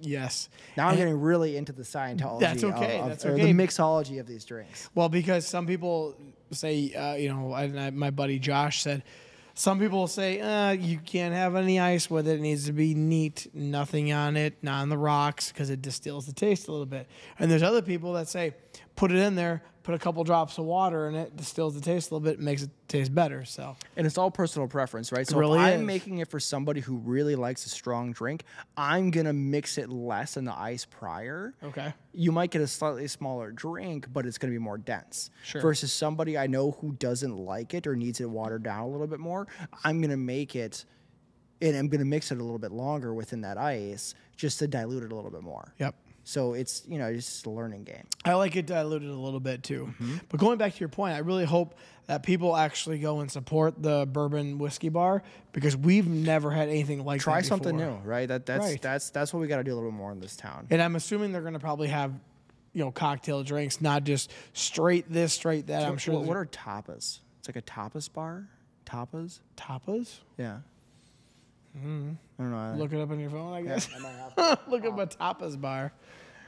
Speaker 1: yes.
Speaker 2: Now I'm getting really into the Scientology.
Speaker 1: That's okay,
Speaker 2: Of,
Speaker 1: that's okay.
Speaker 2: the mixology of these drinks.
Speaker 1: Well, because some people say, uh, you know, and I, my buddy Josh said, some people say, uh, you can't have any ice with it. It needs to be neat, nothing on it, not on the rocks, because it distills the taste a little bit. And there's other people that say, put it in there, put a couple drops of water in it, distills the taste a little bit, makes it taste better. So,
Speaker 2: And it's all personal preference, right? So
Speaker 1: really
Speaker 2: if I'm
Speaker 1: is.
Speaker 2: making it for somebody who really likes a strong drink, I'm gonna mix it less in the ice prior.
Speaker 1: okay.
Speaker 2: You might get a slightly smaller drink, but it's gonna be more dense.
Speaker 1: Sure.
Speaker 2: Versus somebody I know who doesn't like it or needs it watered down a little bit more, I'm gonna make it and I'm gonna mix it a little bit longer within that ice just to dilute it a little bit more.
Speaker 1: Yep.
Speaker 2: So it's you know, it's just a learning game.
Speaker 1: I like it diluted a little bit too.
Speaker 2: Mm-hmm.
Speaker 1: But going back to your point, I really hope that people actually go and support the bourbon whiskey bar because we've never had anything like
Speaker 2: Try something new, right? That that's
Speaker 1: Right.
Speaker 2: that's that's what we gotta do a little bit more in this town.
Speaker 1: And I'm assuming they're going to probably have, you know, cocktail drinks, not just straight this, straight that. I'm sure.
Speaker 2: What, what are tapas? It's like a tapas bar. Tapas.
Speaker 1: tapas?
Speaker 2: Yeah. I don't know.
Speaker 1: Look it up on your phone, I guess.
Speaker 2: I might have to.
Speaker 1: Look up a tapas bar.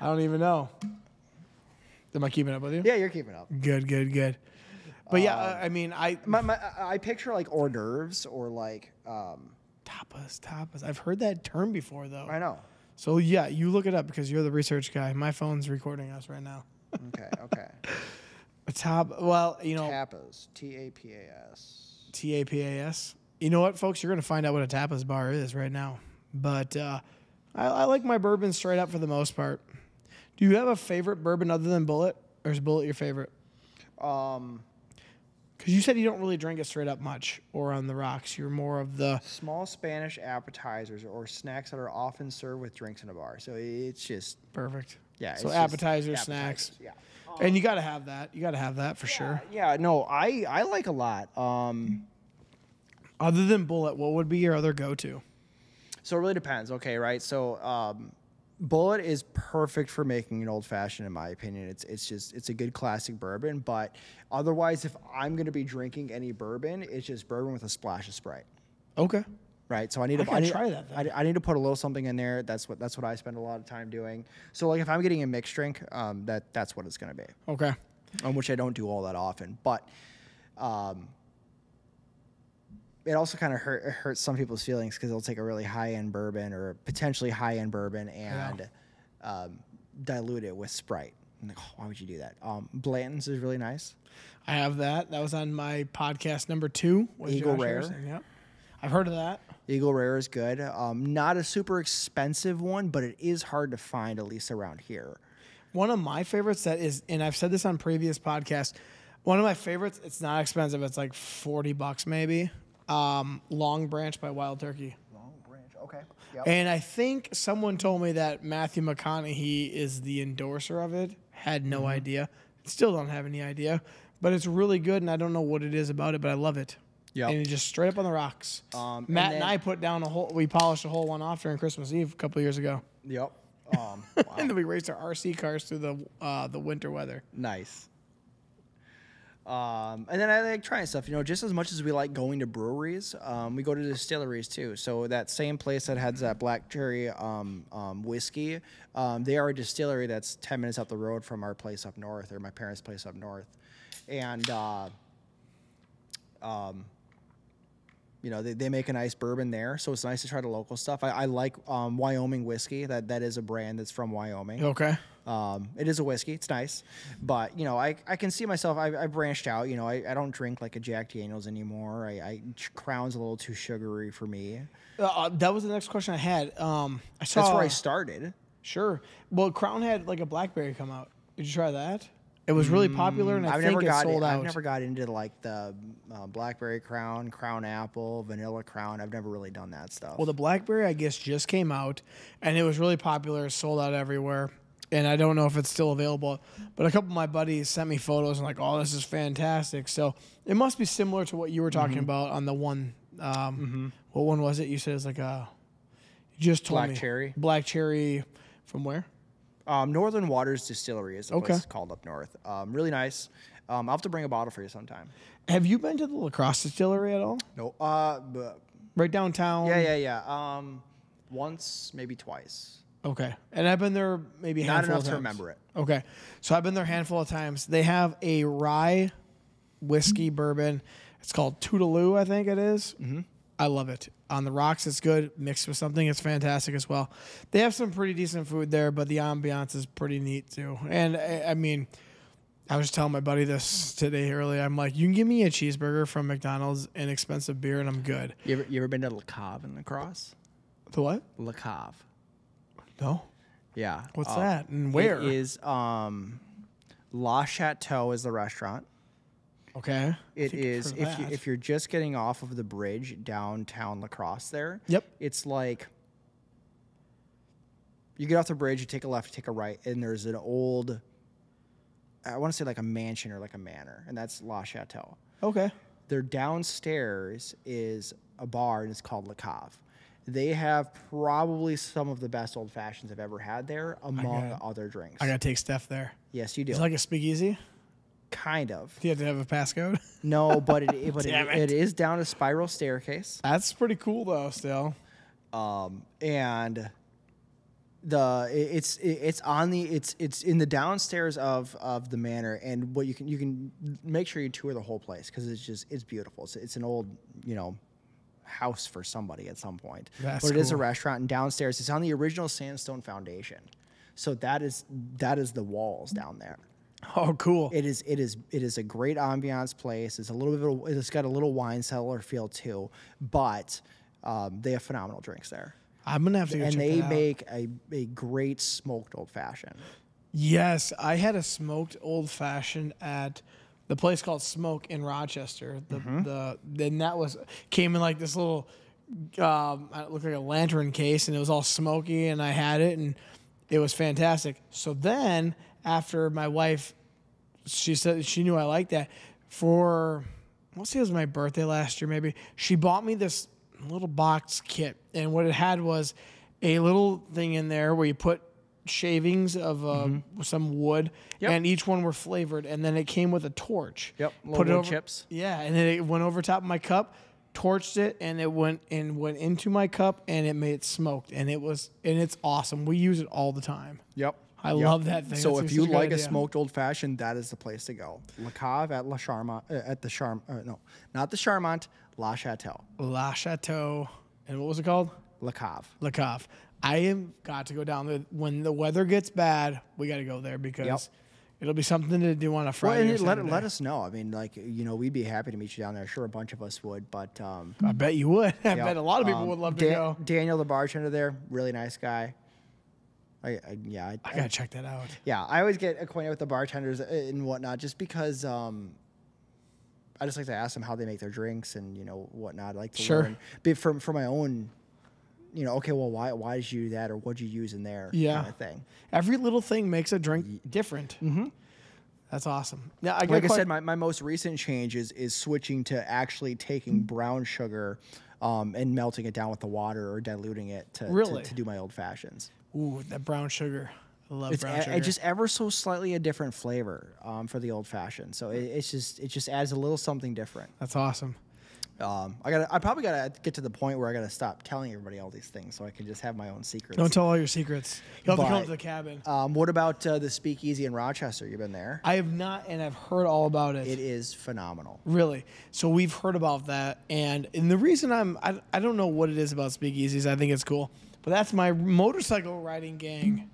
Speaker 1: I don't even know. Am I keeping up with you?
Speaker 2: yeah, you're keeping up.
Speaker 1: Good, good, good. But yeah,
Speaker 2: Um,
Speaker 1: I I mean, I
Speaker 2: My, my, I I picture like hors d'oeuvres or like, um,
Speaker 1: tapas, tapas. I've heard that term before though.
Speaker 2: I know.
Speaker 1: So yeah, you look it up because you're the research guy. My phone's recording us right now.
Speaker 2: Okay, okay.
Speaker 1: A top, well, you know,
Speaker 2: Tapas. T A P A S.
Speaker 1: T A P A S. You know what, folks? You're going to find out what a tapas bar is right now. But uh, I, I like my bourbon straight up for the most part. Do you have a favorite bourbon other than Bulleit, or is Bulleit your favorite?
Speaker 2: Um,
Speaker 1: Because you said you don't really drink it straight up much, or on the rocks. You're more of the
Speaker 2: small Spanish appetizers or snacks that are often served with drinks in a bar. So it's just
Speaker 1: perfect.
Speaker 2: yeah.
Speaker 1: So
Speaker 2: it's just
Speaker 1: appetizer, snacks.
Speaker 2: appetizers, Yeah.
Speaker 1: and you got to have that. You got to have that for sure.
Speaker 2: Yeah, no, I I like a lot. Um,
Speaker 1: Other than Bulleit, what would be your other go-to?
Speaker 2: so it really depends. Okay, right. So um, Bulleit is perfect for making an old fashioned, in my opinion. It's it's just it's a good classic bourbon. But otherwise, if I'm gonna be drinking any bourbon, it's just bourbon with a splash of Sprite.
Speaker 1: Okay.
Speaker 2: Right, so I need to
Speaker 1: gotta
Speaker 2: need,
Speaker 1: try that
Speaker 2: I, I need to put a little something in there. That's what that's what I spend a lot of time doing. So like if I'm getting a mixed drink, um, that that's what it's gonna be.
Speaker 1: Okay.
Speaker 2: um, which I don't do all that often. But um, it also kind of hurt, hurts some people's feelings because they'll take a really high end bourbon or potentially high end bourbon and um, dilute it with Sprite. Like, oh, why would you do that? Um, Blanton's is really nice.
Speaker 1: I have that. That was on my podcast number two.
Speaker 2: Eagle
Speaker 1: Josh
Speaker 2: Rare.
Speaker 1: Harrison. Yep. I've heard of that.
Speaker 2: Eagle Rare is good. Um, not a super expensive one, but it is hard to find, at least around here.
Speaker 1: One of my favorites that is, and I've said this on previous podcasts. One of my favorites. It's not expensive. It's like forty bucks maybe. Um, Longbranch by Wild Turkey.
Speaker 2: Long branch. Okay. Yep.
Speaker 1: And I think someone told me that Matthew McConaughey is the endorser of it. Had no idea. Still don't have any idea. But it's really good, and I don't know what it is about it, but I love it.
Speaker 2: Yep.
Speaker 1: And it's just straight up on the rocks.
Speaker 2: Um,
Speaker 1: Matt
Speaker 2: and
Speaker 1: and, I put down a whole. We polished a whole one off during Christmas Eve a couple years ago,
Speaker 2: Yep. Um,
Speaker 1: and then we raced our RC cars through the uh, the winter weather.
Speaker 2: Nice. Um, and then I like trying stuff. You know, just as much as we like going to breweries, um, we go to distilleries too. So that same place that has that black cherry um, um, whiskey, um, they are a distillery that's ten minutes up the road from our place up north, or my parents' place up north, and. Uh, um, you know, they, they make a nice bourbon there, so it's nice to try the local stuff. I, I like Wyoming whiskey. That that is a brand that's from Wyoming.
Speaker 1: Okay.
Speaker 2: Um, it is a whiskey. It's nice, but you know, I, I can see myself. I, I branched out. You know, I, I don't drink like a Jack Daniels anymore. I, I Crown's a little too sugary for me.
Speaker 1: Uh, that was the next question I had. Um, I saw.
Speaker 2: That's where I started.
Speaker 1: Sure. Well, Crown had like a blackberry come out. Did you try that? It was really popular, and I
Speaker 2: I've
Speaker 1: think
Speaker 2: never
Speaker 1: it
Speaker 2: got.
Speaker 1: sold out.
Speaker 2: I've never got into like the uh, blackberry Crown, Crown Apple, Vanilla Crown. I've never really done that stuff.
Speaker 1: Well, the BlackBerry, I guess, just came out, and it was really popular, sold out everywhere. And I don't know if it's still available, but a couple of my buddies sent me photos and like, "Oh, this is fantastic!" So it must be similar to what you were talking
Speaker 2: Mm-hmm.
Speaker 1: about on the one. Um, What one was it? You said it's like a. You just
Speaker 2: Black
Speaker 1: me.
Speaker 2: cherry.
Speaker 1: Black cherry, from where?
Speaker 2: Um, Northern Waters Distillery is the
Speaker 1: Okay.
Speaker 2: place called up north. Um, really nice. Um, I'll have to bring a bottle for you sometime.
Speaker 1: Have you been to the La Crosse Distillery at all?
Speaker 2: No. Uh,
Speaker 1: Right downtown.
Speaker 2: yeah, yeah, yeah. Um, once, maybe twice.
Speaker 1: Okay, and I've been there maybe a
Speaker 2: Not
Speaker 1: handful
Speaker 2: enough
Speaker 1: of
Speaker 2: to
Speaker 1: times.
Speaker 2: remember it.
Speaker 1: Okay, so I've been there a handful of times. They have a rye whiskey bourbon. It's called Toodaloo, I think it is. Mm-hmm. I love it. On the rocks, it's good. Mixed with something, it's fantastic as well. They have some pretty decent food there, but the ambiance is pretty neat too. And I, I mean, I was telling my buddy this today earlier. I'm like, you can give me a cheeseburger from McDonald's and expensive beer, and I'm good.
Speaker 2: You ever, you ever been to Le Cave in the Cross?
Speaker 1: The what?
Speaker 2: Le Cave.
Speaker 1: No.
Speaker 2: Yeah.
Speaker 1: What's
Speaker 2: Uh,
Speaker 1: that? And where?
Speaker 2: It is um, La Chateau is the restaurant.
Speaker 1: Okay.
Speaker 2: It is if you, if you're just getting off of the bridge downtown La Crosse there.
Speaker 1: Yep.
Speaker 2: It's like you get off the bridge, you take a left, you take a right, and there's an old I want to say like a mansion or like a manor, and that's La Chateau.
Speaker 1: Okay.
Speaker 2: Their downstairs is a bar and it's called Le Cave. They have probably some of the best old fashions I've ever had there, among
Speaker 1: got-
Speaker 2: other drinks.
Speaker 1: I gotta take Steph there.
Speaker 2: yes, you do.
Speaker 1: Is it like a speakeasy?
Speaker 2: kind of.
Speaker 1: Do you have to have a passcode?
Speaker 2: No, but it, but it, it
Speaker 1: it.
Speaker 2: is down a spiral staircase.
Speaker 1: That's pretty cool though. Still.
Speaker 2: um, and the it's it's on the it's it's in the downstairs of of the manor and what you can you can make sure you tour the whole place because it's just it's beautiful it's, it's an old you know house for somebody at some point
Speaker 1: That's
Speaker 2: but it is a restaurant and downstairs it's on the original sandstone foundation so that is that is the walls down there
Speaker 1: Oh, cool.
Speaker 2: it is it is it is a great ambiance place. It's a little bit of, it's got a little wine cellar feel too, but um, they have phenomenal drinks there,
Speaker 1: I'm gonna have to go
Speaker 2: and
Speaker 1: check
Speaker 2: they
Speaker 1: that out.
Speaker 2: make a, a great smoked old fashioned.
Speaker 1: Yes, I had a smoked old fashioned at the place called Smoke in Rochester. The
Speaker 2: Mm-hmm.
Speaker 1: the then that was came in like this little um it looked like a lantern case and it was all smoky and I had it and it was fantastic. So then after my wife she said she knew I liked that. For let's see, it was my birthday last year. Maybe she bought me this little box kit, and what it had was a little thing in there where you put shavings of uh, some wood,
Speaker 4: Yep.
Speaker 1: and each one were flavored, and then it came with a torch.
Speaker 4: Yep, little
Speaker 1: put it over
Speaker 4: chips.
Speaker 1: Yeah, and then it went over top of my cup, torched it, and it went and went into my cup, and it made it smoked, and it was and it's awesome. We use it all the time.
Speaker 2: Yep.
Speaker 1: I
Speaker 2: Yep.
Speaker 1: love that thing.
Speaker 2: So
Speaker 1: That's
Speaker 2: if you
Speaker 1: a
Speaker 2: like a smoked old fashioned, that is the place to go. Le Cave at La Charmant, uh, at the Charm, uh, no, not the Charmant, La Chateau.
Speaker 1: La Chateau, and what was it called?
Speaker 2: Le Cave.
Speaker 1: Le Cave. I have got to go down there when the weather gets bad. We got to go there because
Speaker 2: Yep.
Speaker 1: it'll be something to do on a
Speaker 2: Well,
Speaker 1: Friday.
Speaker 2: it- let, let us know. I mean, like, you know, we'd be happy to meet you down there. Sure, a bunch of us would, but um,
Speaker 1: I bet you would. I
Speaker 2: yeah.
Speaker 1: bet a lot of people
Speaker 2: Um,
Speaker 1: would love to go.
Speaker 2: Daniel, the bartender there, really nice guy. I, I yeah, I,
Speaker 1: I gotta check that out.
Speaker 2: yeah, I always get acquainted with the bartenders and whatnot, just because um, I just like to ask them how they make their drinks and you know whatnot. I like to
Speaker 1: Sure.
Speaker 2: learn but for for my own, you know, okay, well, why why did you do that or what'd you use in there?
Speaker 1: Yeah.
Speaker 2: kind of thing.
Speaker 1: Every little thing makes a drink different. Mm-hmm. That's awesome. Yeah, I
Speaker 2: Like I said, my, my most recent change is is switching to actually taking brown sugar. Um, and melting it down with the water or diluting it to,
Speaker 1: Really?
Speaker 2: to, to do my old fashions.
Speaker 1: ooh, that brown sugar. I love
Speaker 2: It's
Speaker 1: brown sugar.
Speaker 2: it just ever so slightly a different flavor um, for the old fashioned. So it, it's just it just adds a little something different.
Speaker 1: That's awesome.
Speaker 2: Um, I got I probably gotta get to the point where I gotta stop telling everybody all these things so I can just have my own secrets.
Speaker 1: Don't tell all your secrets. You'll have to come to the cabin.
Speaker 2: Um, what about uh, the Speakeasy in Rochester? You've been there.
Speaker 1: I have not, and I've heard all about
Speaker 2: it. It is phenomenal.
Speaker 1: Really? So we've heard about that, and and the reason I'm I, I don't know what it is about speakeasies. I think it's cool, but that's my motorcycle riding gang,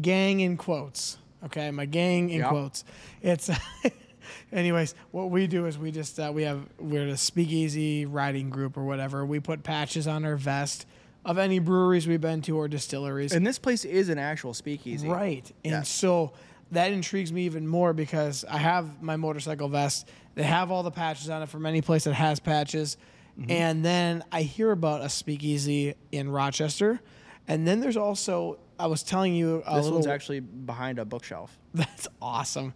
Speaker 1: gang in quotes. Okay, my gang in
Speaker 2: Yep.
Speaker 1: quotes. It's. Anyways, what we do is we just uh, we have we're a speakeasy riding group or whatever. We put patches on our vest of any breweries we've been to or distilleries.
Speaker 2: And this place is an actual speakeasy.
Speaker 1: Right. And
Speaker 2: Yes.
Speaker 1: so that intrigues me even more because I have my motorcycle vest. They have all the patches on it from any place that has patches.
Speaker 2: Mm-hmm.
Speaker 1: And then I hear about a speakeasy in Rochester. And then there's also, I was telling you a
Speaker 2: This
Speaker 1: little.
Speaker 2: one's actually behind a bookshelf.
Speaker 1: That's awesome.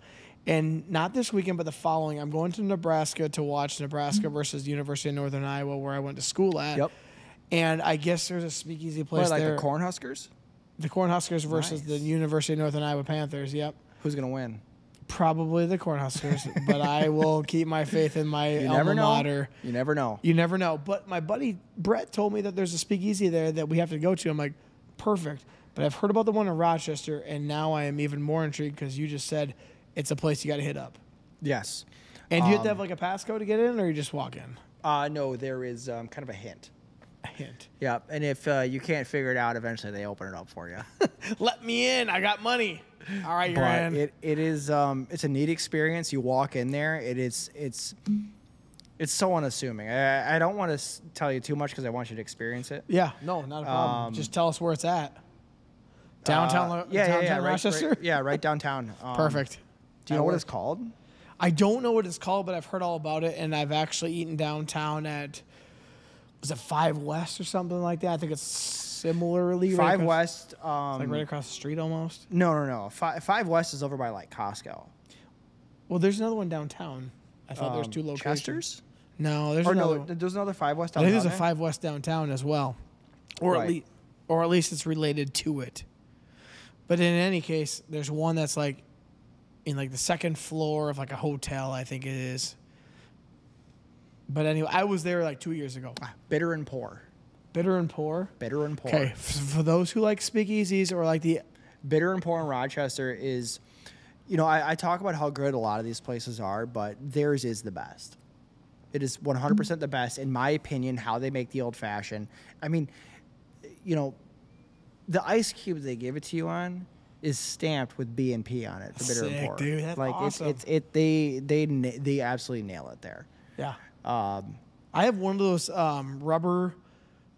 Speaker 1: And not this weekend, but the following. I'm going to Nebraska to watch Nebraska mm-hmm. versus University of Northern Iowa, where I went to school at.
Speaker 2: Yep.
Speaker 1: And I guess there's a speakeasy place
Speaker 2: What, like
Speaker 1: there.
Speaker 2: the Cornhuskers?
Speaker 1: the Cornhuskers versus the University of Northern Iowa Panthers. Yep.
Speaker 2: Who's gonna win?
Speaker 1: Probably the Cornhuskers, but I will keep my faith in my
Speaker 2: You
Speaker 1: alma
Speaker 2: never know.
Speaker 1: mater.
Speaker 2: You never know.
Speaker 1: You never know. But my buddy Brett told me that there's a speakeasy there that we have to go to. I'm like, perfect. But I've heard about the one in Rochester, and now I am even more intrigued because you just said it's a place you got to hit up.
Speaker 2: Yes.
Speaker 1: And do you have to
Speaker 2: Um,
Speaker 1: have like a passcode to get in, or you just walk in?
Speaker 2: Uh, no, there is um, kind of a hint.
Speaker 1: A hint.
Speaker 2: Yeah, and if uh, you can't figure it out, eventually they open it up for you.
Speaker 1: Let me in. I got money. All right, you're
Speaker 2: but
Speaker 1: in.
Speaker 2: it, it is um, it's a neat experience. You walk in there, it is it's it's so unassuming. I, I don't want to tell you too much because I want you to experience it.
Speaker 1: yeah, no, not a problem.
Speaker 2: Um,
Speaker 1: just tell us where it's at. Downtown,
Speaker 2: Uh, yeah, yeah,
Speaker 1: downtown
Speaker 2: yeah, right-
Speaker 1: Rochester.
Speaker 2: right- yeah, right downtown. Um,
Speaker 1: Perfect.
Speaker 2: Do you know what it's called?
Speaker 1: I don't know what it's called, but I've heard all about it, and I've actually eaten downtown at was it Five West or something like that. I think it's similarly right
Speaker 2: Five
Speaker 1: across-
Speaker 2: West. Um,
Speaker 1: like right across the street almost.
Speaker 2: No, no, no. Five, Five West is over by like Costco.
Speaker 1: Well, there's another one downtown. I thought there was
Speaker 2: Um,
Speaker 1: two locations.
Speaker 2: Chester's.
Speaker 1: No, there's
Speaker 2: Or
Speaker 1: another.
Speaker 2: no, there's another Five West.
Speaker 1: I think there's a? Five West downtown as well, or at least, or at least it's related to it. But in any case, there's one that's like in like the second floor of like a hotel. I think it is. But anyway, I was there like two years ago.
Speaker 2: Ah, bitter and poor.
Speaker 1: Bitter and poor.
Speaker 2: Bitter and poor.
Speaker 1: Okay, for those who like speakeasies or like the
Speaker 2: Bitter and Poor in Rochester is, you know, I, I talk about how good a lot of these places are, but theirs is the best. It is 100% the best, in my opinion, how they make the old fashioned. I mean, you know, the ice cube they give it to you on is stamped with B and P on it for bitter and
Speaker 1: Sick,
Speaker 2: poor.
Speaker 1: dude. That's
Speaker 2: like
Speaker 1: awesome.
Speaker 2: it's it's it they they they absolutely nail it there.
Speaker 1: yeah.
Speaker 2: Um,
Speaker 1: I have one of those um, rubber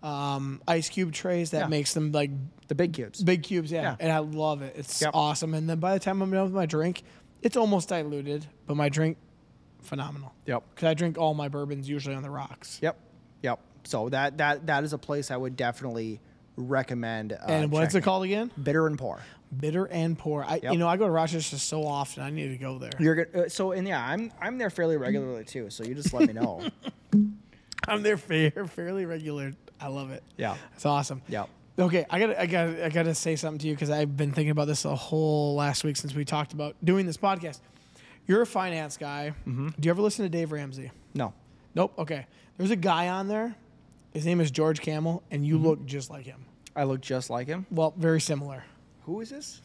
Speaker 1: um, ice cube trays that
Speaker 2: Yeah.
Speaker 1: makes them like
Speaker 2: the big cubes.
Speaker 1: big cubes. Yeah,
Speaker 2: Yeah.
Speaker 1: and I love it. It's
Speaker 2: Yep.
Speaker 1: awesome. And then by the time I'm done with my drink, it's almost diluted, but my drink phenomenal.
Speaker 2: Yep.
Speaker 1: Because I drink all my bourbons usually on the rocks.
Speaker 2: Yep. Yep. So that that that is a place I would definitely recommend. Uh,
Speaker 1: and what's it called again?
Speaker 2: Bitter and Poor.
Speaker 1: Bitter and poor. I,
Speaker 2: Yep.
Speaker 1: you know, I go to Rochester so often. I need to go there.
Speaker 2: You're good. Uh, so and yeah, I'm I'm there fairly regularly too. So you just let me know.
Speaker 1: I'm there fair, fairly regular. I love it.
Speaker 2: Yeah.
Speaker 1: It's awesome.
Speaker 2: Yeah.
Speaker 1: Okay, I gotta, I gotta, I got to say something to you because I've been thinking about this the whole last week since we talked about doing this podcast. You're a finance guy.
Speaker 2: Mm-hmm.
Speaker 1: Do you ever listen to Dave Ramsey?
Speaker 2: No.
Speaker 1: Nope. Okay. There's a guy on there. His name is George Kamel, and
Speaker 2: Mm-hmm.
Speaker 1: you look just like him.
Speaker 2: I look just like him.
Speaker 1: Well, very similar.
Speaker 2: Who is this?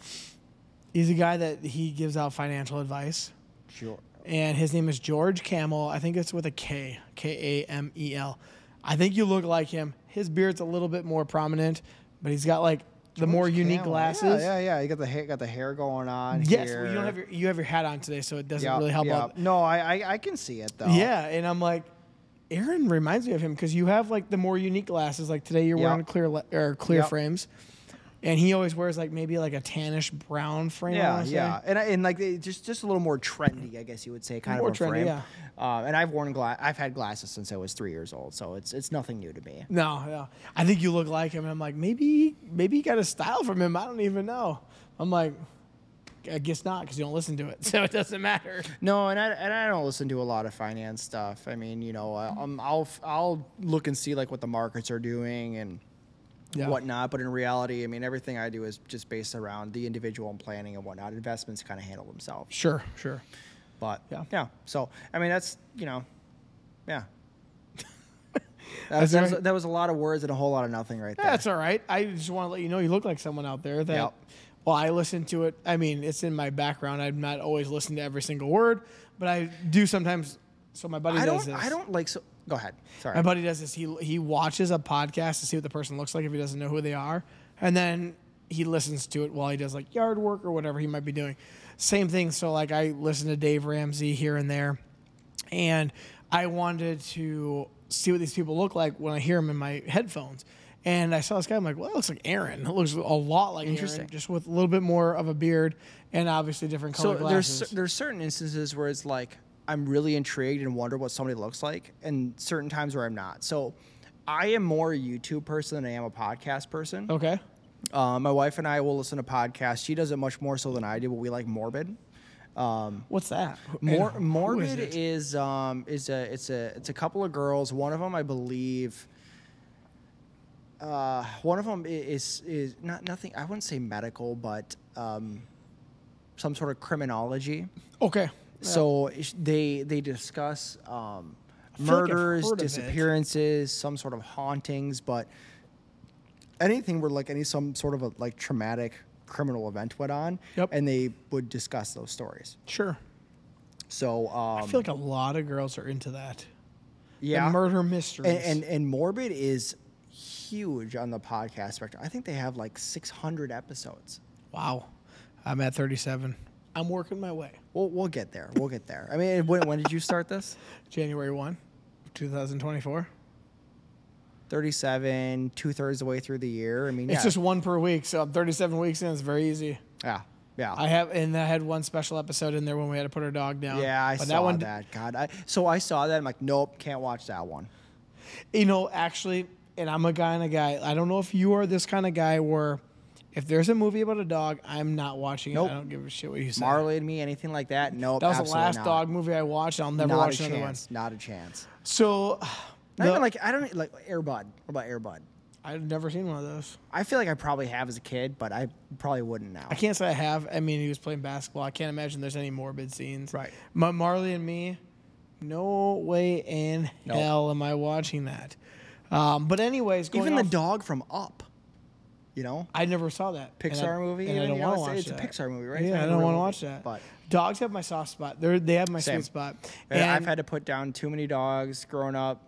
Speaker 1: He's a guy that he gives out financial advice,
Speaker 2: Sure.
Speaker 1: and his name is George Kamel. I think it's with a K, K A M E L. I think you look like him. His beard's a little bit more prominent, but he's got like the more unique glasses.
Speaker 2: Yeah, yeah, yeah. You got the hair, got the hair going on.
Speaker 1: Yes,
Speaker 2: here.
Speaker 1: well, you don't have your you have your hat on today, so it doesn't
Speaker 2: Yep,
Speaker 1: really help
Speaker 2: yep.
Speaker 1: out.
Speaker 2: No, I, I I can see it though.
Speaker 1: Yeah, and I'm like, Aaron reminds me of him because you have like the more unique glasses. Like today, you're
Speaker 2: Yep.
Speaker 1: wearing clear le- or clear frames, and he always wears like maybe like a tannish brown frame.
Speaker 2: Yeah, yeah, and and like just just a little more trendy, I guess you would say, kind
Speaker 1: More
Speaker 2: of a
Speaker 1: trendy,
Speaker 2: frame.
Speaker 1: yeah.
Speaker 2: Uh, and I've worn glass. I've had glasses since I was three years old, so it's it's nothing new to me.
Speaker 1: No, no. I think you look like him. And I'm like, maybe, maybe you got a style from him. I don't even know. I'm like, I guess not because you don't listen to it, so it doesn't matter.
Speaker 2: No, and I and I don't listen to a lot of finance stuff. I mean, you know, I- I'll I'll look and see like what the markets are doing and
Speaker 1: Yeah.
Speaker 2: whatnot. But in reality, I mean, everything I do is just based around the individual and planning and whatnot. Investments kind of handle themselves.
Speaker 1: Sure, sure.
Speaker 2: But
Speaker 1: Yeah.
Speaker 2: yeah, So I mean, that's you know, yeah. that,
Speaker 1: That's
Speaker 2: was, that, was, that was a lot of words and a whole lot of nothing right there.
Speaker 1: That's all right. I just want to let you know you look like someone out there that.
Speaker 2: Yep.
Speaker 1: Well, I listen to it. I mean, it's in my background. I'm not always listening to every single word, but I do sometimes. So my buddy
Speaker 2: I
Speaker 1: does
Speaker 2: don't.
Speaker 1: this.
Speaker 2: I don't like. So go ahead. Sorry.
Speaker 1: My buddy does this. He he watches a podcast to see what the person looks like if he doesn't know who they are, and then he listens to it while he does like yard work or whatever he might be doing. Same thing. So like I listen to Dave Ramsey here and there, and I wanted to see what these people look like when I hear them in my headphones. And I saw this guy. I'm like, well, that looks like Aaron. It looks a lot like
Speaker 2: Interesting.
Speaker 1: Aaron, just with a little bit more of a beard and obviously different color
Speaker 2: so there's there's certain instances where it's like I'm really intrigued and wonder what somebody looks like, and certain times where I'm not. So I am more a YouTube person than I am a podcast person.
Speaker 1: okay.
Speaker 2: Uh, my wife and I will listen to podcasts. She does it much more so than I do, but we like Morbid.
Speaker 1: What's that? And who
Speaker 2: Morbid
Speaker 1: it?
Speaker 2: is, um, is a it's a it's a couple of girls. One of them, I believe. Uh, one of them is is not nothing. I wouldn't say medical, but um, some sort of criminology.
Speaker 1: okay.
Speaker 2: So they they discuss um,
Speaker 1: like
Speaker 2: murders,
Speaker 1: it.
Speaker 2: disappearances, some sort of hauntings, but anything where like any some sort of a like traumatic criminal event went on,
Speaker 1: Yep.
Speaker 2: and they would discuss those stories.
Speaker 1: Sure.
Speaker 2: So um,
Speaker 1: I feel like a lot of girls are into that.
Speaker 2: yeah,
Speaker 1: The murder mysteries.
Speaker 2: and, and and morbid is huge on the podcast spectrum. I think they have like 600 episodes.
Speaker 1: wow, I'm at 37. I'm working my way.
Speaker 2: We'll we'll get there. We'll get there. I mean, when, when did you start this?
Speaker 1: January 1, 2024.
Speaker 2: 37, two thirds of the way through the year. I mean,
Speaker 1: It's
Speaker 2: yeah,
Speaker 1: just one per week, so I'm 37 weeks in. It's very easy.
Speaker 2: yeah, yeah.
Speaker 1: I have, and I had one special episode in there when we had to put our dog down.
Speaker 2: Yeah, I
Speaker 1: but
Speaker 2: saw
Speaker 1: that one,
Speaker 2: that. God, I, so I saw that. I'm like, nope, can't watch that one.
Speaker 1: You know, actually, and I'm a guy and a guy. I don't know if you are this kind of guy where if there's a movie about a dog, I'm not watching it.
Speaker 2: Nope.
Speaker 1: I don't give a shit what you say.
Speaker 2: Marley and Me, anything like that? Nope.
Speaker 1: that was the last
Speaker 2: not.
Speaker 1: dog movie I watched. I'll never
Speaker 2: Not
Speaker 1: watch another one.
Speaker 2: Not a chance.
Speaker 1: So,
Speaker 2: Not
Speaker 1: the-
Speaker 2: even like I don't like Airbud. What about Airbud?
Speaker 1: I've never seen one of those.
Speaker 2: I feel like I probably have as a kid, but I probably wouldn't now.
Speaker 1: I can't say I have. I mean, he was playing basketball. I can't imagine there's any morbid scenes.
Speaker 2: Right.
Speaker 1: Ma- Marley and me, no way in
Speaker 2: Nope.
Speaker 1: hell am I watching that. Um, but anyways, going
Speaker 2: Even the dog from Up. You know,
Speaker 1: I never saw that
Speaker 2: Pixar
Speaker 1: I-
Speaker 2: movie.
Speaker 1: and I don't want to
Speaker 2: it's,
Speaker 1: watch
Speaker 2: it's
Speaker 1: that.
Speaker 2: a Pixar movie, right?
Speaker 1: Yeah, I don't want to watch that.
Speaker 2: But
Speaker 1: dogs have my soft spot. They're they have my
Speaker 2: Same.
Speaker 1: sweet spot.
Speaker 2: And I've had to put down too many dogs growing up.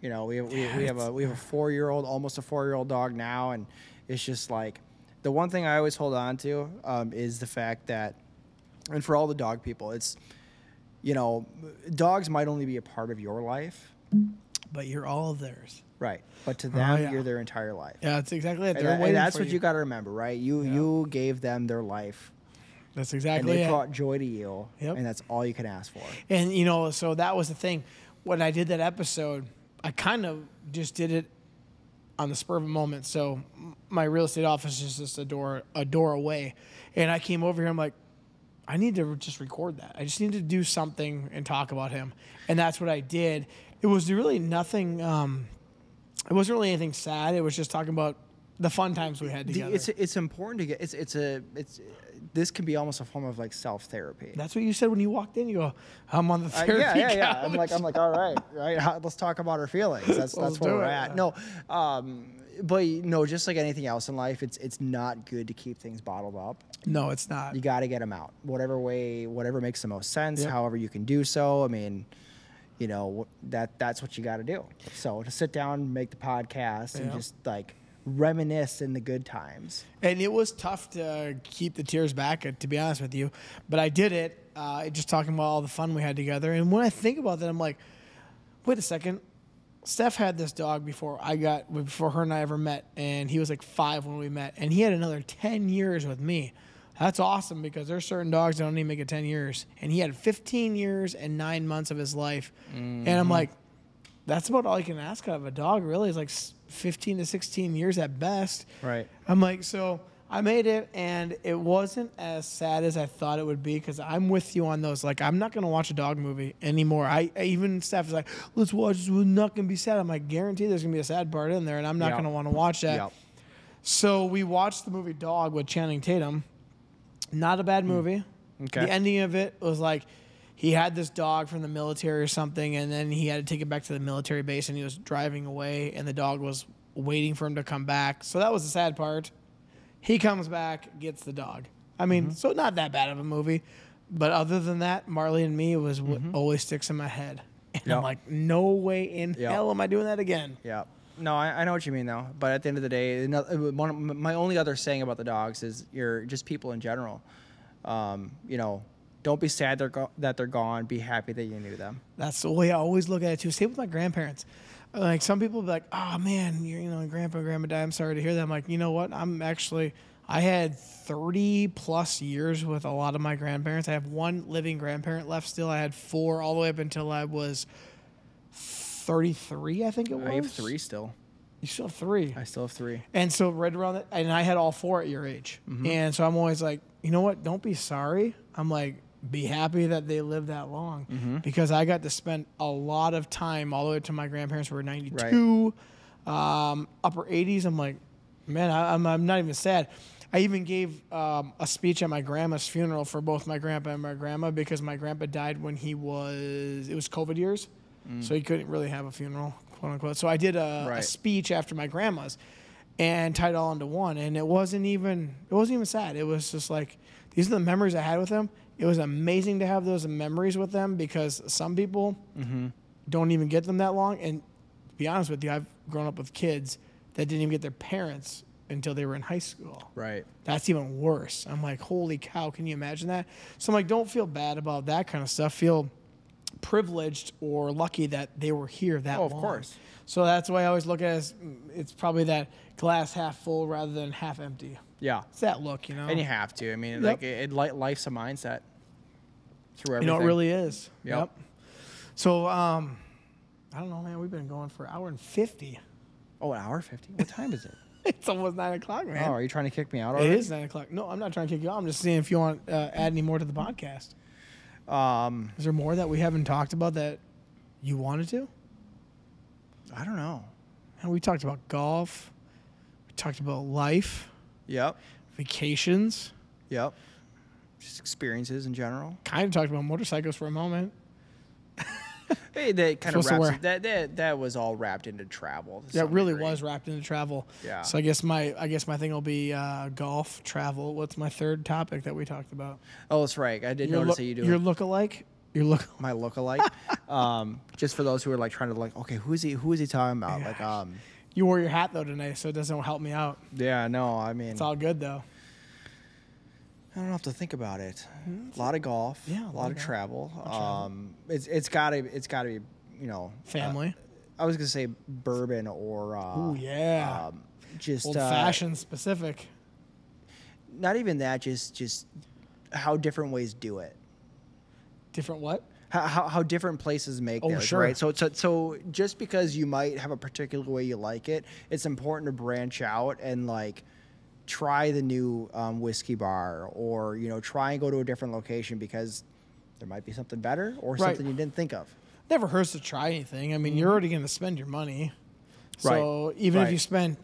Speaker 2: You know, we, we, we have a we have a four year old, almost a four year old dog now, and it's just like the one thing I always hold on to um, is the fact that, and for all the dog people, it's you know, dogs might only be a part of your life,
Speaker 1: but you're all of theirs.
Speaker 2: right? But to oh, them,
Speaker 1: yeah.
Speaker 2: you're their entire life.
Speaker 1: Yeah, that's exactly it.
Speaker 2: And,
Speaker 1: They're
Speaker 2: and that's what you, got to remember, right? You you gave them their life,
Speaker 1: That's exactly and
Speaker 2: they
Speaker 1: it.
Speaker 2: brought joy to you,
Speaker 1: Yep.
Speaker 2: and that's all you can ask for.
Speaker 1: And you know, so that was the thing. When I did that episode, I kind of just did it on the spur of a moment. So my real estate office is just a door a door away, and I came over here. I'm like, I need to just record that. I just need to do something and talk about him, and that's what I did. It was really nothing. Um, it wasn't really anything sad. It was just talking about the fun times we had together.
Speaker 2: it's it's important to get it's it's a it's this can be almost a form of like self therapy.
Speaker 1: that's what you said when you walked in. You go, I'm on the
Speaker 2: Uh,
Speaker 1: therapy
Speaker 2: yeah, yeah, yeah. I'm like, I'm like, all right, right. Let's talk about our feelings. That's that's where we're
Speaker 1: it.
Speaker 2: at. No, um, but no, just like anything else in life, it's it's not good to keep things bottled up.
Speaker 1: no, it's not.
Speaker 2: You got to get them out, whatever way, whatever makes the most sense.
Speaker 1: Yep.
Speaker 2: However you can do so. I mean, you know that that's what you got to do. So to sit down, make the podcast, and
Speaker 1: Yeah.
Speaker 2: just like reminisce in the good times.
Speaker 1: and it was tough to keep the tears back, uh, to be honest with you. But I did it, uh, just talking about all the fun we had together. And when I think about that, I'm like, wait a second. Steph had this dog before I got before her and I ever met, and he was like five when we met, and he had another ten years with me. That's awesome because there's certain dogs that don't even make it ten years, and he had 15 years and nine months of his life, and I'm mm-hmm. like, that's about all you can ask out of a dog, really. Is like 15 to 16 years at best.
Speaker 2: Right.
Speaker 1: I'm like, so I made it, and it wasn't as sad as I thought it would be because I'm with you on those. Like, I'm not gonna watch a dog movie anymore. I, I even Steph is like, let's watch. this. We're not gonna be sad. I'm like, guarantee there's gonna be a sad part in there, and I'm not
Speaker 2: Yep.
Speaker 1: gonna want to watch that.
Speaker 2: Yep.
Speaker 1: So we watched the movie Dog with Channing Tatum. Not a bad movie.
Speaker 2: Hmm. Okay.
Speaker 1: The ending of it was like he had this dog from the military or something, and then he had to take it back to the military base, and he was driving away, and the dog was waiting for him to come back. So that was the sad part. He comes back, gets the dog. I mean,
Speaker 2: Mm-hmm.
Speaker 1: so not that bad of a movie, but other than that, Marley and Me was what always sticks in my head. And I'm
Speaker 2: Mm-hmm.
Speaker 1: Like, no way in
Speaker 2: Yep.
Speaker 1: hell am I doing that again.
Speaker 2: Yeah. No, I, I know what you mean though. But at the end of the day, of my only other saying about the dogs is you're just people in general. Um, you know, don't be sad they're go- that they're gone. Be happy that you knew them.
Speaker 1: That's the way I always look at it too. Same with my grandparents. Like some people be like, "Oh man, you know, grandpa, and grandma died. I'm sorry to hear that." I'm like, you know what? I'm actually, I had 30 plus years with a lot of my grandparents. I have one living grandparent left still. I had four all the way up until I was 33, I think it was.
Speaker 2: I have three still.
Speaker 1: You still have three.
Speaker 2: I still have three.
Speaker 1: And so right around that, and I had all four at your age. And so I'm always like, you know what? Don't be sorry. I'm like, be happy that they lived that long because I got to spend a lot of time all the way to my grandparents who were 92, um, upper 80s. I'm like, man, I, I'm, I'm not even sad. I even gave um, a speech at my grandma's funeral for both my grandpa and my grandma because my grandpa died when he was, it was COVID years. So he couldn't really have a funeral, quote unquote. So I did a, a speech after my grandma's and tied it all into one. And it wasn't even it wasn't even sad. It was just like these are the memories I had with them. It was amazing to have those memories with them because some people mm-hmm. don't even get them that long. And to be honest with you, I've grown up with kids that didn't even get their parents until they were in high school.
Speaker 2: Right.
Speaker 1: That's even worse. I'm like, holy cow, can you imagine that? So I'm like, don't feel bad about that kind of stuff. Feel privileged or lucky that they were here that
Speaker 2: Oh, of
Speaker 1: long.
Speaker 2: course.
Speaker 1: So that's why I always look at it as mm, it's probably that glass half full rather than half empty.
Speaker 2: Yeah.
Speaker 1: It's that look, you know.
Speaker 2: And you have to. I mean,
Speaker 1: Yep.
Speaker 2: like it, it, life's a mindset. Through
Speaker 1: You know, it really is.
Speaker 2: Yep.
Speaker 1: So, um, I don't know, man. We've been going for an hour and fifty.
Speaker 2: Oh, an hour fifty. What time is it?
Speaker 1: It's almost nine o'clock, man.
Speaker 2: Oh, are you trying to kick me out
Speaker 1: it
Speaker 2: already?
Speaker 1: is nine o'clock. No, I'm not trying to kick you out. I'm just seeing if you want to uh, add any more to the podcast.
Speaker 2: Um,
Speaker 1: Is there more that we haven't talked about that you wanted to?
Speaker 2: I don't know.
Speaker 1: And we talked about golf. We talked about life,
Speaker 2: Yep.
Speaker 1: vacations.
Speaker 2: Yep. Just experiences in general.
Speaker 1: Kind of talked about motorcycles for a moment.
Speaker 2: Hey, that kind of wraps that, that that was all wrapped into travel.
Speaker 1: That really
Speaker 2: degree.
Speaker 1: was wrapped into travel.
Speaker 2: Yeah.
Speaker 1: So I guess my I guess my thing will be uh, golf, travel. What's my third topic that we talked about?
Speaker 2: Oh, that's right. I did
Speaker 1: Your
Speaker 2: notice
Speaker 1: look-
Speaker 2: that you do
Speaker 1: your
Speaker 2: it.
Speaker 1: look-alike. Your look.
Speaker 2: my look-alike. um, just for those who are like trying to like, okay, who is he? Who is he talking about? Like, um,
Speaker 1: You wore your hat though tonight, so it doesn't help me out.
Speaker 2: yeah, no, I mean,
Speaker 1: It's all good though.
Speaker 2: I don't have to think about it. A lot of golf.
Speaker 1: Yeah,
Speaker 2: a lot of travel.
Speaker 1: travel.
Speaker 2: Um, it's it's gotta it's gotta be you know uh,
Speaker 1: Family.
Speaker 2: I was gonna say bourbon or uh,
Speaker 1: Ooh, yeah.
Speaker 2: um, just
Speaker 1: Old
Speaker 2: uh,
Speaker 1: fashioned specific.
Speaker 2: Not even that. Just just how different ways do it.
Speaker 1: Different what?
Speaker 2: how, how, how different places make
Speaker 1: Oh,
Speaker 2: theirs,
Speaker 1: sure.
Speaker 2: right? So, so so just because you might have a particular way you like it, it's important to branch out and like try the new um, whiskey bar or you know try and go to a different location because there might be something better or
Speaker 1: Right.
Speaker 2: something you didn't think of.
Speaker 1: Never hurts to try anything. I mean, you're already going to spend your money. So
Speaker 2: Right.
Speaker 1: even if you spend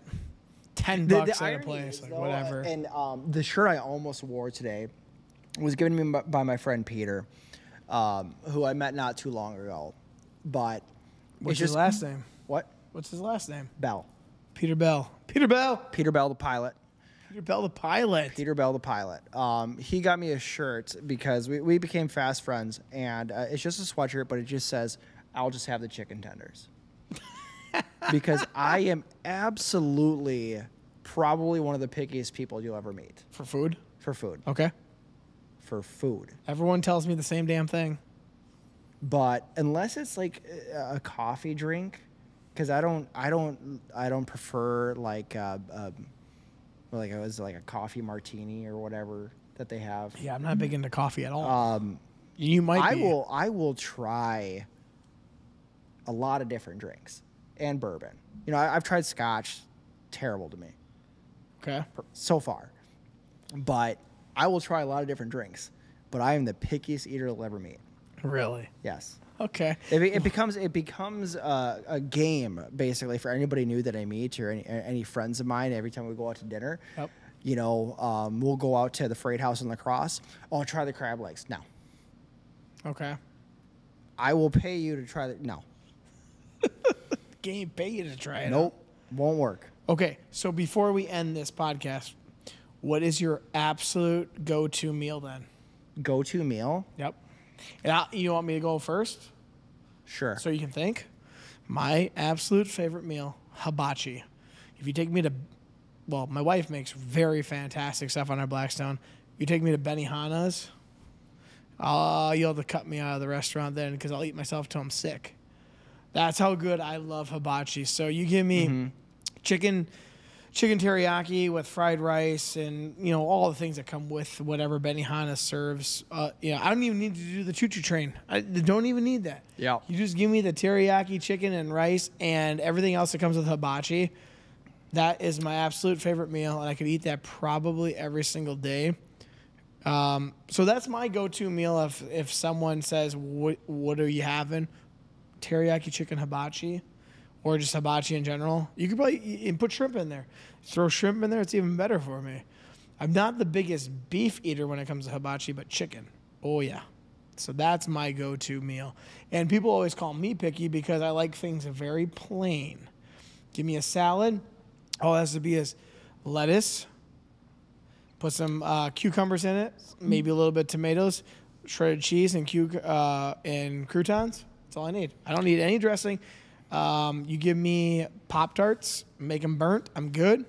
Speaker 1: 10
Speaker 2: The-
Speaker 1: bucks
Speaker 2: the
Speaker 1: at a place,
Speaker 2: is,
Speaker 1: like
Speaker 2: though,
Speaker 1: whatever.
Speaker 2: And um, the shirt I almost wore today was given to me by- by my friend Peter, um, who I met not too long ago. But
Speaker 1: What's his
Speaker 2: just
Speaker 1: last name?
Speaker 2: what
Speaker 1: What's his last name?
Speaker 2: Bell,
Speaker 1: Peter Bell. Peter Bell.
Speaker 2: Peter Bell, the pilot.
Speaker 1: Peter Bell, the pilot.
Speaker 2: Peter Bell, the pilot. Um, he got me a shirt because we, we became fast friends, and uh, it's just a sweatshirt, but it just says, "I'll just have the chicken tenders," because I am absolutely probably one of the pickiest people you'll ever meet
Speaker 1: For food?
Speaker 2: for food.
Speaker 1: Okay.
Speaker 2: For food,
Speaker 1: Everyone tells me the same damn thing.
Speaker 2: but unless it's like a, coffee drink, because I don't, I don't, I don't prefer like, uh, um, like it was like a coffee martini or whatever that they have.
Speaker 1: Yeah, I'm not big into coffee at all.
Speaker 2: Um,
Speaker 1: you might
Speaker 2: I
Speaker 1: be.
Speaker 2: will I will try a lot of different drinks and bourbon. You know, I, I've tried scotch, terrible to me
Speaker 1: Okay.
Speaker 2: so far, but I will try a lot of different drinks. But I am the pickiest eater you'll ever meet.
Speaker 1: Really?
Speaker 2: Yes,
Speaker 1: Okay.
Speaker 2: it, it becomes it becomes a, a game basically for anybody new that I meet or any, any friends of mine. Every time we go out to dinner,
Speaker 1: Yep.
Speaker 2: you know, um, we'll go out to the Freight House in La Crosse. Oh, try the crab legs. No,
Speaker 1: Okay.
Speaker 2: I will pay you to try the no.
Speaker 1: Game pay you to try it.
Speaker 2: Nope, won't work.
Speaker 1: Okay, so before we end this podcast, what is your absolute go-to meal then?
Speaker 2: Go to meal.
Speaker 1: Yep. And I, you want me to go first
Speaker 2: Sure.
Speaker 1: so you can think? My absolute favorite meal, hibachi. If you take me to, well, my wife makes very fantastic stuff on our Blackstone. You take me to Benihana's, uh, you'll have to cut me out of the restaurant then because I'll eat myself till I'm sick. That's how good I love hibachi. So you give me chicken, chicken teriyaki with fried rice, and you know all the things that come with whatever Benihana serves. Uh, you know, I don't even need to do the choo choo train. I don't even need that.
Speaker 2: Yeah.
Speaker 1: You just give me the teriyaki chicken and rice and everything else that comes with hibachi. That is my absolute favorite meal, and I could eat that probably every single day. Um, so that's my go-to meal if if someone says what what are you having, teriyaki chicken hibachi, or just hibachi in general. You could probably and put shrimp in there. Throw shrimp in there; it's even better for me. I'm not the biggest beef eater when it comes to hibachi, but chicken, oh yeah. So that's my go-to meal. And people always call me picky because I like things very plain. Give me a salad. All it has to be is lettuce, Put some uh, cucumbers in it, maybe a little bit of tomatoes, shredded cheese, and cuc- uh, and croutons. That's all I need. I don't need any dressing. Um, you give me pop tarts, make them burnt. I'm good.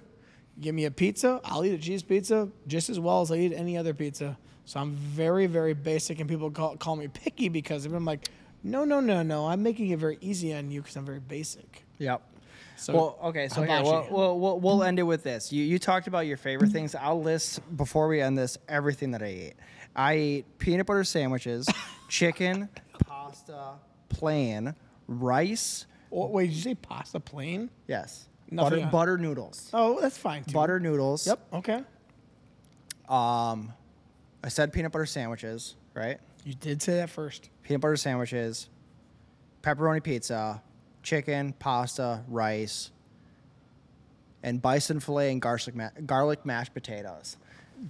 Speaker 1: Give me a pizza. I'll eat a cheese pizza just as well as I eat any other pizza. So I'm very, very basic, and people call, call me picky because. I'm like, no, no, no, no. I'm making it very easy on you because I'm very basic.
Speaker 2: Yep.
Speaker 1: So
Speaker 2: well, okay, so here, we'll, we'll, we'll, we'll end it with this. You, you talked about your favorite things. I'll list, before we end this, everything that I ate. I ate peanut butter sandwiches, chicken, pasta, plain, rice,
Speaker 1: Wait, did you say pasta plain?
Speaker 2: yes,
Speaker 1: Nothing
Speaker 2: butter,
Speaker 1: on-
Speaker 2: butter noodles.
Speaker 1: Oh, that's fine too.
Speaker 2: Butter noodles.
Speaker 1: Yep. Okay.
Speaker 2: Um, I said peanut butter sandwiches, right?
Speaker 1: You did say that first.
Speaker 2: Peanut butter sandwiches, pepperoni pizza, chicken, pasta, rice, and bison fillet and garlic, ma- garlic mashed potatoes.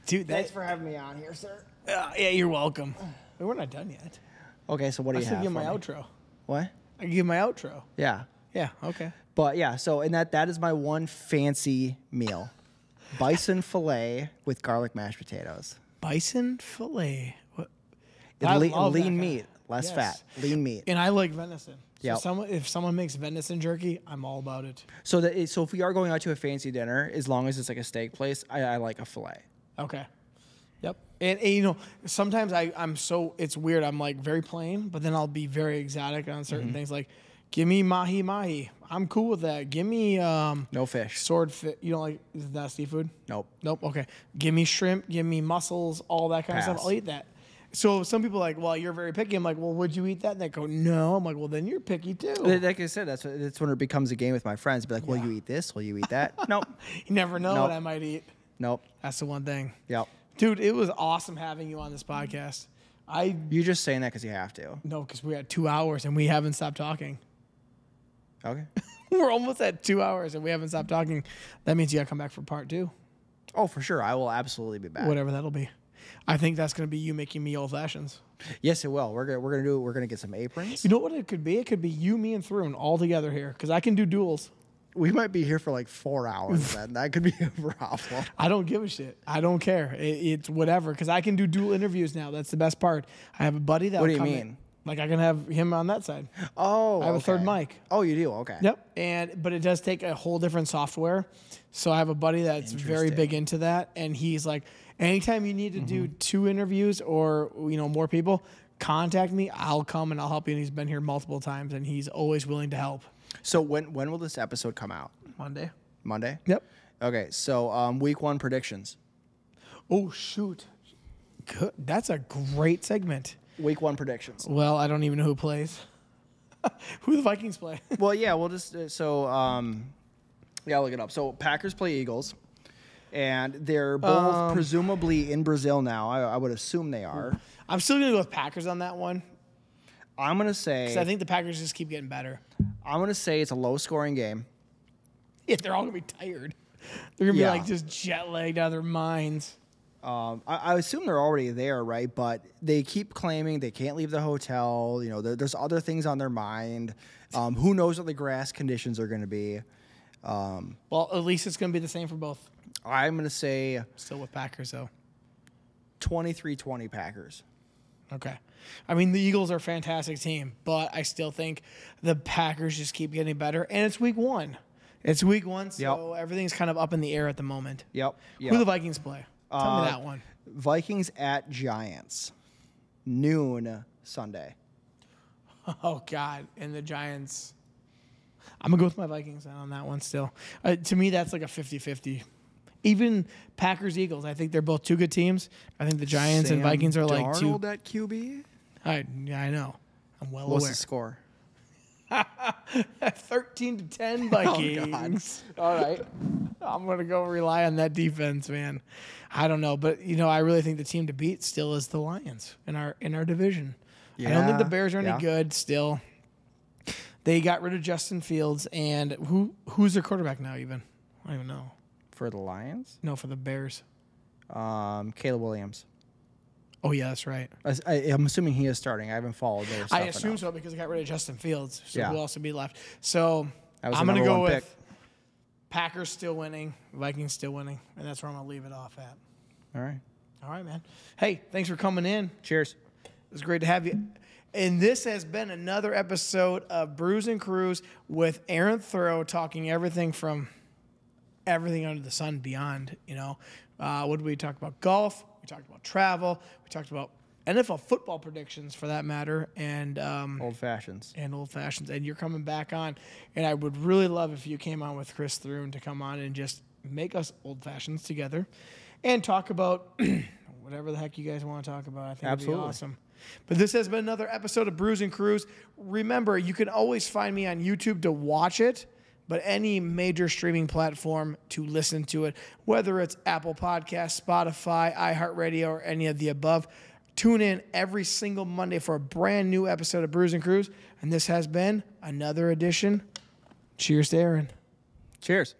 Speaker 1: Dude, that,
Speaker 2: Thanks for having me on here, sir.
Speaker 1: Uh, yeah, you're welcome. We're not done yet.
Speaker 2: Okay, so what do
Speaker 1: I
Speaker 2: you
Speaker 1: still
Speaker 2: have?
Speaker 1: give my
Speaker 2: for me?
Speaker 1: outro.
Speaker 2: What?
Speaker 1: I give my outro.
Speaker 2: Yeah,
Speaker 1: Yeah. Okay.
Speaker 2: but yeah. So and that that is my one fancy meal: bison fillet with garlic mashed potatoes.
Speaker 1: Bison fillet. What? I
Speaker 2: lean,
Speaker 1: love
Speaker 2: lean meat, less
Speaker 1: Yes.
Speaker 2: fat, lean meat.
Speaker 1: And I like venison. So
Speaker 2: Yep.
Speaker 1: someone, if someone makes venison jerky, I'm all about it.
Speaker 2: So that so if we are going out to a fancy dinner, as long as it's like a steak place, I, I like a fillet.
Speaker 1: Okay. And, and, you know, sometimes I, I'm so it's weird. I'm like very plain, but then I'll be very exotic on certain
Speaker 2: Mm-hmm.
Speaker 1: things. Like, give me mahi mahi. I'm cool with that. Give me um,
Speaker 2: No fish.
Speaker 1: swordfish. You don't like is that seafood?
Speaker 2: Nope.
Speaker 1: Nope. Okay. Give me shrimp. Give me mussels. All that kind of stuff. I'll eat that. So some people are like, well, you're very picky. I'm like, well, would you eat that? And they go, no. I'm like, well, then you're picky too.
Speaker 2: Like I said, that's that's when it becomes a game with my friends. Be like, will you eat this? Will you eat that? nope.
Speaker 1: You never know
Speaker 2: Nope.
Speaker 1: what I might eat.
Speaker 2: Nope.
Speaker 1: That's the one thing.
Speaker 2: Yep.
Speaker 1: Dude, it was awesome having you on this podcast. I
Speaker 2: You're just saying that because you have to.
Speaker 1: no, because we're at two hours and we haven't stopped talking.
Speaker 2: Okay.
Speaker 1: we're almost at two hours and we haven't stopped talking. That means you gotta come back for part two,
Speaker 2: oh, for sure. I will absolutely be back.
Speaker 1: whatever that'll be. I think that's gonna be you making me old fashions.
Speaker 2: Yes, it will. We're gonna we're gonna do. We're gonna get some aprons.
Speaker 1: You know what it could be? It could be you, me, and Thrune all together here because I can do duels.
Speaker 2: We might be here for like four hours. then that could be a problem.
Speaker 1: I don't give a shit. I don't care. It, it's whatever because I can do dual interviews now. That's the best part. I have a buddy that.
Speaker 2: What do you mean?
Speaker 1: Like I can have him on that side.
Speaker 2: Oh,
Speaker 1: I have a third mic.
Speaker 2: Oh, you do. Okay.
Speaker 1: Yep. And but it does take a whole different software. So I have a buddy that's very big into that, and he's like, anytime you need to do
Speaker 2: Mm-hmm.
Speaker 1: two interviews or you know more people, contact me. I'll come and I'll help you. And he's been here multiple times, and he's always willing to help.
Speaker 2: So when when will this episode come out?
Speaker 1: Monday.
Speaker 2: Monday.
Speaker 1: Yep.
Speaker 2: Okay. So um, week one predictions.
Speaker 1: Oh shoot. Good. That's a great segment.
Speaker 2: Week one predictions.
Speaker 1: Well, I don't even know who plays. who the Vikings play?
Speaker 2: well, yeah. We'll just uh, so um, yeah. I'll look it up. So Packers play Eagles, and they're both
Speaker 1: Um,
Speaker 2: presumably in Brazil now. I, I would assume they are.
Speaker 1: I'm still gonna go with Packers on that one
Speaker 2: I'm gonna
Speaker 1: because
Speaker 2: say
Speaker 1: I think the Packers just keep getting better.
Speaker 2: I'm gonna say it's a low scoring game.
Speaker 1: Yeah, they're all gonna be tired. They're gonna
Speaker 2: Yeah.
Speaker 1: be like just jet lagged out of their minds.
Speaker 2: Um, I, I assume they're already there, right? But they keep claiming they can't leave the hotel. You know, there, there's other things on their mind. Um, who knows what the grass conditions are going to be? Um,
Speaker 1: Well, at least it's gonna be the same for both.
Speaker 2: I'm going to say
Speaker 1: Still with Packers though.
Speaker 2: 23-20 Packers.
Speaker 1: Okay. I mean, the Eagles are a fantastic team, but I still think the Packers just keep getting better. And it's week one. It's week one, so everything's kind of up in the air at the moment.
Speaker 2: Yep.
Speaker 1: Who
Speaker 2: yep.
Speaker 1: the Vikings play? Tell
Speaker 2: Uh,
Speaker 1: me that one.
Speaker 2: Vikings at Giants, noon Sunday.
Speaker 1: Oh God! And the Giants. I'm gonna go with my Vikings on that one. Still, uh, to me, that's like a 50-50. Even Packers Eagles, I think they're both two good teams. I think the Giants and Vikings are like two.
Speaker 2: Darnold at QB.
Speaker 1: I, yeah, I know. I'm well
Speaker 2: What's
Speaker 1: aware.
Speaker 2: the score?
Speaker 1: 13 to 10
Speaker 2: Oh,
Speaker 1: Vikings. All right. I'm going to go rely on that defense, man. I don't know, but you know, I really think the team to beat still is the Lions in our in our division. Yeah. I don't think the Bears are any
Speaker 2: yeah.
Speaker 1: good still. They got rid of Justin Fields and who who's their quarterback now even? I don't even know.
Speaker 2: For the Lions,
Speaker 1: No, for the Bears.
Speaker 2: um, Caleb Williams.
Speaker 1: Oh yeah, that's right.
Speaker 2: I, am assuming he is starting. I haven't followed their stuff
Speaker 1: I assume
Speaker 2: enough.
Speaker 1: so because they got rid of Justin Fields. So
Speaker 2: Yeah.
Speaker 1: who else would be left? So I'm going to go with
Speaker 2: pick.
Speaker 1: Packers still winning, Vikings still winning, and that's where I'm going to leave it off at.
Speaker 2: All right.
Speaker 1: All right, man. Hey, thanks for coming in.
Speaker 2: Cheers.
Speaker 1: It was great to have you. And this has been another episode of Brews and Cruise with Aaron Thurow talking everything from everything under the sun beyond. You know, uh, what did we talk about? Golf. We talked about travel. We talked about NFL football predictions for that matter, and um,
Speaker 2: Old fashions.
Speaker 1: and old fashions. And you're coming back on, and I would really love if you came on with Chris Thrune to come on and just make us old fashions together, and talk about whatever the heck you guys want to talk about. I think it'd be
Speaker 2: Absolutely.
Speaker 1: awesome. But this has been another episode of Brews and Cruise. Remember, you can always find me on YouTube to watch it, but any major streaming platform to listen to it, whether it's Apple Podcasts, Spotify, iHeartRadio, or any of the above. Tune in every single Monday for a brand new episode of Brews and Cruise. And this has been another edition. Cheers to Aaron.
Speaker 2: Cheers.